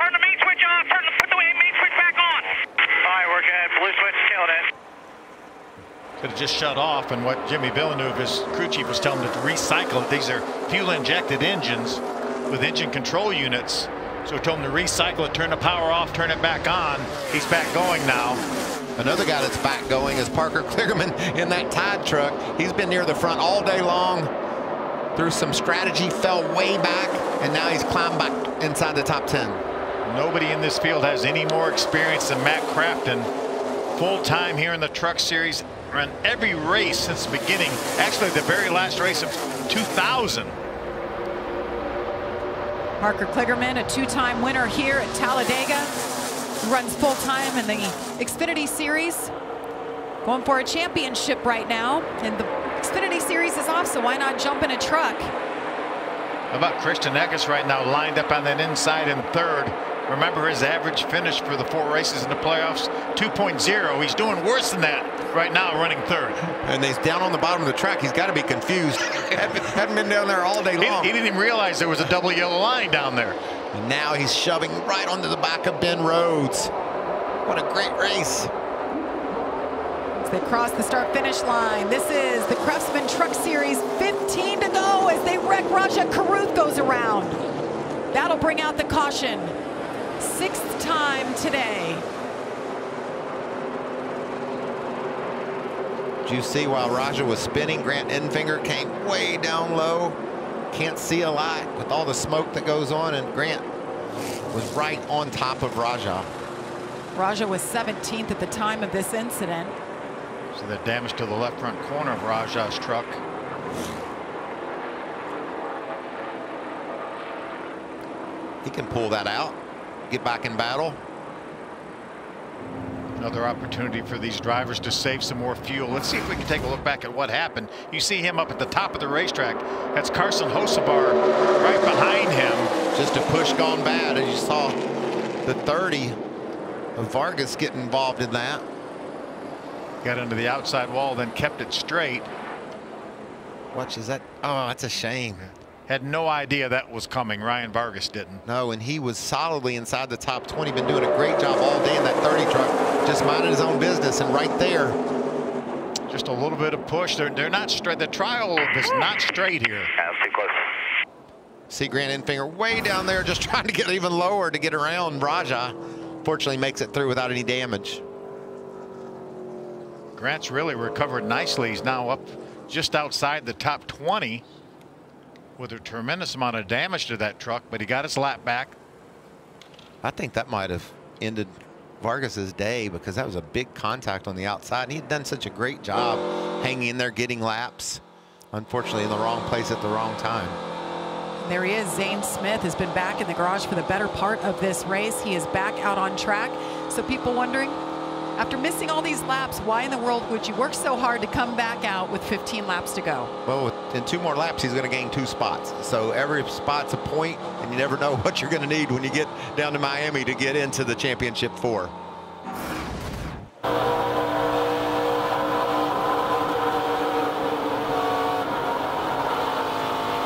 Turn the main switch on. Turn the, put the main switch back on. All right, we're good. Blue switch killed it. Could have just shut off. And what Jimmy Villeneuve, his crew chief, was telling him to recycle it. These are fuel-injected engines with engine control units. So he told him to recycle it, turn the power off, turn it back on. He's back going now. Another guy that's back going is Parker Kligerman *laughs* in that Tide truck. He's been near the front all day long. Through some strategy, fell way back, and now he's climbed back inside the top 10. Nobody in this field has any more experience than Matt Crafton. Full time here in the Truck Series, run every race since the beginning. Actually, the very last race of 2000. Parker Kligerman, a two-time winner here at Talladega. Runs full-time in the Xfinity Series. Going for a championship right now. And the Xfinity Series is off, so why not jump in a truck? How about Christian Eckes right now lined up on that inside in third? Remember his average finish for the four races in the playoffs, 2.0. He's doing worse than that right now, running third. And he's down on the bottom of the track. He's got to be confused. hadn't, hadn't been down there all day long. He, he didn't even realize there was a double yellow line down there. And now he's shoving right onto the back of Ben Rhodes. What a great race. As they cross the start-finish line, this is the Craftsman Truck Series, 15 to go as they wreck Rajah Caruth goes around. That'll bring out the caution. Sixth time today. Did you see while Rajah was spinning, Grant Enfinger came way down low. Can't see a lot with all the smoke that goes on, and Grant was right on top of Rajah. Rajah was 17th at the time of this incident. So the damage to the left front corner of Rajah's truck. He can pull that out, get back in battle. Another opportunity for these drivers to save some more fuel. Let's see if we can take a look back at what happened. You see him up at the top of the racetrack. That's Carson Hocevar right behind him. Just a push gone bad, as you saw the 30 of Vargas get involved in that. Got into the outside wall, then kept it straight. Watch, is that? Oh, that's a shame. Had no idea that was coming. Ryan Vargas didn't. No, and he was solidly inside the top 20. Been doing a great job all day in that 30 truck. Just minding his own business, and right there. Just a little bit of push. They're, they're not straight. The trial is not straight here. See Grant Enfinger way down there just *laughs* trying to get even lower to get around Rajah. Fortunately makes it through without any damage. Grant's really recovered nicely. He's now up just outside the top 20 with a tremendous amount of damage to that truck, but he got his lap back. I think that might have ended Vargas's day because that was a big contact on the outside. And he'd done such a great job hanging in there, getting laps. Unfortunately, in the wrong place at the wrong time. There he is. Zane Smith has been back in the garage for the better part of this race. He is back out on track. So people wondering, after missing all these laps, why in the world would you work so hard to come back out with 15 laps to go? Well, in two more laps, he's going to gain two spots. So every spot's a point, and you never know *laughs* what you're going to need when you get down to Miami to get into the championship four.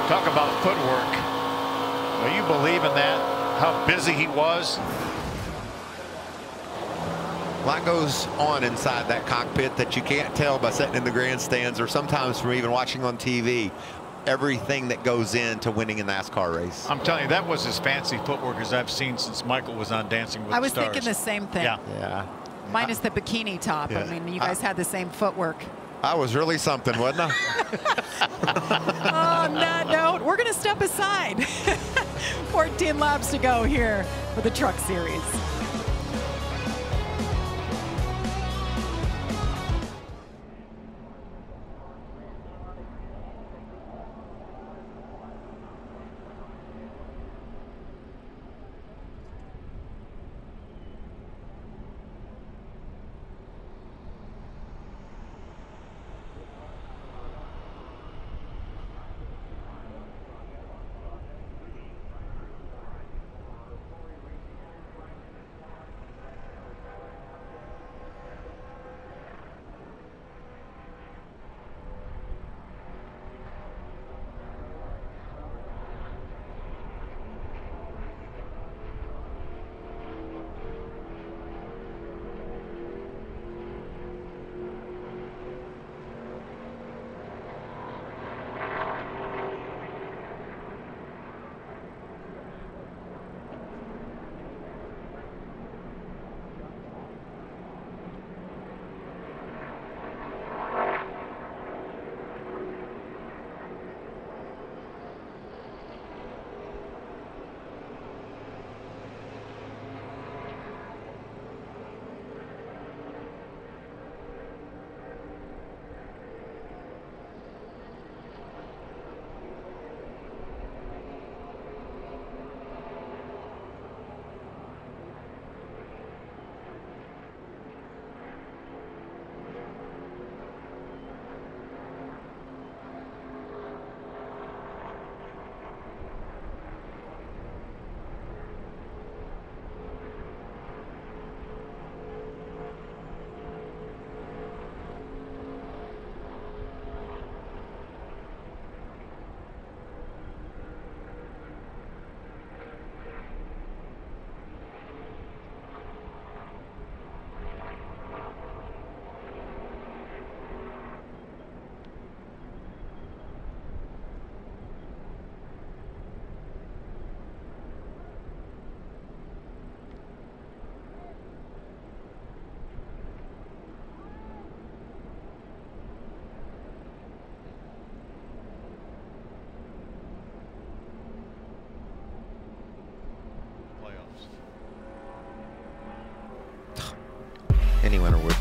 Talk about footwork. Well, you believe in that? How busy he was? A lot goes on inside that cockpit that you can't tell by sitting in the grandstands or sometimes from even watching on TV. Everything that goes into winning a NASCAR race. I'm telling you, that was as fancy footwork as I've seen since Michael was on Dancing with the Stars. I was thinking the same thing. Yeah. Yeah. Minus the bikini top. Yeah. I mean, you guys had the same footwork. I was really something, wasn't I? *laughs* On that note, we're going to step aside. *laughs* 14 laps to go here for the Truck Series. Any would.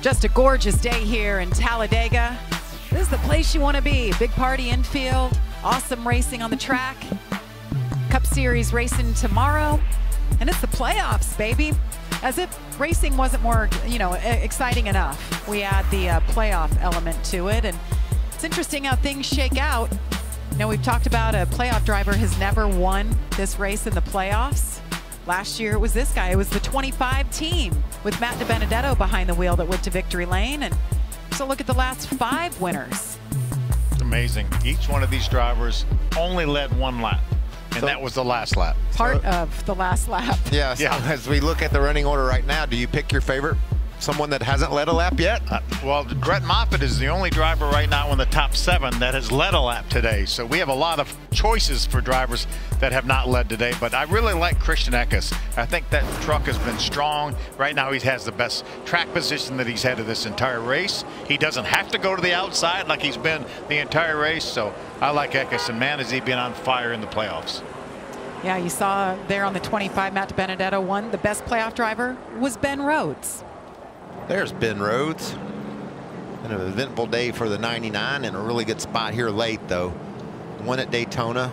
Just a gorgeous day here in Talladega. This is the place you want to be. Big party infield, awesome racing on the track. Cup Series racing tomorrow. And it's the playoffs, baby. As if racing wasn't more, you know, exciting enough. We add the uh, playoff element to it. And it's interesting how things shake out. You know, we've talked about a playoff driver has never won this race in the playoffs. Last year it was this guy. It was the 25 team with Matt DiBenedetto behind the wheel that went to victory lane. And so look at the last five winners. It's amazing. Each one of these drivers only led one lap, and that was the last lap. Part of the last lap. *laughs* Yeah, so as we look at the running order right now, do you pick your favorite someone that hasn't led a lap yet? Uh, well, Brett Moffitt is the only driver right now in the top seven that has led a lap today. So we have a lot of choices for drivers that have not led today. But I really like Christian Eckes. I think that truck has been strong. Right now he has the best track position that he's had of this entire race. He doesn't have to go to the outside like he's been the entire race. So I like Eckes. And man, has he been on fire in the playoffs. Yeah, you saw there on the 25, Matt Benedetto won. The best playoff driver was Ben Rhodes. There's Ben Rhodes. An eventful day for the 99 and a really good spot here late, though. Won at Daytona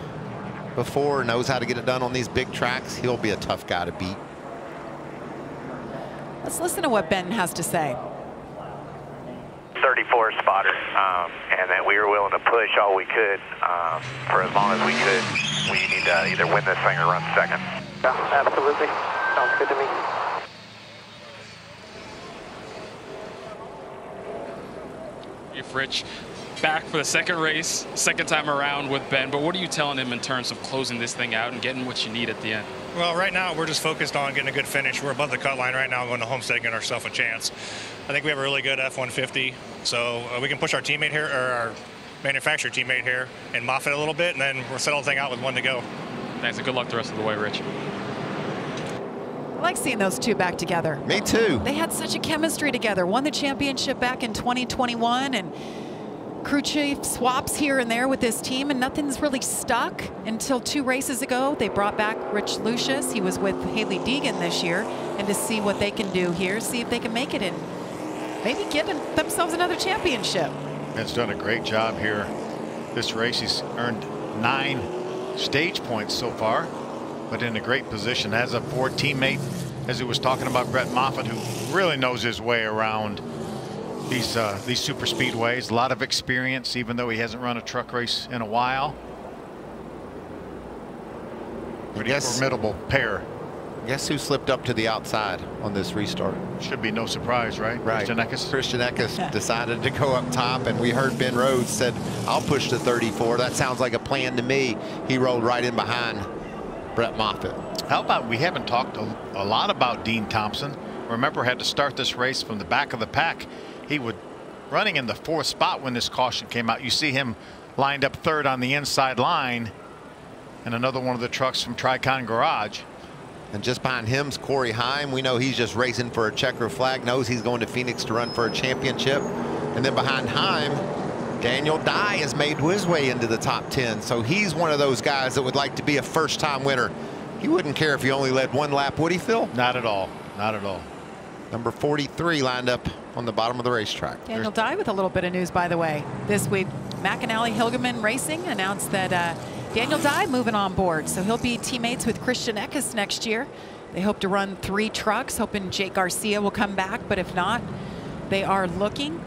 before, knows how to get it done on these big tracks. He'll be a tough guy to beat. Let's listen to what Ben has to say. 34 spotter, um, and that we were willing to push all we could um, for as long as we could. We need to either win this thing or run second. Yeah, absolutely. Sounds good to me. If Rich back for the second race, second time around with Ben, but what are you telling him in terms of closing this thing out and getting what you need at the end? Well, right now we're just focused on getting a good finish. We're above the cut line right now, going to Homestead, getting ourselves a chance. I think we have a really good F-150, so uh, we can push our teammate here, or our manufacturer teammate here, and Moffitt a little bit, and then we'll settle the thing out with one to go. Thanks, and good luck the rest of the way, Rich. I like seeing those two back together. Me too. They had such a chemistry together. Won the championship back in 2021 and crew chief swaps here and there with this team and nothing's really stuck until two races ago. They brought back Rich Lushes. He was with Hailie Deegan this year and to see what they can do here, see if they can make it and maybe get themselves another championship. Has done a great job here. This race he's earned nine stage points so far but in a great position as a Ford teammate, as he was talking about Brett Moffitt, who really knows his way around these uh, these super speedways. A lot of experience, even though he hasn't run a truck race in a while. Pretty Yes. formidable pair. Guess who slipped up to the outside on this restart? Should be no surprise, right? Right. Christian Eckes. Christian Eckes *laughs* decided to go up top, and we heard Ben Rhodes said, I'll push the 34. That sounds like a plan to me. He rolled right in behind Brett Moffitt. How about we haven't talked a, a lot about Dean Thompson. Remember, had to start this race from the back of the pack. He would running in the fourth spot when this caution came out. You see him lined up third on the inside line, and another one of the trucks from Tricon Garage. And just behind him's Corey Heim. We know he's just racing for a checker flag, knows he's going to Phoenix to run for a championship. And then behind Heim, Daniel Dye has made his way into the top 10. So he's one of those guys that would like to be a first time winner. He wouldn't care if he only led one lap, would he, Phil? Not at all. Not at all. Number 43 lined up on the bottom of the racetrack. Daniel Dye with a little bit of news, by the way. This week, McAnally Hilgeman Racing announced that uh, Daniel Dye moving on board. So he'll be teammates with Christian Eckes next year. They hope to run three trucks, hoping Jake Garcia will come back. But if not, they are looking.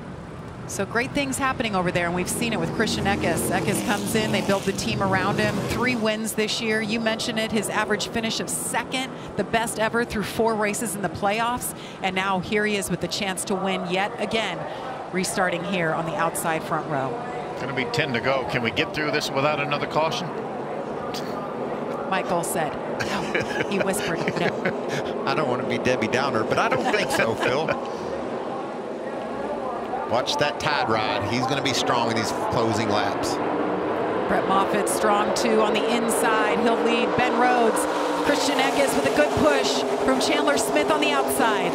So great things happening over there, and we've seen it with Christian Eckes. Eckes comes in, they build the team around him. Three wins this year. You mentioned it, his average finish of second, the best ever through four races in the playoffs. And now here he is with the chance to win yet again, restarting here on the outside front row. Going to be 10 to go. Can we get through this without another caution? Michael said, no. *laughs* he whispered, no. I don't want to be Debbie Downer, but I don't think so, Phil. *laughs* Watch that tide Rod. He's going to be strong in these closing laps. Brett Moffitt strong too on the inside. He'll lead Ben Rhodes. Christian Eckes with a good push from Chandler Smith on the outside.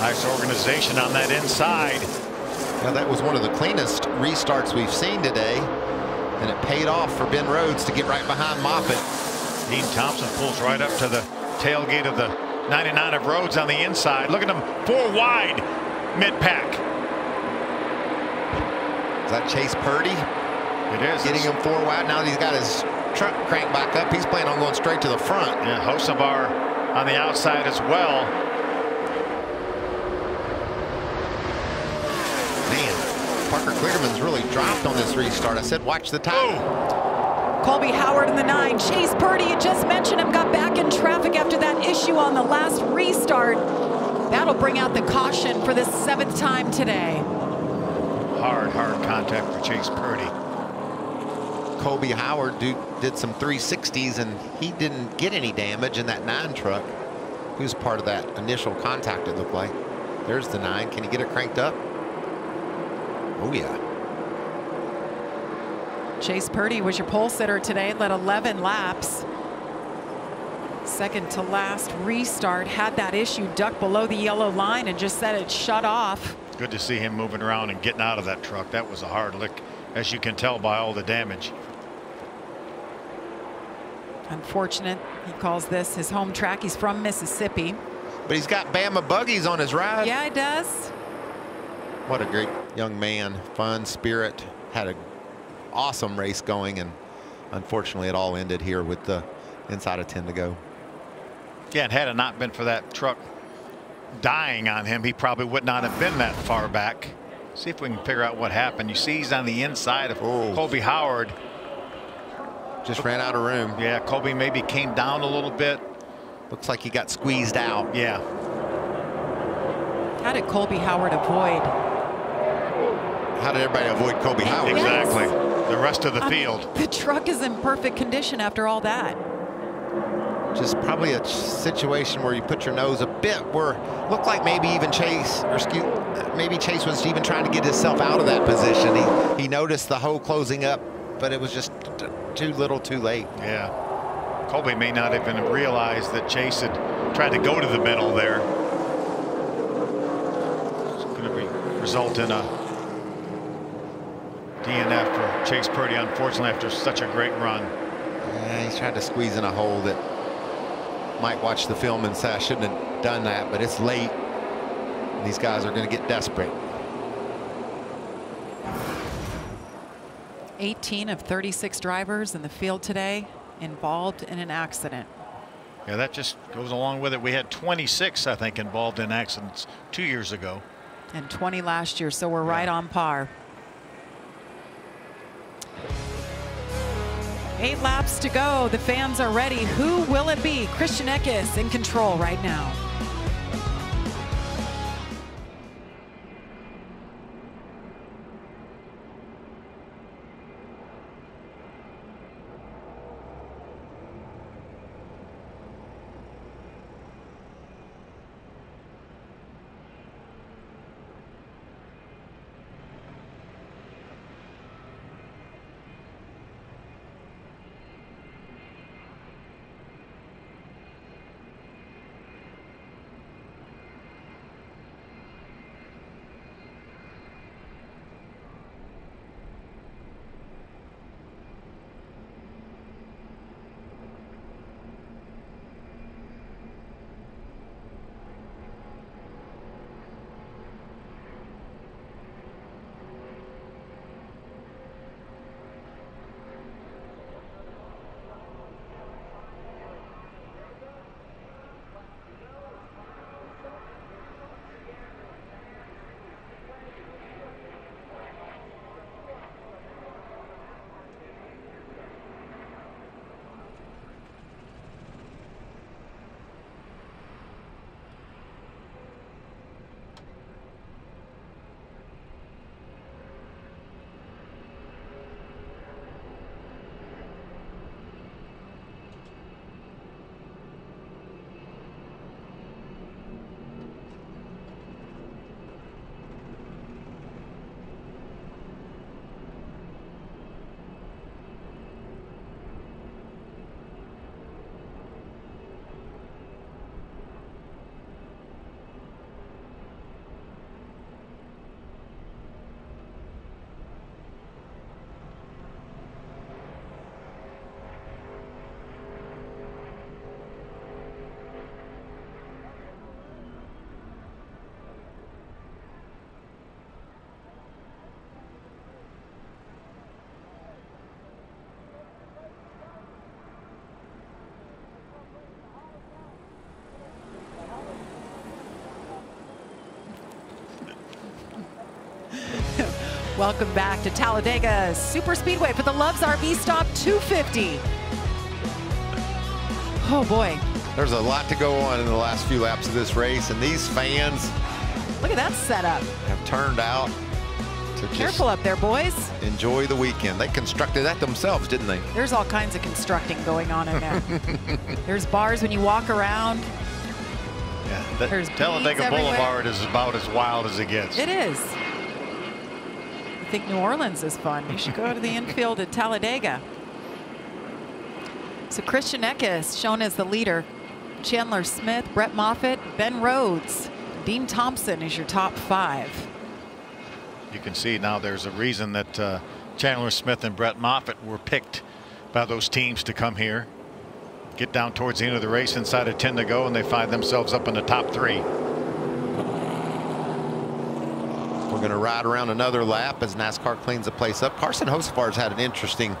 Nice organization on that inside. Now that was one of the cleanest restarts we've seen today. And it paid off for Ben Rhodes to get right behind Moffitt. Dean Thompson pulls right up to the tailgate of the 99 of Rhodes on the inside. Look at him, four wide, mid-pack. Is that Chase Purdy? It is. Getting him four wide. Now he's got his truck cranked back up. He's planning on going straight to the front. Yeah, Hocevar on the outside as well. Man, Parker Kligerman's really dropped on this restart. I said watch the time. Colby Howard in the nine. Chase Purdy, you just mentioned him, got back in traffic after that issue on the last restart. That'll bring out the caution for the seventh time today. Hard, hard contact for Chase Purdy. Colby Howard do, did some 360s and he didn't get any damage in that nine truck. He was part of that initial contact, it looked like. There's the nine. Can he get it cranked up? Oh, yeah. Chase Purdy was your pole sitter today, led 11 laps. Second to last restart, had that issue ducked below the yellow line and just said it shut off. Good to see him moving around and getting out of that truck. That was a hard lick, as you can tell by all the damage. Unfortunate. He calls this his home track. He's from Mississippi. But he's got Bama buggies on his ride. Yeah, he does. What a great young man. Fun spirit. Had an awesome race going, and unfortunately, it all ended here with the inside of 10 to go. Yeah, and had it not been for that truck dying on him, he probably would not have been that far back. See if we can figure out what happened. You see he's on the inside of Colby Howard. Just ran out of room. Yeah, Colby maybe came down a little bit. Looks like he got squeezed out. Yeah. How did Colby Howard avoid? How did everybody avoid Colby Howard? Exactly. The rest of the I mean, field. the truck is in perfect condition after all that. Just probably a situation where you put your nose a bit where looked like maybe even Chase or excuse, maybe Chase was even trying to get himself out of that position. He he noticed the hole closing up, but it was just too little, too late. Yeah. Colby may not even realize that Chase had tried to go to the middle there. It's going to be result in a DNF for Chase Purdy, unfortunately, after such a great run. Yeah, he's trying to squeeze in a hole that might watch the film and say I shouldn't have done that, but it's late. And these guys are going to get desperate. 18 of 36 drivers in the field today involved in an accident. Yeah, that just goes along with it. We had 26, I think, involved in accidents two years ago. And 20 last year, so we're right on par. Eight laps to go. The fans are ready. Who will it be? Christian Eckes in control right now. Welcome back to Talladega Super Speedway for the Loves RV Stop 250. Oh boy, There's a lot to go on in the last few laps of this race, and these fans look at that setup. have turned out to Careful up there, boys. enjoy the weekend. They constructed that themselves, didn't they? There's all kinds of constructing going on in there. *laughs* There's bars when you walk around. Yeah, the There's Talladega everywhere. Boulevard is about as wild as it gets. It is. I think New Orleans is fun. You should go to the *laughs* infield at Talladega. So Christian Eckes shown as the leader. Chandler Smith, Brett Moffitt, Ben Rhodes, Dean Thompson is your top five. You can see now there's a reason that uh, Chandler Smith and Brett Moffitt were picked by those teams to come here. Get down towards the end of the race inside of 10 to go and they find themselves up in the top three. We're going to ride around another lap as NASCAR cleans the place up. Carson Hocevar's had an interesting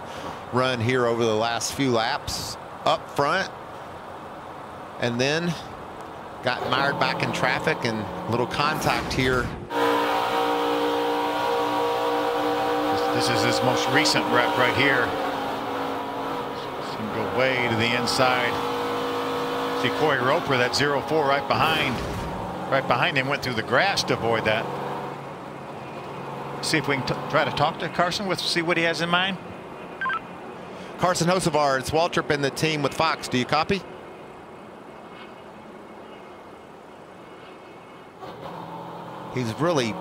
run here over the last few laps up front and then got mired back in traffic and a little contact here. This is his most recent wreck right here. See him go way to the inside. See Corey Roper, that 0-4 right behind. Right behind him, went through the grass to avoid that. See if we can try to talk to Carson with see what he has in mind. Carson Hocevar, it's Waltrip and the team with Fox. Do you copy? He's really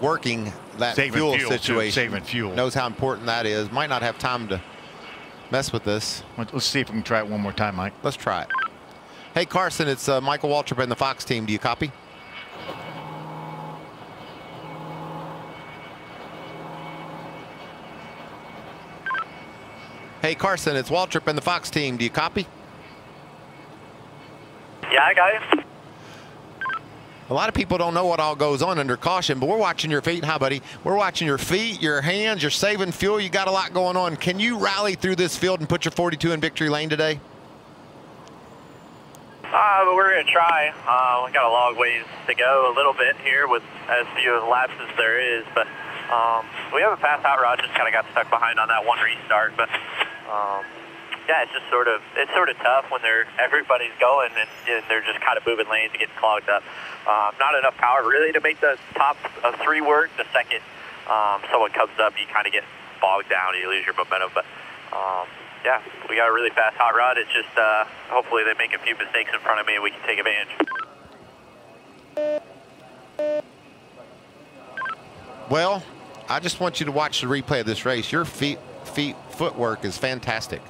working that Saving fuel, fuel, too, situation. saving fuel. Knows how important that is. Might not have time to mess with this. Let's see if we can try it one more time, Mike. Let's try it. Hey, Carson, it's uh, Michael Waltrip and the Fox team. Do you copy? Hey, Carson, it's Waltrip and the Fox team. Do you copy? Yeah, I got you. A lot of people don't know what all goes on under caution, but we're watching your feet. Hi, buddy. We're watching your feet, your hands. You're saving fuel. You got a lot going on. Can you rally through this field and put your 42 in victory lane today? Uh, but we're going to try. Uh, we got a long ways to go a little bit here with as few laps as there is. But um, we have a fast hot rod, just kind of got stuck behind on that one restart. But um, yeah, it's just sort of it's sort of tough when they're everybody's going and, and they're just kind of moving lanes and getting clogged up. Um, not enough power really to make the top of three work. The second um, someone comes up, you kind of get bogged down and you lose your momentum. But um, yeah, we got a really fast hot rod. It's just uh, hopefully they make a few mistakes in front of me and we can take advantage. Well, I just want you to watch the replay of this race. Your feet, feet, footwork is fantastic.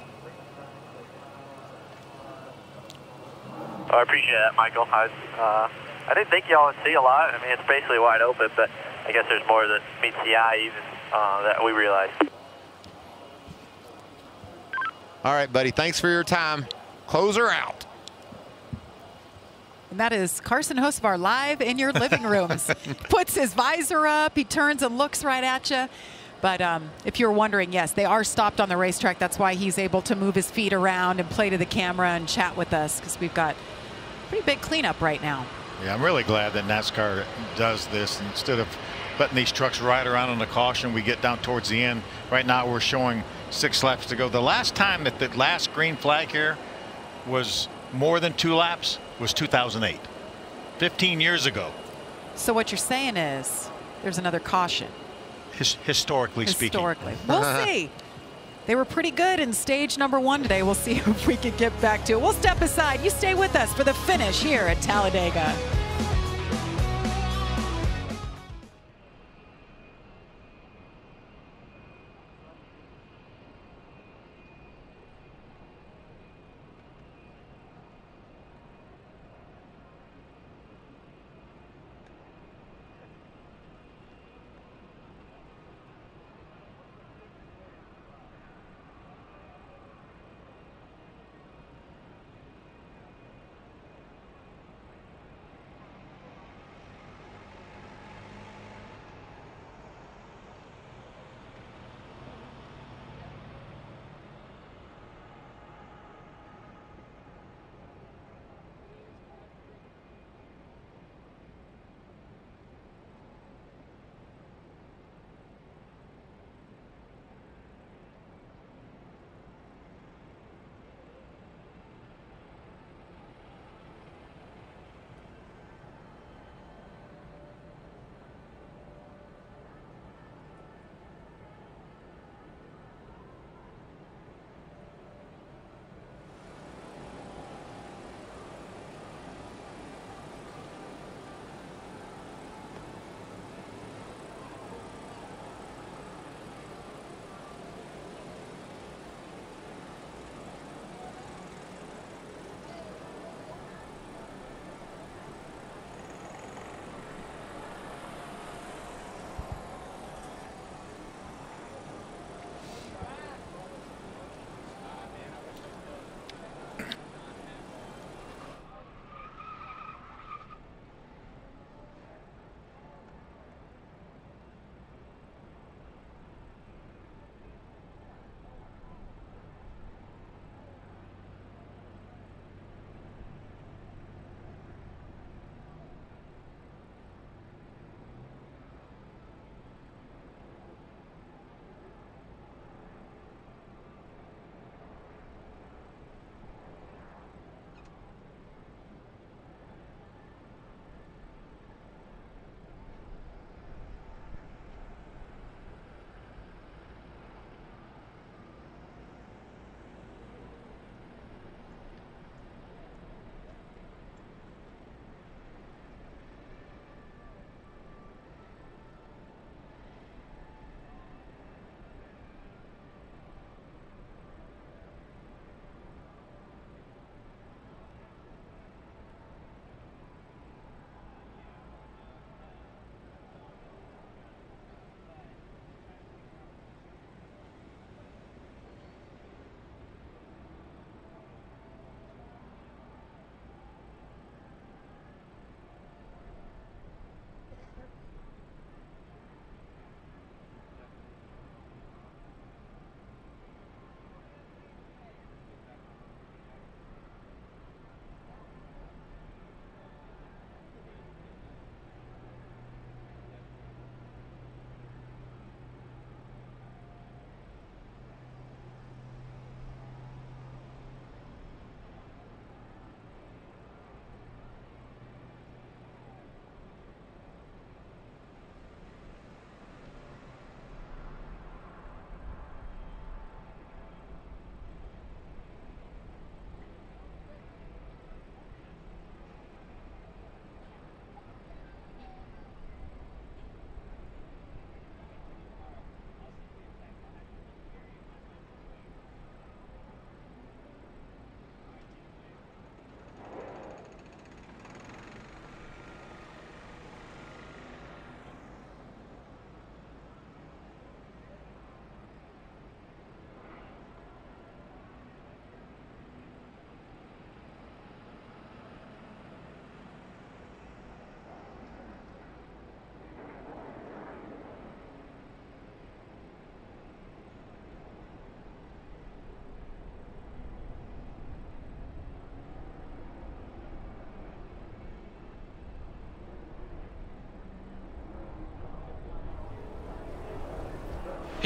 Oh, I appreciate that, Michael. I, uh, I didn't think y'all would see a lot. I mean, it's basically wide open, but I guess there's more than meets the eye even uh, that we realized. All right, buddy. Thanks for your time. Close her out. And that is Carson Hocevar live in your living rooms. *laughs* Puts his visor up, he turns and looks right at you. But um, if you're wondering, yes, they are stopped on the racetrack. That's why he's able to move his feet around and play to the camera and chat with us because we've got pretty big cleanup right now. Yeah, I'm really glad that NASCAR does this instead of letting these trucks ride around on the caution. We get down towards the end. Right now, we're showing six laps to go. The last time that the last green flag here was more than two laps was 2008, 15 years ago, So what you're saying is there's another caution. his, historically, speaking. Historically. speaking. *laughs* We'll see. They were pretty good in stage number one today. We'll see *laughs* if we can get back to it. We'll step aside. You stay with us for the finish here at Talladega.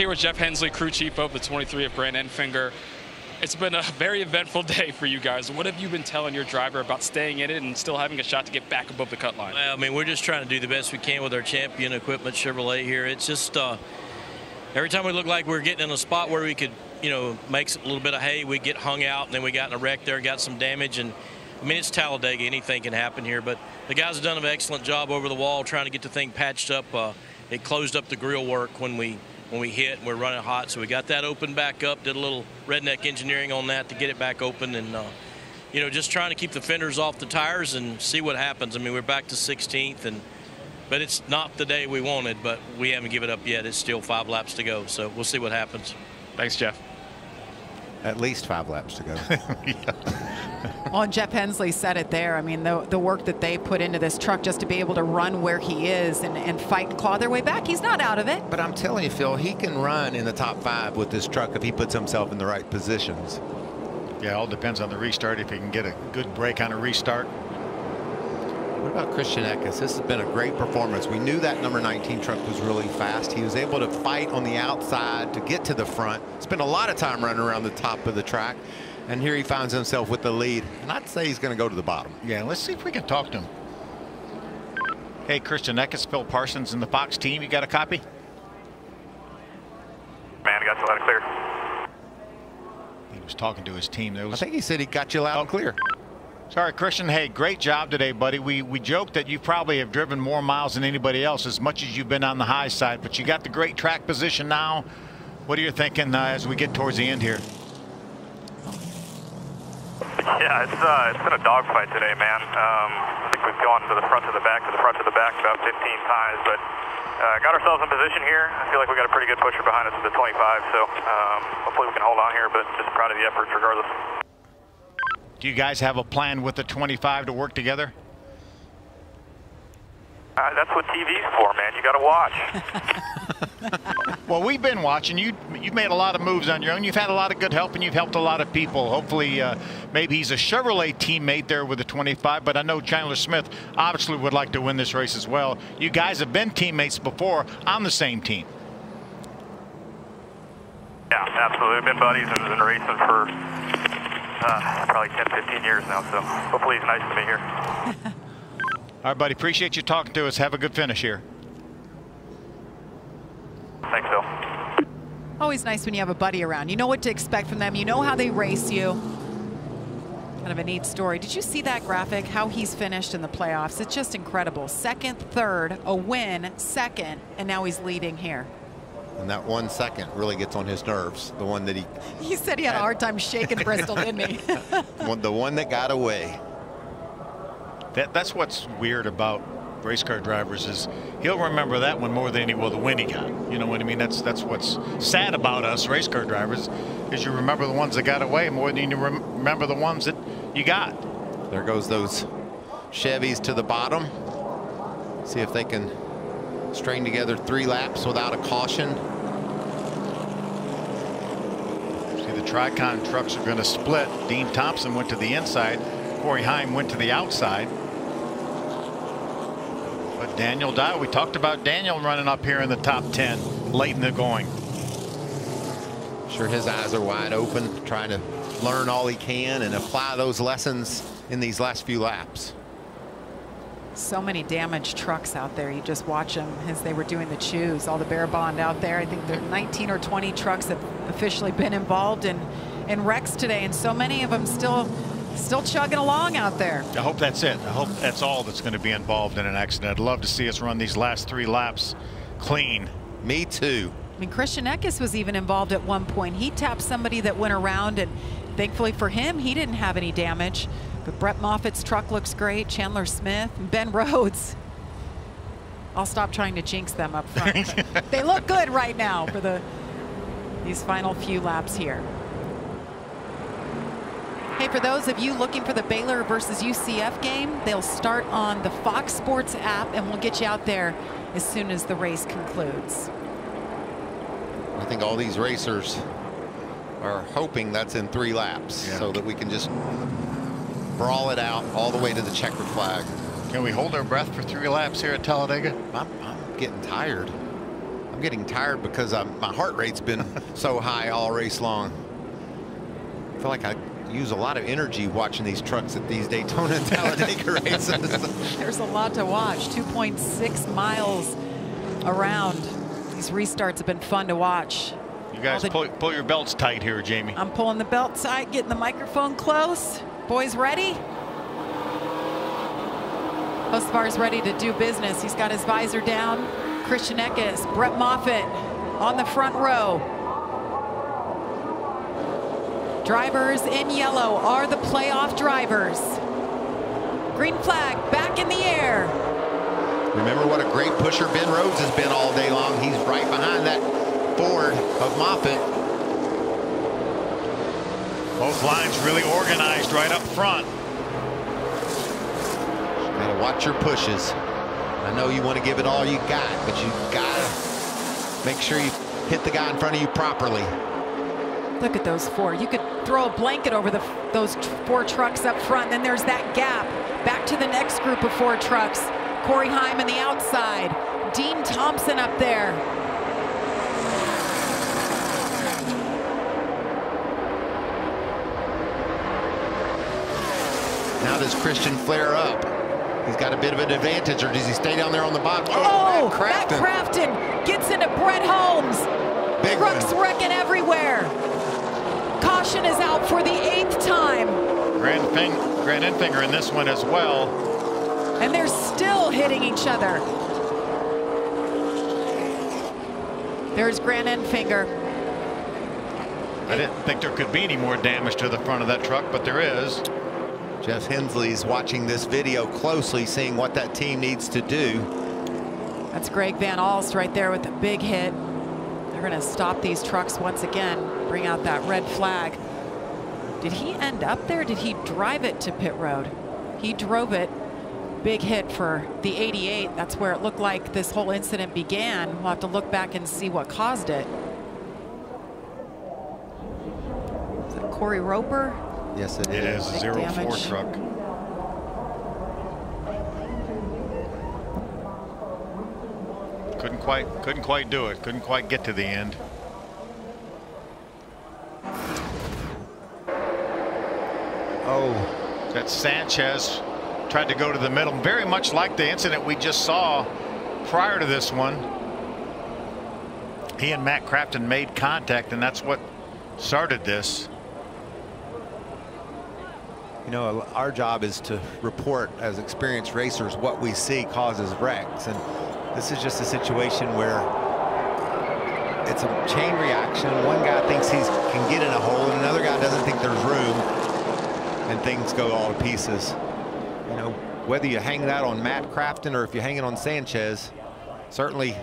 Here with Jeff Hensley, crew chief of the 23 of Grant Enfinger. It's been a very eventful *laughs* day for you guys. What have you been telling your driver about staying in it and still having a shot to get back above the cut line? Well, I mean, we're just trying to do the best we can with our champion equipment Chevrolet here. It's just uh, every time we look like we're getting in a spot where we could, you know, make a little bit of hay, we get hung out, and then we got in a wreck there, got some damage, and I mean, it's Talladega. Anything can happen here, but the guys have done an excellent job over the wall trying to get the thing patched up. Uh, it closed up the grill work when we when we hit and we're running hot. So we got that open back up, did a little redneck engineering on that to get it back open and, uh, you know, just trying to keep the fenders off the tires and see what happens. I mean, we're back to 16th and but it's not the day we wanted, but we haven't given it up yet. It's still five laps to go, so we'll see what happens. Thanks, Jeff. At least five laps to go. *laughs* *laughs* *laughs* Well, and Jeff Hensley said it there. I mean, the, the work that they put into this truck just to be able to run where he is and, and fight and claw their way back, he's not out of it. But I'm telling you, Phil, he can run in the top five with this truck if he puts himself in the right positions. Yeah, all depends on the restart. If he can get a good break on a restart. What about Christian Eckes? This has been a great performance. We knew that number 19 truck was really fast. He was able to fight on the outside to get to the front. Spent a lot of time running around the top of the track. And here he finds himself with the lead. And I'd say he's going to go to the bottom. Yeah, let's see if we can talk to him. Hey, Christian Eckes, Phil Parsons, and the Fox team. You got a copy? Man, I got you loud and clear. He was talking to his team. There was... I think he said he got you loud and clear. Sorry, Christian. Hey, great job today, buddy. We we joked that you probably have driven more miles than anybody else, as much as you've been on the high side. But you got the great track position now. What are you thinking uh, as we get towards the end here? *laughs* Yeah, it's uh, it's been a dogfight today, man. Um, I think we've gone to the front to the back to the front to the back about 15 times, but uh, got ourselves in position here. I feel like we got a pretty good pusher behind us with the 25, so um, hopefully we can hold on here. But just proud of the efforts regardless. Do you guys have a plan with the 25 to work together? Uh, that's what TV's for, man. You got to watch. *laughs* *laughs* well, we've been watching. You you've made a lot of moves on your own. You've had a lot of good help, and you've helped a lot of people. Hopefully, uh, maybe he's a Chevrolet teammate there with the 25. But I know Chandler Smith obviously would like to win this race as well. You guys have been teammates before on the same team. Yeah, absolutely. We've been buddies and been racing for uh, probably 10, 15 years now. So hopefully he's nice to be here. *laughs* All right, buddy. Appreciate you talking to us. Have a good finish here. Thanks, Phil. Always nice when you have a buddy around. You know what to expect from them. You know how they race you. Kind of a neat story. Did you see that graphic? How he's finished in the playoffs? It's just incredible. Second, third, a win, second, and now he's leading here. And that one second really gets on his nerves. The one that he. *laughs* He said he had a hard time shaking *laughs* Bristol, didn't he? the one that got away. That, that's what's weird about race car drivers is he'll remember that one more than he will the win he got. You know what I mean? That's that's what's sad about us race car drivers is you remember the ones that got away more than you remember the ones that you got. There goes those Chevys to the bottom. See if they can string together three laps without a caution. See the Tricon trucks are going to split. Dean Thompson went to the inside. Corey Heim went to the outside. But Daniel Dye, we talked about Daniel running up here in the top 10 late in the going. Sure his eyes are wide open trying to learn all he can and apply those lessons in these last few laps. So many damaged trucks out there. You just watch them as they were doing the chews, All the bear bond out there. I think there are 19 or 20 trucks that have officially been involved in, in wrecks today. And so many of them still still chugging along out there. I hope that's it. I hope that's all that's going to be involved in an accident. I'd love to see us run these last three laps clean. Me too. I mean, Christian Eckes was even involved at one point. He tapped somebody that went around, and thankfully for him, he didn't have any damage. But Brett Moffitt's truck looks great. Chandler Smith, Ben Rhodes. I'll stop trying to jinx them up front. *laughs* they look good right now for the these final few laps here. Hey, for those of you looking for the Baylor versus UCF game, they'll start on the Fox Sports app, and we'll get you out there as soon as the race concludes. I think all these racers are hoping that's in three laps yeah. so that we can just brawl it out all the way to the checkered flag. Can we hold our breath for three laps here at Talladega? I'm, I'm getting tired. I'm getting tired because I'm, my heart rate's been *laughs* so high all race long. I feel like I use a lot of energy watching these trucks at these Daytona and Talladega *laughs* races. There's a lot to watch. 2.6 miles around. These restarts have been fun to watch. You guys the- pull, pull your belts tight here, Jamie. I'm pulling the belt tight, getting the microphone close. Boys ready? Hocevar's ready to do business. He's got his visor down. Christian Eckes, Brett Moffitt on the front row. Drivers in yellow are the playoff drivers. Green flag back in the air. Remember what a great pusher Ben Rhodes has been all day long. He's right behind that Ford of Moffitt. Both lines really organized right up front. Gotta watch your pushes. I know you want to give it all you got, but you gotta make sure you hit the guy in front of you properly. Look at those four. You could throw a blanket over the those four trucks up front. Then there's that gap. Back to the next group of four trucks. Corey Heim the outside. Dean Thompson up there. Now does Christian flare up? He's got a bit of an advantage, or does he stay down there on the bottom? Oh, oh Matt Matt Crafton. Crafton gets into Brett Holmes. Big Trucks wrecking everywhere. Caution is out for the eighth time. Grand, Fing Grant Enfinger in this one as well. And they're still hitting each other. There's Grant Enfinger. I didn't think there could be any more damage to the front of that truck, but there is. Jeff Hensley's watching this video closely, seeing what that team needs to do. That's Greg Van Alst right there with a big hit. They're going to stop these trucks once again, bring out that red flag. Did he end up there? Did he drive it to pit road? He drove it. Big hit for the 88. That's where it looked like this whole incident began. We'll have to look back and see what caused it. Is it Corey Roper? Yes, it It is. is a Big zero four truck. Couldn't quite, couldn't quite do it. Couldn't quite get to the end. Oh, That Sanchez tried to go to the middle, very much like the incident we just saw prior to this one. He and Matt Crafton made contact, and that's what started this. You know, our job is to report as experienced racers what we see causes wrecks. And this is just a situation where it's a chain reaction. One guy thinks he can get in a hole and another guy doesn't think there's room. And things go all to pieces. You know, whether you hang that on Matt Crafton or if you hang it on Sanchez, certainly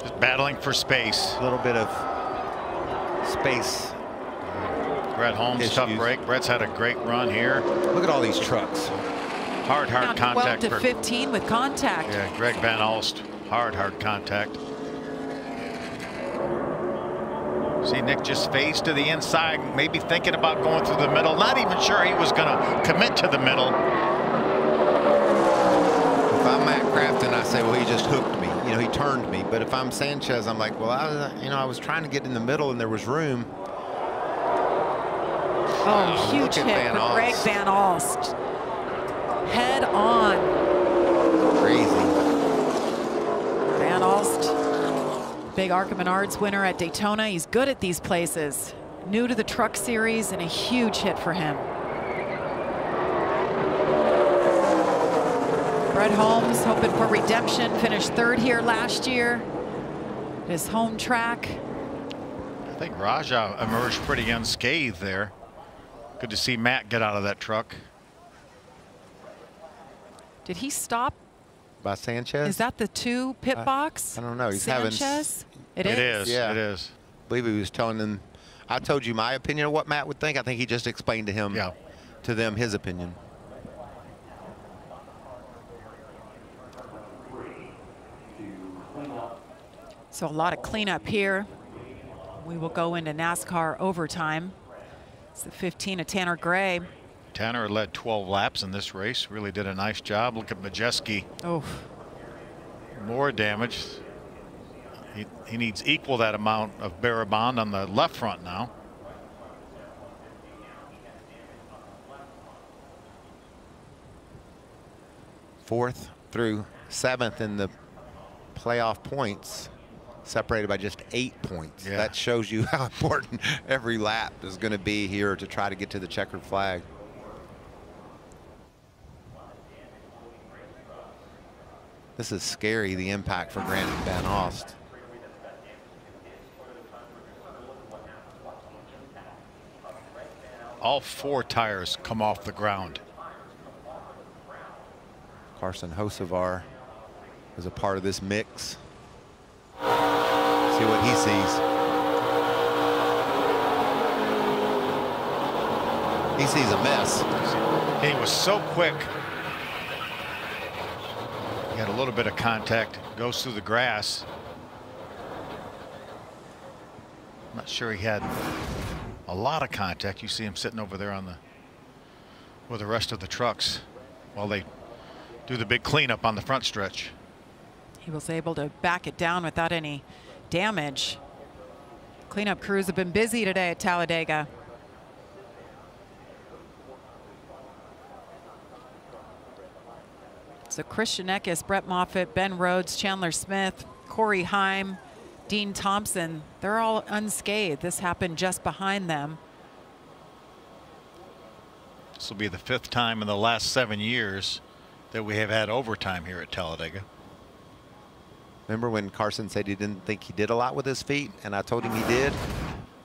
Just battling for space. a little bit of space. Uh, Brett Holmes, tough break. Brett's had a great run here. Look at all these trucks. Hard, hard Down 12 to for- 15 with contact. Yeah, Greg Van Alst, hard, hard contact. See, Nick just phased to the inside, maybe thinking about going through the middle. Not even sure he was going to commit to the middle. If I'm Matt Crafton, I say, well, he just hooked me. You know, he turned me. But if I'm Sanchez, I'm like, well, I was, you know, I was trying to get in the middle and there was room. Oh, oh huge hit Van for Greg Van Alst. Head on. Crazy. Van Alst, big ARCA Menards winner at Daytona. He's good at these places. New to the truck series and a huge hit for him. Brett Holmes hoping for redemption. Finished third here last year. His home track. I think Rajah emerged pretty unscathed there. Good to see Matt get out of that truck. Did he stop? By Sanchez? Is that the two pit I- box? I don't know. He's having. Sanchez? It It is. is. Yeah. It is. I believe he was telling them. I told you my opinion of what Matt would think. I think he just explained to him, Yeah. to them, his opinion. So a lot of cleanup here. We will go into NASCAR overtime. It's the 15 of Tanner Gray. Tanner led 12 laps in this race. Really did a nice job. Look at Majeski. Oh, More damage. He, he needs equal that amount of Bear Bond on the left front now. Fourth through seventh in the playoff points, separated by just eight points. Yeah. That shows you *laughs* how important every lap is going to be here to try to get to the checkered flag. This is scary, the impact for Grant Van Alst. All four tires come off the ground. Carson Hocevar is a part of this mix. See what he sees. He sees a mess. He was so quick. He had a little bit of contact, goes through the grass. I'm not sure he had a lot of contact. You see him sitting over there on the with the rest of the trucks while they do the big cleanup on the front stretch. He was able to back it down without any damage. Cleanup crews have been busy today at Talladega. So Christian Eckes, Brett Moffitt, Ben Rhodes, Chandler Smith, Corey Heim, Dean Thompson, they're all unscathed. This happened just behind them. This will be the fifth time in the last seven years that we have had overtime here at Talladega. Remember when Carson said he didn't think he did a lot with his feet, and I told him he did?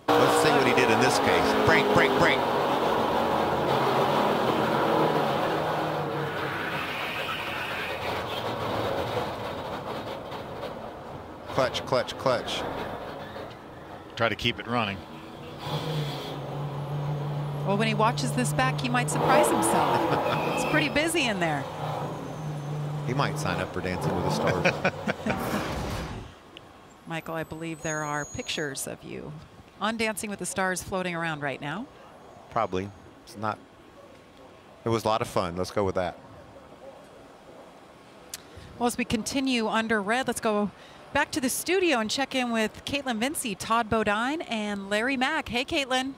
Let's see what he did in this case. Break, break, break. Clutch, clutch, clutch. Try to keep it running. Well, when he watches this back, he might surprise himself. *laughs* it's pretty busy in there. He might sign up for Dancing with the Stars. *laughs* Michael, I believe there are pictures of you on Dancing with the Stars floating around right now. Probably. It's not. It was a lot of fun. Let's go with that. Well, as we continue under red, let's go back to the studio and check in with Kaitlyn Vincie, Todd Bodine, and Larry Mac. Hey, Caitlin.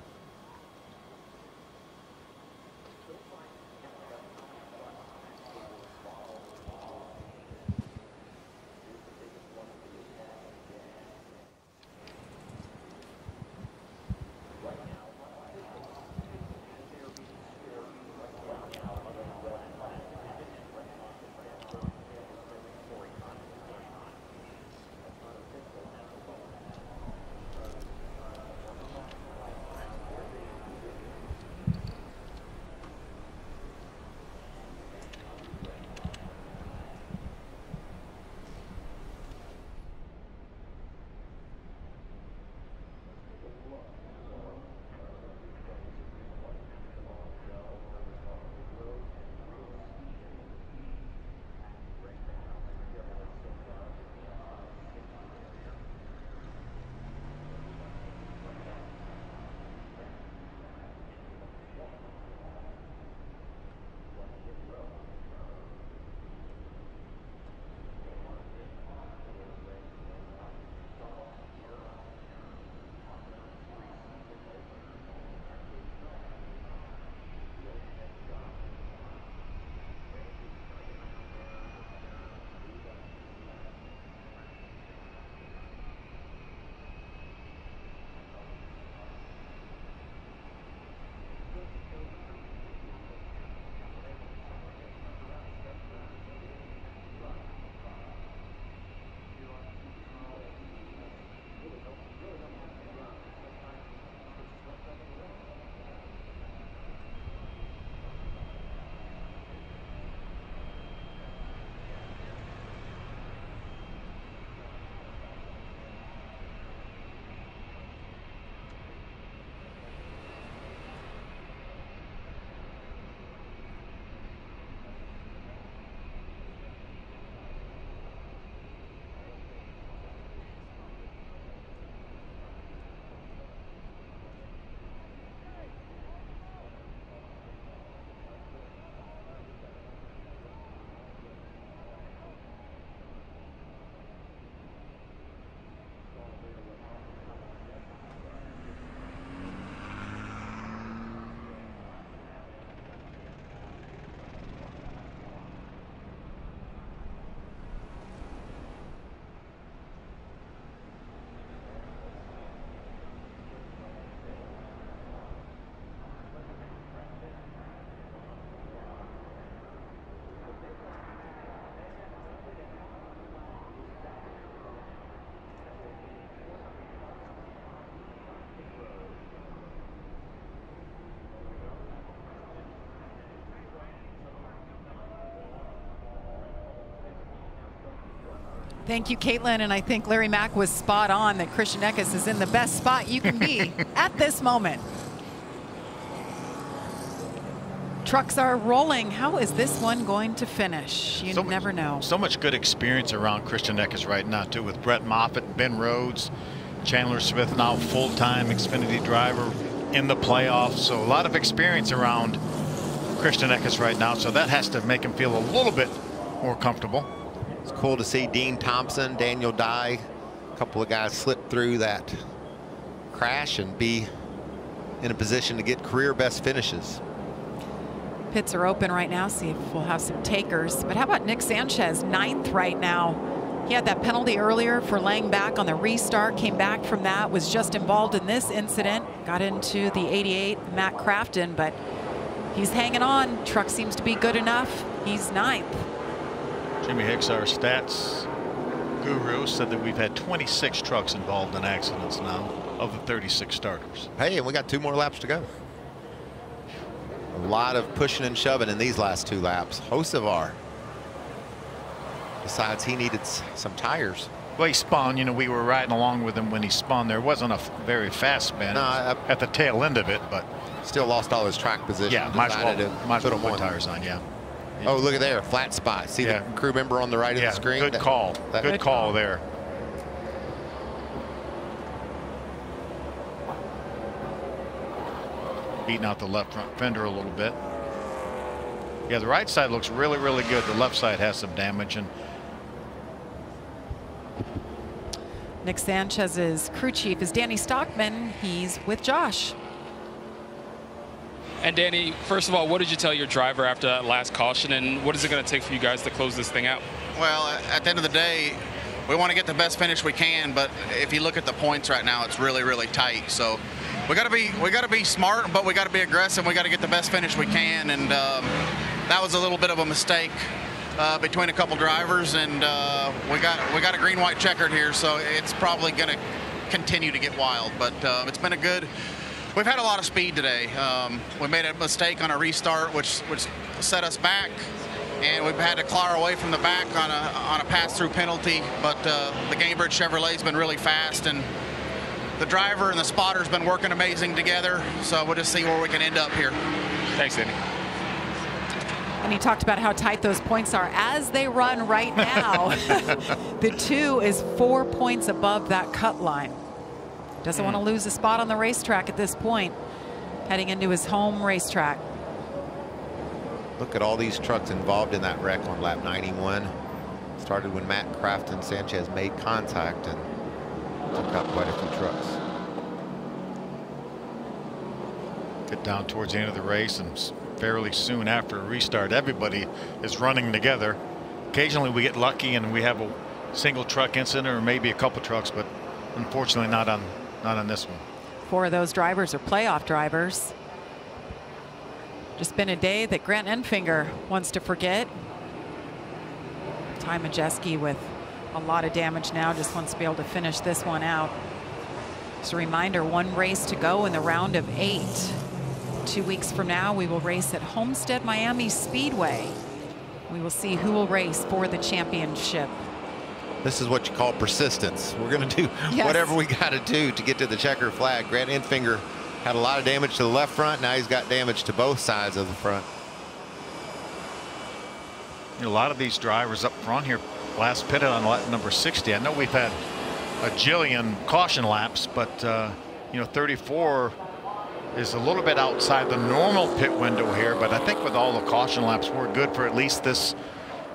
Thank you, Kaitlyn. And I think Larry Mac was spot on that Christian Eckes is in the best spot you can be *laughs* at this moment. Trucks are rolling. How is this one going to finish? You So never know. So much good experience around Christian Eckes right now, too, with Brett Moffitt, Ben Rhodes, Chandler Smith, now full-time Xfinity driver in the playoffs. So a lot of experience around Christian Eckes right now. So that has to make him feel a little bit more comfortable. Cool to see Dean Thompson, Daniel Dye, a couple of guys slip through that crash and be in a position to get career best finishes. Pits are open right now. See if we'll have some takers. But how about Nick Sanchez, ninth right now? He had that penalty earlier for laying back on the restart, came back from that, was just involved in this incident, got into the 88, Matt Crafton, but he's hanging on. Truck seems to be good enough. He's ninth. Jimmy Hicks, our stats guru, said that we've had 26 trucks involved in accidents now of the 36 starters. Hey, and we got two more laps to go. A lot of pushing and shoving in these last two laps. Hocevar. Besides, he needed some tires. Well, he spun. You know, we were riding along with him when he spun. There wasn't a very fast spin no, I, at the tail end of it, but still lost all his track position. Yeah, might as well, might as well put tires on. Yeah. Oh, look at there, flat spot. See yeah. the crew member on the right yeah, of the screen? Good that, call. That, good, good call, call there. Beating out the left front fender a little bit. Yeah, the right side looks really, really good. The left side has some damage. and. Nick Sanchez's crew chief is Danny Stockman. He's with Josh. And Danny, first of all, what did you tell your driver after that last caution, and what is it going to take for you guys to close this thing out? Well, at the end of the day, we want to get the best finish we can, but if you look at the points right now, it's really, really tight. So we got to be we got to be smart, but we got to be aggressive. We got to get the best finish we can, and um, that was a little bit of a mistake uh, between a couple drivers, and uh, we got we got a green white checkered here, so it's probably going to continue to get wild. But uh, it's been a good We've had a lot of speed today. Um, we made a mistake on a restart, which which set us back, and we've had to claw away from the back on a on a pass-through penalty. But uh, the Gainbridge Chevrolet's been really fast, and the driver and the spotter's been working amazing together. So we'll just see where we can end up here. Thanks, Andy. And he talked about how tight those points are as they run right now. *laughs* the two is four points above that cut line. Doesn't mm. want to lose a spot on the racetrack at this point, heading into his home racetrack. Look at all these trucks involved in that wreck on lap 91. Started when Matt Craft and Sanchez made contact and took out quite a few trucks. Get down towards the end of the race and fairly soon after a restart, everybody is running together. Occasionally we get lucky and we have a single truck incident or maybe a couple trucks, but unfortunately not on not on this one. Four of those drivers are playoff drivers. Just been a day that Grant Enfinger wants to forget. Ty Majeski with a lot of damage now just wants to be able to finish this one out. Just a reminder, one race to go in the round of eight. Two weeks from now, we will race at Homestead Miami Speedway. We will see who will race for the championship. This is what you call persistence. We're going to do *laughs* yes. whatever we got to do to get to the checker flag. Grant Enfinger had a lot of damage to the left front. Now he's got damage to both sides of the front. A lot of these drivers up front here last pitted on lap number 60. I know we've had a jillion caution laps, but uh, you know 34 is a little bit outside the normal pit window here. But I think with all the caution laps, we're good for at least this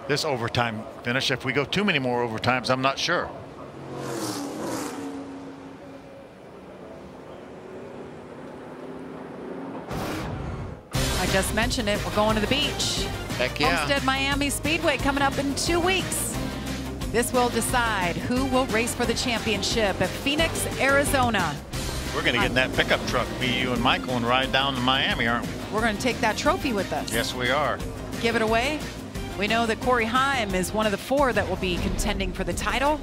this overtime finish. If we go too many more overtimes, I'm not sure. I just mentioned it. We're going to the beach. Heck yeah. Homestead Miami Speedway coming up in two weeks. This will decide who will race for the championship at Phoenix, Arizona. We're going to get in that pickup truck, be you and Michael, and ride down to Miami, aren't we? We're going to take that trophy with us. Yes, we are. Give it away we know that Corey Heim is one of the four that will be contending for the title.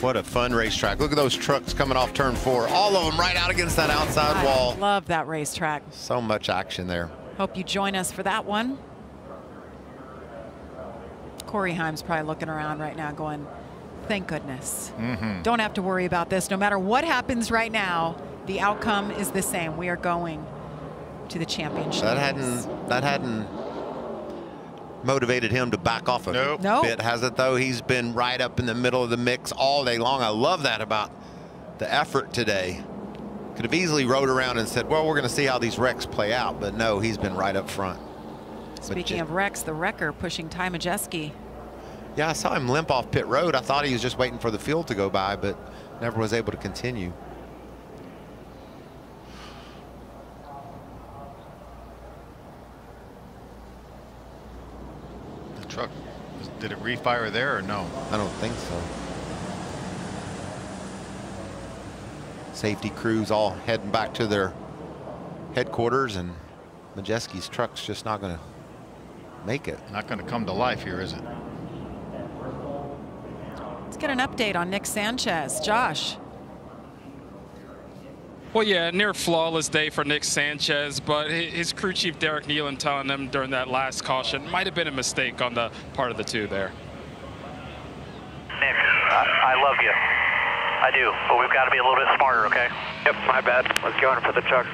What a fun racetrack. Look at those trucks coming off turn four. All of them right out against that outside I wall. love that racetrack. So much action there. Hope you join us for that one. Corey Heim's probably looking around right now going, Thank goodness. Mm-hmm. Don't have to worry about this. No matter what happens right now, the outcome is the same. We are going to the championship. That hadn't that hadn't motivated him to back off a Nope. Nope. bit, has it though? He's been right up in the middle of the mix all day long. I love that about the effort today. Could have easily rode around and said, well, we're going to see how these wrecks play out. But no, he's been right up front. Speaking of wrecks, the wrecker pushing Ty Majeski. Yeah, I saw him limp off pit road. I thought he was just waiting for the field to go by, but never was able to continue. The truck, did it refire there or no? I don't think so. Safety crews all heading back to their headquarters, and Majeski's truck's just not going to make it. Not going to come to life here, is it? Let's get an update on Nick Sanchez. Josh. Well, yeah, near flawless day for Nick Sanchez, but his crew chief Derek Kneeland telling them during that last caution might have been a mistake on the part of the two there. Nick, I, I love you. I do, but we've got to be a little bit smarter, okay? Yep, my bad. Let's go in for the truck.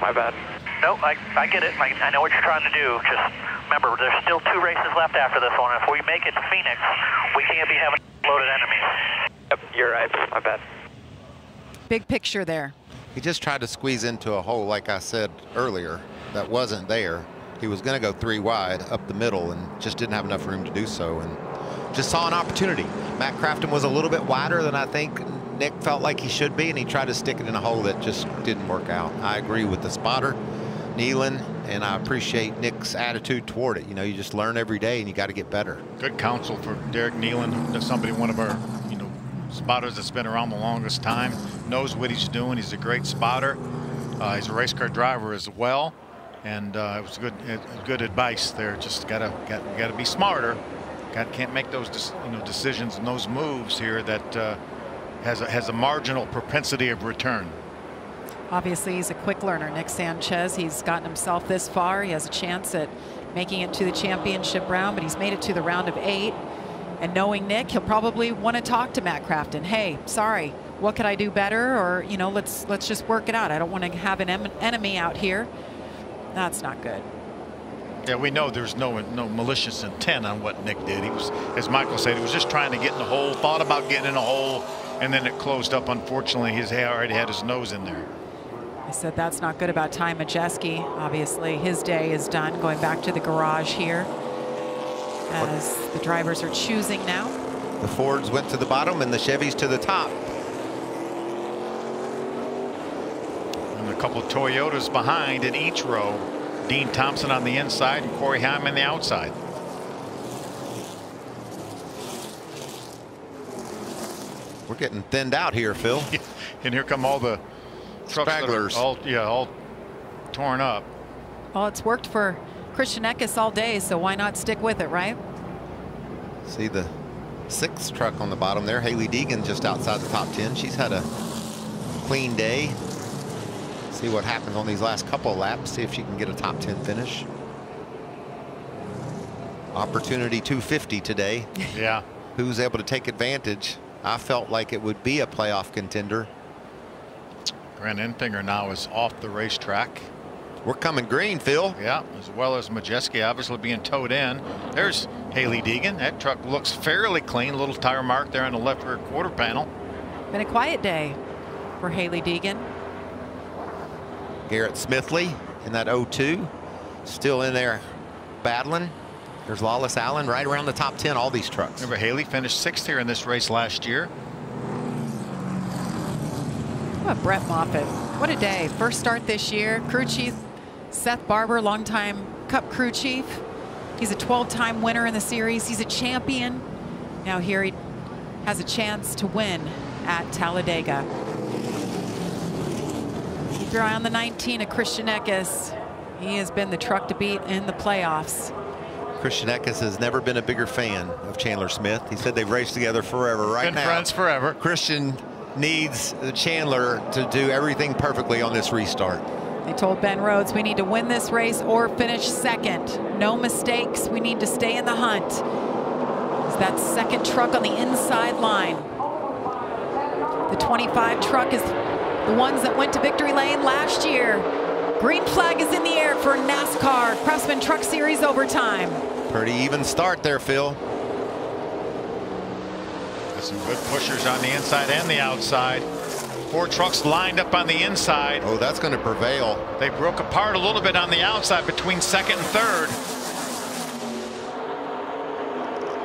My bad. No, I, I get it. I, I know what you're trying to do. Just remember, there's still two races left after this one. If we make it to Phoenix, we can't be having loaded enemies. Yep, you're right. My bad. Big picture there. He just tried to squeeze into a hole, like I said earlier, that wasn't there. He was going to go three wide up the middle and just didn't have enough room to do so. And just saw an opportunity. Matt Crafton was a little bit wider than I think Nick felt like he should be, and he tried to stick it in a hole that just didn't work out. I agree with the spotter, Kneeland, and I appreciate Nick's attitude toward it. You know, you just learn every day, and you got to get better. Good counsel for Derek Kneeland, somebody, one of our, spotters that's been around the longest time, knows what he's doing. He's a great spotter. Uh, he's a race car driver as well, and uh, it was good, good advice there. Just gotta, got, gotta be smarter. Got, can't make those, you know, decisions and those moves here that uh, has a, has a marginal propensity of return. Obviously, he's a quick learner. Nick Sanchez, he's gotten himself this far. He has a chance at making it to the championship round, but he's made it to the round of eight. And knowing Nick, he'll probably want to talk to Matt Crafton. Hey, sorry, what could I do better? Or, you know, let's let's just work it out. I don't want to have an em enemy out here. That's not good. Yeah, we know there's no no malicious intent on what Nick did. He was, as Michael said, he was just trying to get in the hole, thought about getting in a hole, and then it closed up. Unfortunately, his he already had his nose in there. I said that's not good about Ty Majeski. Obviously, his day is done. Going back to the garage here as the drivers are choosing now. The Fords went to the bottom, and the Chevys to the top. And a couple of Toyotas behind in each row. Dean Thompson on the inside and Corey Heim on the outside. We're getting thinned out here, Phil. *laughs* and here come all the trucks Stragglers. all yeah, all torn up. Well, it's worked for Christian Eckes all day, so why not stick with it, right? See the sixth truck on the bottom there. Hailie Deegan just outside the top 10. She's had a clean day. See what happens on these last couple of laps. See if she can get a top 10 finish. Opportunity 250 today. *laughs* Yeah. Who's able to take advantage? I felt like it would be a playoff contender. Grant Enfinger now is off the racetrack. We're coming green, Phil. Yeah, as well as Majeski obviously being towed in. There's Hailie Deegan. That truck looks fairly clean. Little tire mark there on the left rear quarter panel. Been a quiet day for Hailie Deegan. Garrett Smithley in that 0-2. Still in there battling. There's Lawless Alan right around the top 10, all these trucks. Remember, Hailie finished sixth here in this race last year. What about Brett Moffitt? What a day. First start this year. Crew chief Seth Barber, longtime Cup crew chief. He's a 12-time winner in the series. He's a champion. Now here he has a chance to win at Talladega. Keep your eye on the 19 of Christian Eckes. He has been the truck to beat in the playoffs. Christian Eckes has never been a bigger fan of Chandler Smith. He said they've raced together forever right Been now. friends forever. Christian needs Chandler to do everything perfectly on this restart. They told Ben Rhodes, we need to win this race or finish second. No mistakes. We need to stay in the hunt. It's that second truck on the inside line. The 25 truck is the ones that went to victory lane last year. Green flag is in the air for NASCAR Craftsman Truck Series overtime. Pretty even start there, Phil. Got some good pushers on the inside and the outside. Four trucks lined up on the inside. Oh, that's going to prevail. They broke apart a little bit on the outside between second and third.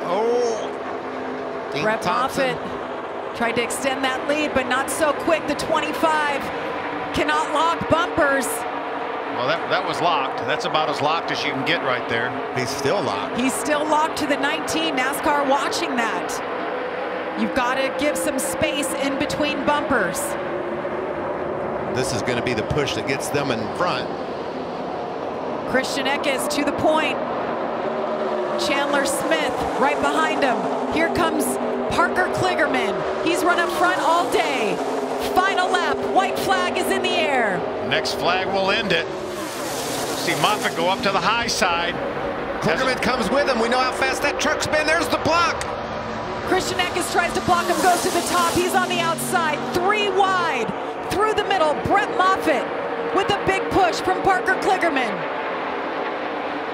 Oh. Dean Brett Thompson. Moffitt tried to extend that lead, but not so quick. The 25 cannot lock bumpers. Well, that, that was locked. That's about as locked as you can get right there. He's still locked. He's still locked to the 19. NASCAR watching that. You've got to give some space in between bumpers. This is going to be the push that gets them in front. Christian Eckes to the point. Chandler Smith right behind him. Here comes Parker Kligerman. He's run up front all day. Final lap. White flag is in the air. Next flag will end it. See Moffitt go up to the high side. Kligerman comes with him. We know how fast that truck's been. There's the block. Christian Eckes tries to block him, goes to the top. He's on the outside. Three wide. Through the middle. Brett Moffitt with a big push from Parker Kligerman.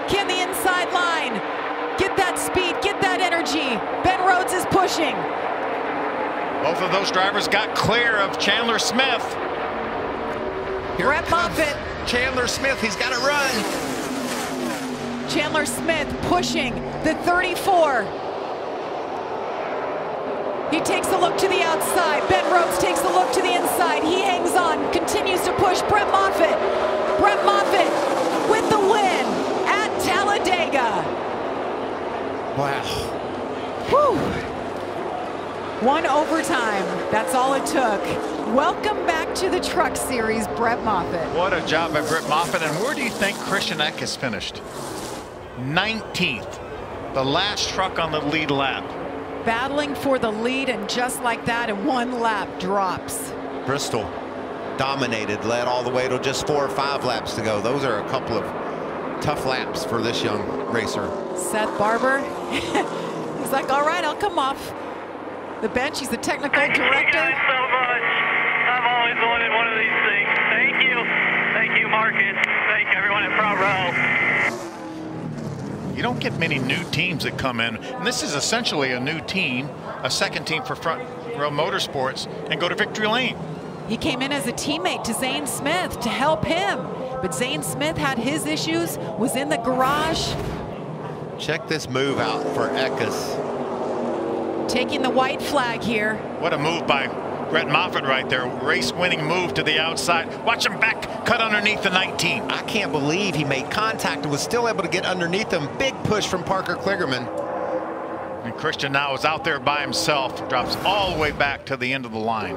Can the inside line get that speed, get that energy? Ben Rhodes is pushing. Both of those drivers got clear of Chandler Smith. Here Brett Moffitt. Chandler Smith, he's got to run. Chandler Smith pushing the 34. He takes a look to the outside. Ben Rhodes takes a look to the inside. He hangs on, continues to push. Brett Moffitt. Brett Moffitt with the win at Talladega. Wow. Whew. One overtime. That's all it took. Welcome back to the Truck Series, Brett Moffitt. What a job by Brett Moffitt. And where do you think Christian Eckes finished? 19th. The last truck on the lead lap. Battling for the lead, and just like that, in one lap, drops. Bristol dominated, led all the way to just four or five laps to go. Those are a couple of tough laps for this young racer. Seth Barber, *laughs* he's like, all right, I'll come off the bench. He's the technical Thank director. you guys so much. I've always wanted one of these things. Thank you. Thank you, Marcus. Thank you, everyone at Front Row. You don't get many new teams that come in. And this is essentially a new team, a second team for Front Row Motorsports, and go to Victory Lane. He came in as a teammate to Zane Smith to help him. But Zane Smith had his issues, was in the garage, Check this move out for Eckes. taking the white flag here. What a move by Brett Moffitt right there. Race winning move to the outside. Watch him back cut underneath the 19. I can't believe he made contact and was still able to get underneath him. Big push from Parker Kligerman. And Christian now is out there by himself. Drops all the way back to the end of the line.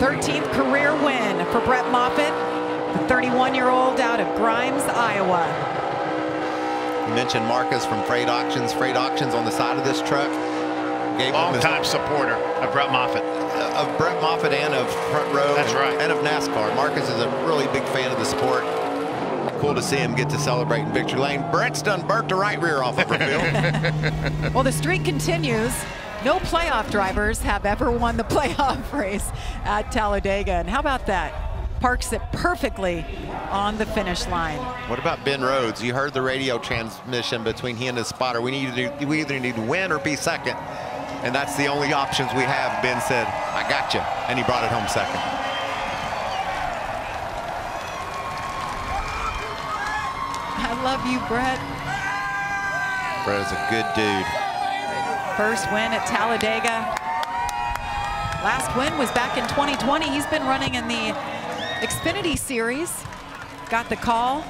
13th career win for Brett Moffitt, the 31-year-old out of Grimes, Iowa. You mentioned Marcus from Freight Auctions. Freight Auctions on the side of this truck. Gave him his- Long-time supporter of Brett Moffitt. Uh, of Brett Moffitt and of Front Row. That's right. And of NASCAR. Marcus is a really big fan of the sport. Cool to see him get to celebrate in victory lane. Brett's done burnt the right rear off of her, Phil. *laughs* Well, the streak continues. No playoff drivers have ever won the *laughs* playoff race at Talladega. And how about that? Parks it perfectly on the finish line. What about Ben Rhodes? You heard the radio transmission between he and his spotter. We need to do, we either need to win or be second. And that's the only options we have. Ben said, I got you. And he brought it home second. I love you, Brett. Brett is a good dude. First win at Talladega. Last win was back in 2020. He's been running in the Xfinity Series. Got the call.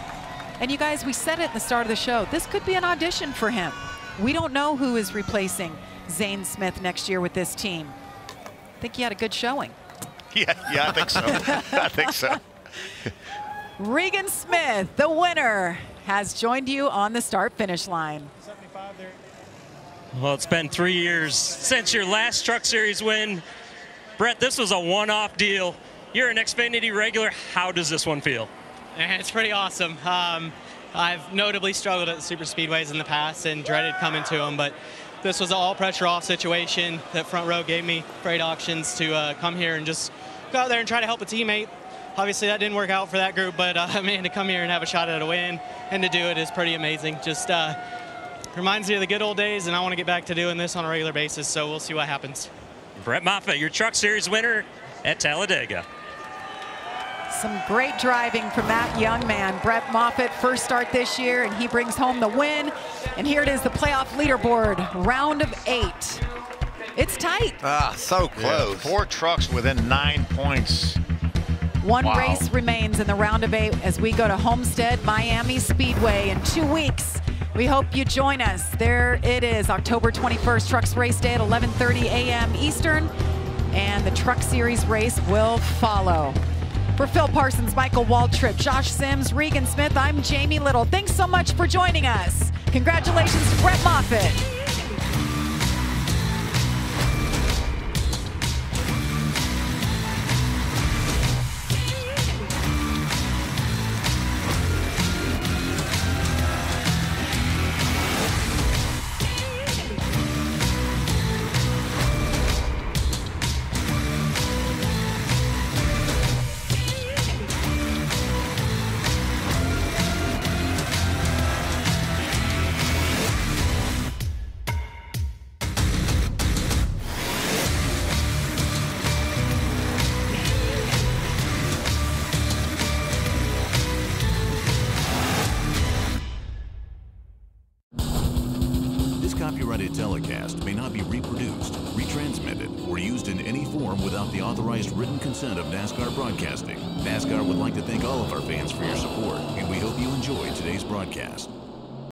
And you guys, we said it at the start of the show. This could be an audition for him. We don't know who is replacing Zane Smith next year with this team. I think he had a good showing. *laughs* Yeah, yeah, I think so. I think so. *laughs* Regan Smith, the winner, has joined you on the start finish line. Well, it's been three years since your last Truck Series win. Brett, this was a one-off deal. You're an Xfinity regular. How does this one feel? It's pretty awesome. Um, I've notably struggled at the super speedways in the past and dreaded coming to them, but this was an all pressure off situation that front row gave me freight auctions to uh, come here and just go out there and try to help a teammate. Obviously, that didn't work out for that group, but uh, *laughs* man, to come here and have a shot at a win and to do it is pretty amazing. Just uh, reminds me of the good old days, and I want to get back to doing this on a regular basis. So we'll see what happens. Brett Moffitt, your Truck Series winner at Talladega. Some great driving from that young man, Brett Moffitt, first start this year, and he brings home the win. And here it is, the playoff leaderboard, round of eight. It's tight. Ah, so close. Yeah, four trucks within nine points. One Wow. race remains in the round of eight as we go to Homestead Miami Speedway in two weeks. We hope you join us. There it is, October 21st, Trucks Race Day at 11:30 a.m. Eastern, and the Truck Series race will follow. For Phil Parsons, Michael Waltrip, Josh Sims, Regan Smith, I'm Jamie Little. Thanks so much for joining us. Congratulations to Brett Moffitt.